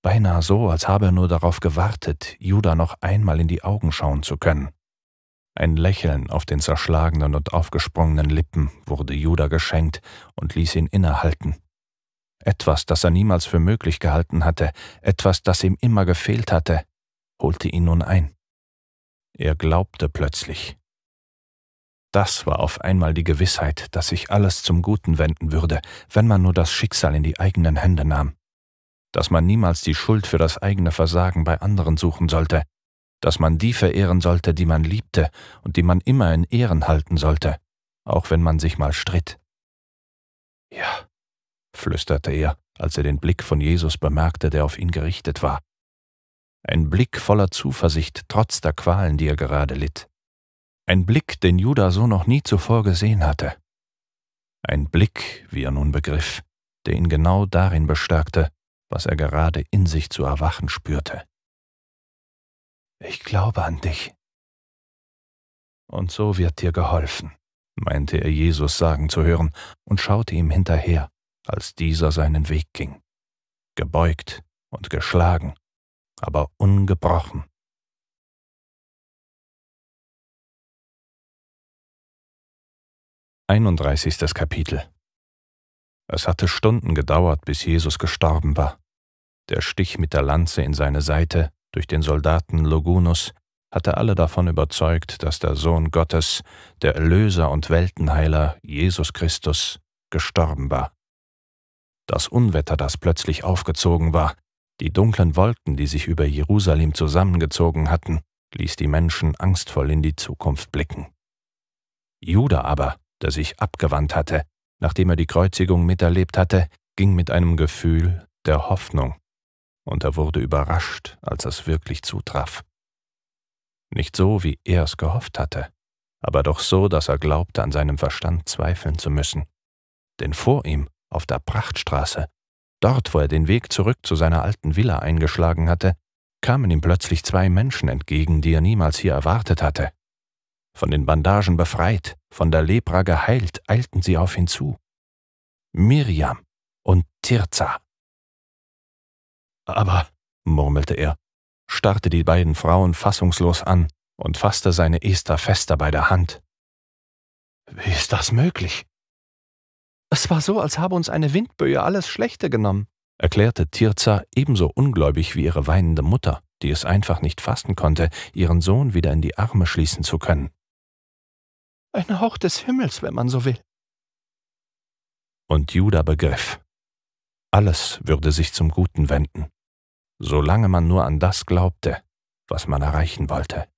beinahe so, als habe er nur darauf gewartet, Judah noch einmal in die Augen schauen zu können. Ein Lächeln auf den zerschlagenen und aufgesprungenen Lippen wurde Judah geschenkt und ließ ihn innehalten. Etwas, das er niemals für möglich gehalten hatte, etwas, das ihm immer gefehlt hatte, holte ihn nun ein. Er glaubte plötzlich. Das war auf einmal die Gewissheit, dass sich alles zum Guten wenden würde, wenn man nur das Schicksal in die eigenen Hände nahm. Dass man niemals die Schuld für das eigene Versagen bei anderen suchen sollte, dass man die verehren sollte, die man liebte und die man immer in Ehren halten sollte, auch wenn man sich mal stritt. Ja, flüsterte er, als er den Blick von Jesus bemerkte, der auf ihn gerichtet war. Ein Blick voller Zuversicht trotz der Qualen, die er gerade litt. Ein Blick, den Judah so noch nie zuvor gesehen hatte. Ein Blick, wie er nun begriff, der ihn genau darin bestärkte, was er gerade in sich zu erwachen spürte. Ich glaube an dich. Und so wird dir geholfen, meinte er Jesus sagen zu hören und schaute ihm hinterher, als dieser seinen Weg ging, gebeugt und geschlagen, aber ungebrochen. Einunddreißigstes Kapitel Es hatte Stunden gedauert, bis Jesus gestorben war. Der Stich mit der Lanze in seine Seite durch den Soldaten Logunus hatte alle davon überzeugt, dass der Sohn Gottes, der Erlöser und Weltenheiler Jesus Christus, gestorben war. Das Unwetter, das plötzlich aufgezogen war, die dunklen Wolken, die sich über Jerusalem zusammengezogen hatten, ließ die Menschen angstvoll in die Zukunft blicken. Judah aber, der sich abgewandt hatte, nachdem er die Kreuzigung miterlebt hatte, ging mit einem Gefühl der Hoffnung, und er wurde überrascht, als es wirklich zutraf. Nicht so, wie er es gehofft hatte, aber doch so, dass er glaubte, an seinem Verstand zweifeln zu müssen. Denn vor ihm, auf der Prachtstraße, dort, wo er den Weg zurück zu seiner alten Villa eingeschlagen hatte, kamen ihm plötzlich zwei Menschen entgegen, die er niemals hier erwartet hatte. Von den Bandagen befreit, von der Lepra geheilt, eilten sie auf ihn zu. Miriam und Tirza. Aber, murmelte er, starrte die beiden Frauen fassungslos an und fasste seine Esther fester bei der Hand. Wie ist das möglich? Es war so, als habe uns eine Windböe alles Schlechte genommen, erklärte Tirza ebenso ungläubig wie ihre weinende Mutter, die es einfach nicht fassen konnte, ihren Sohn wieder in die Arme schließen zu können. Ein Hauch des Himmels, wenn man so will. Und Judah begriff, alles würde sich zum Guten wenden, solange man nur an das glaubte, was man erreichen wollte.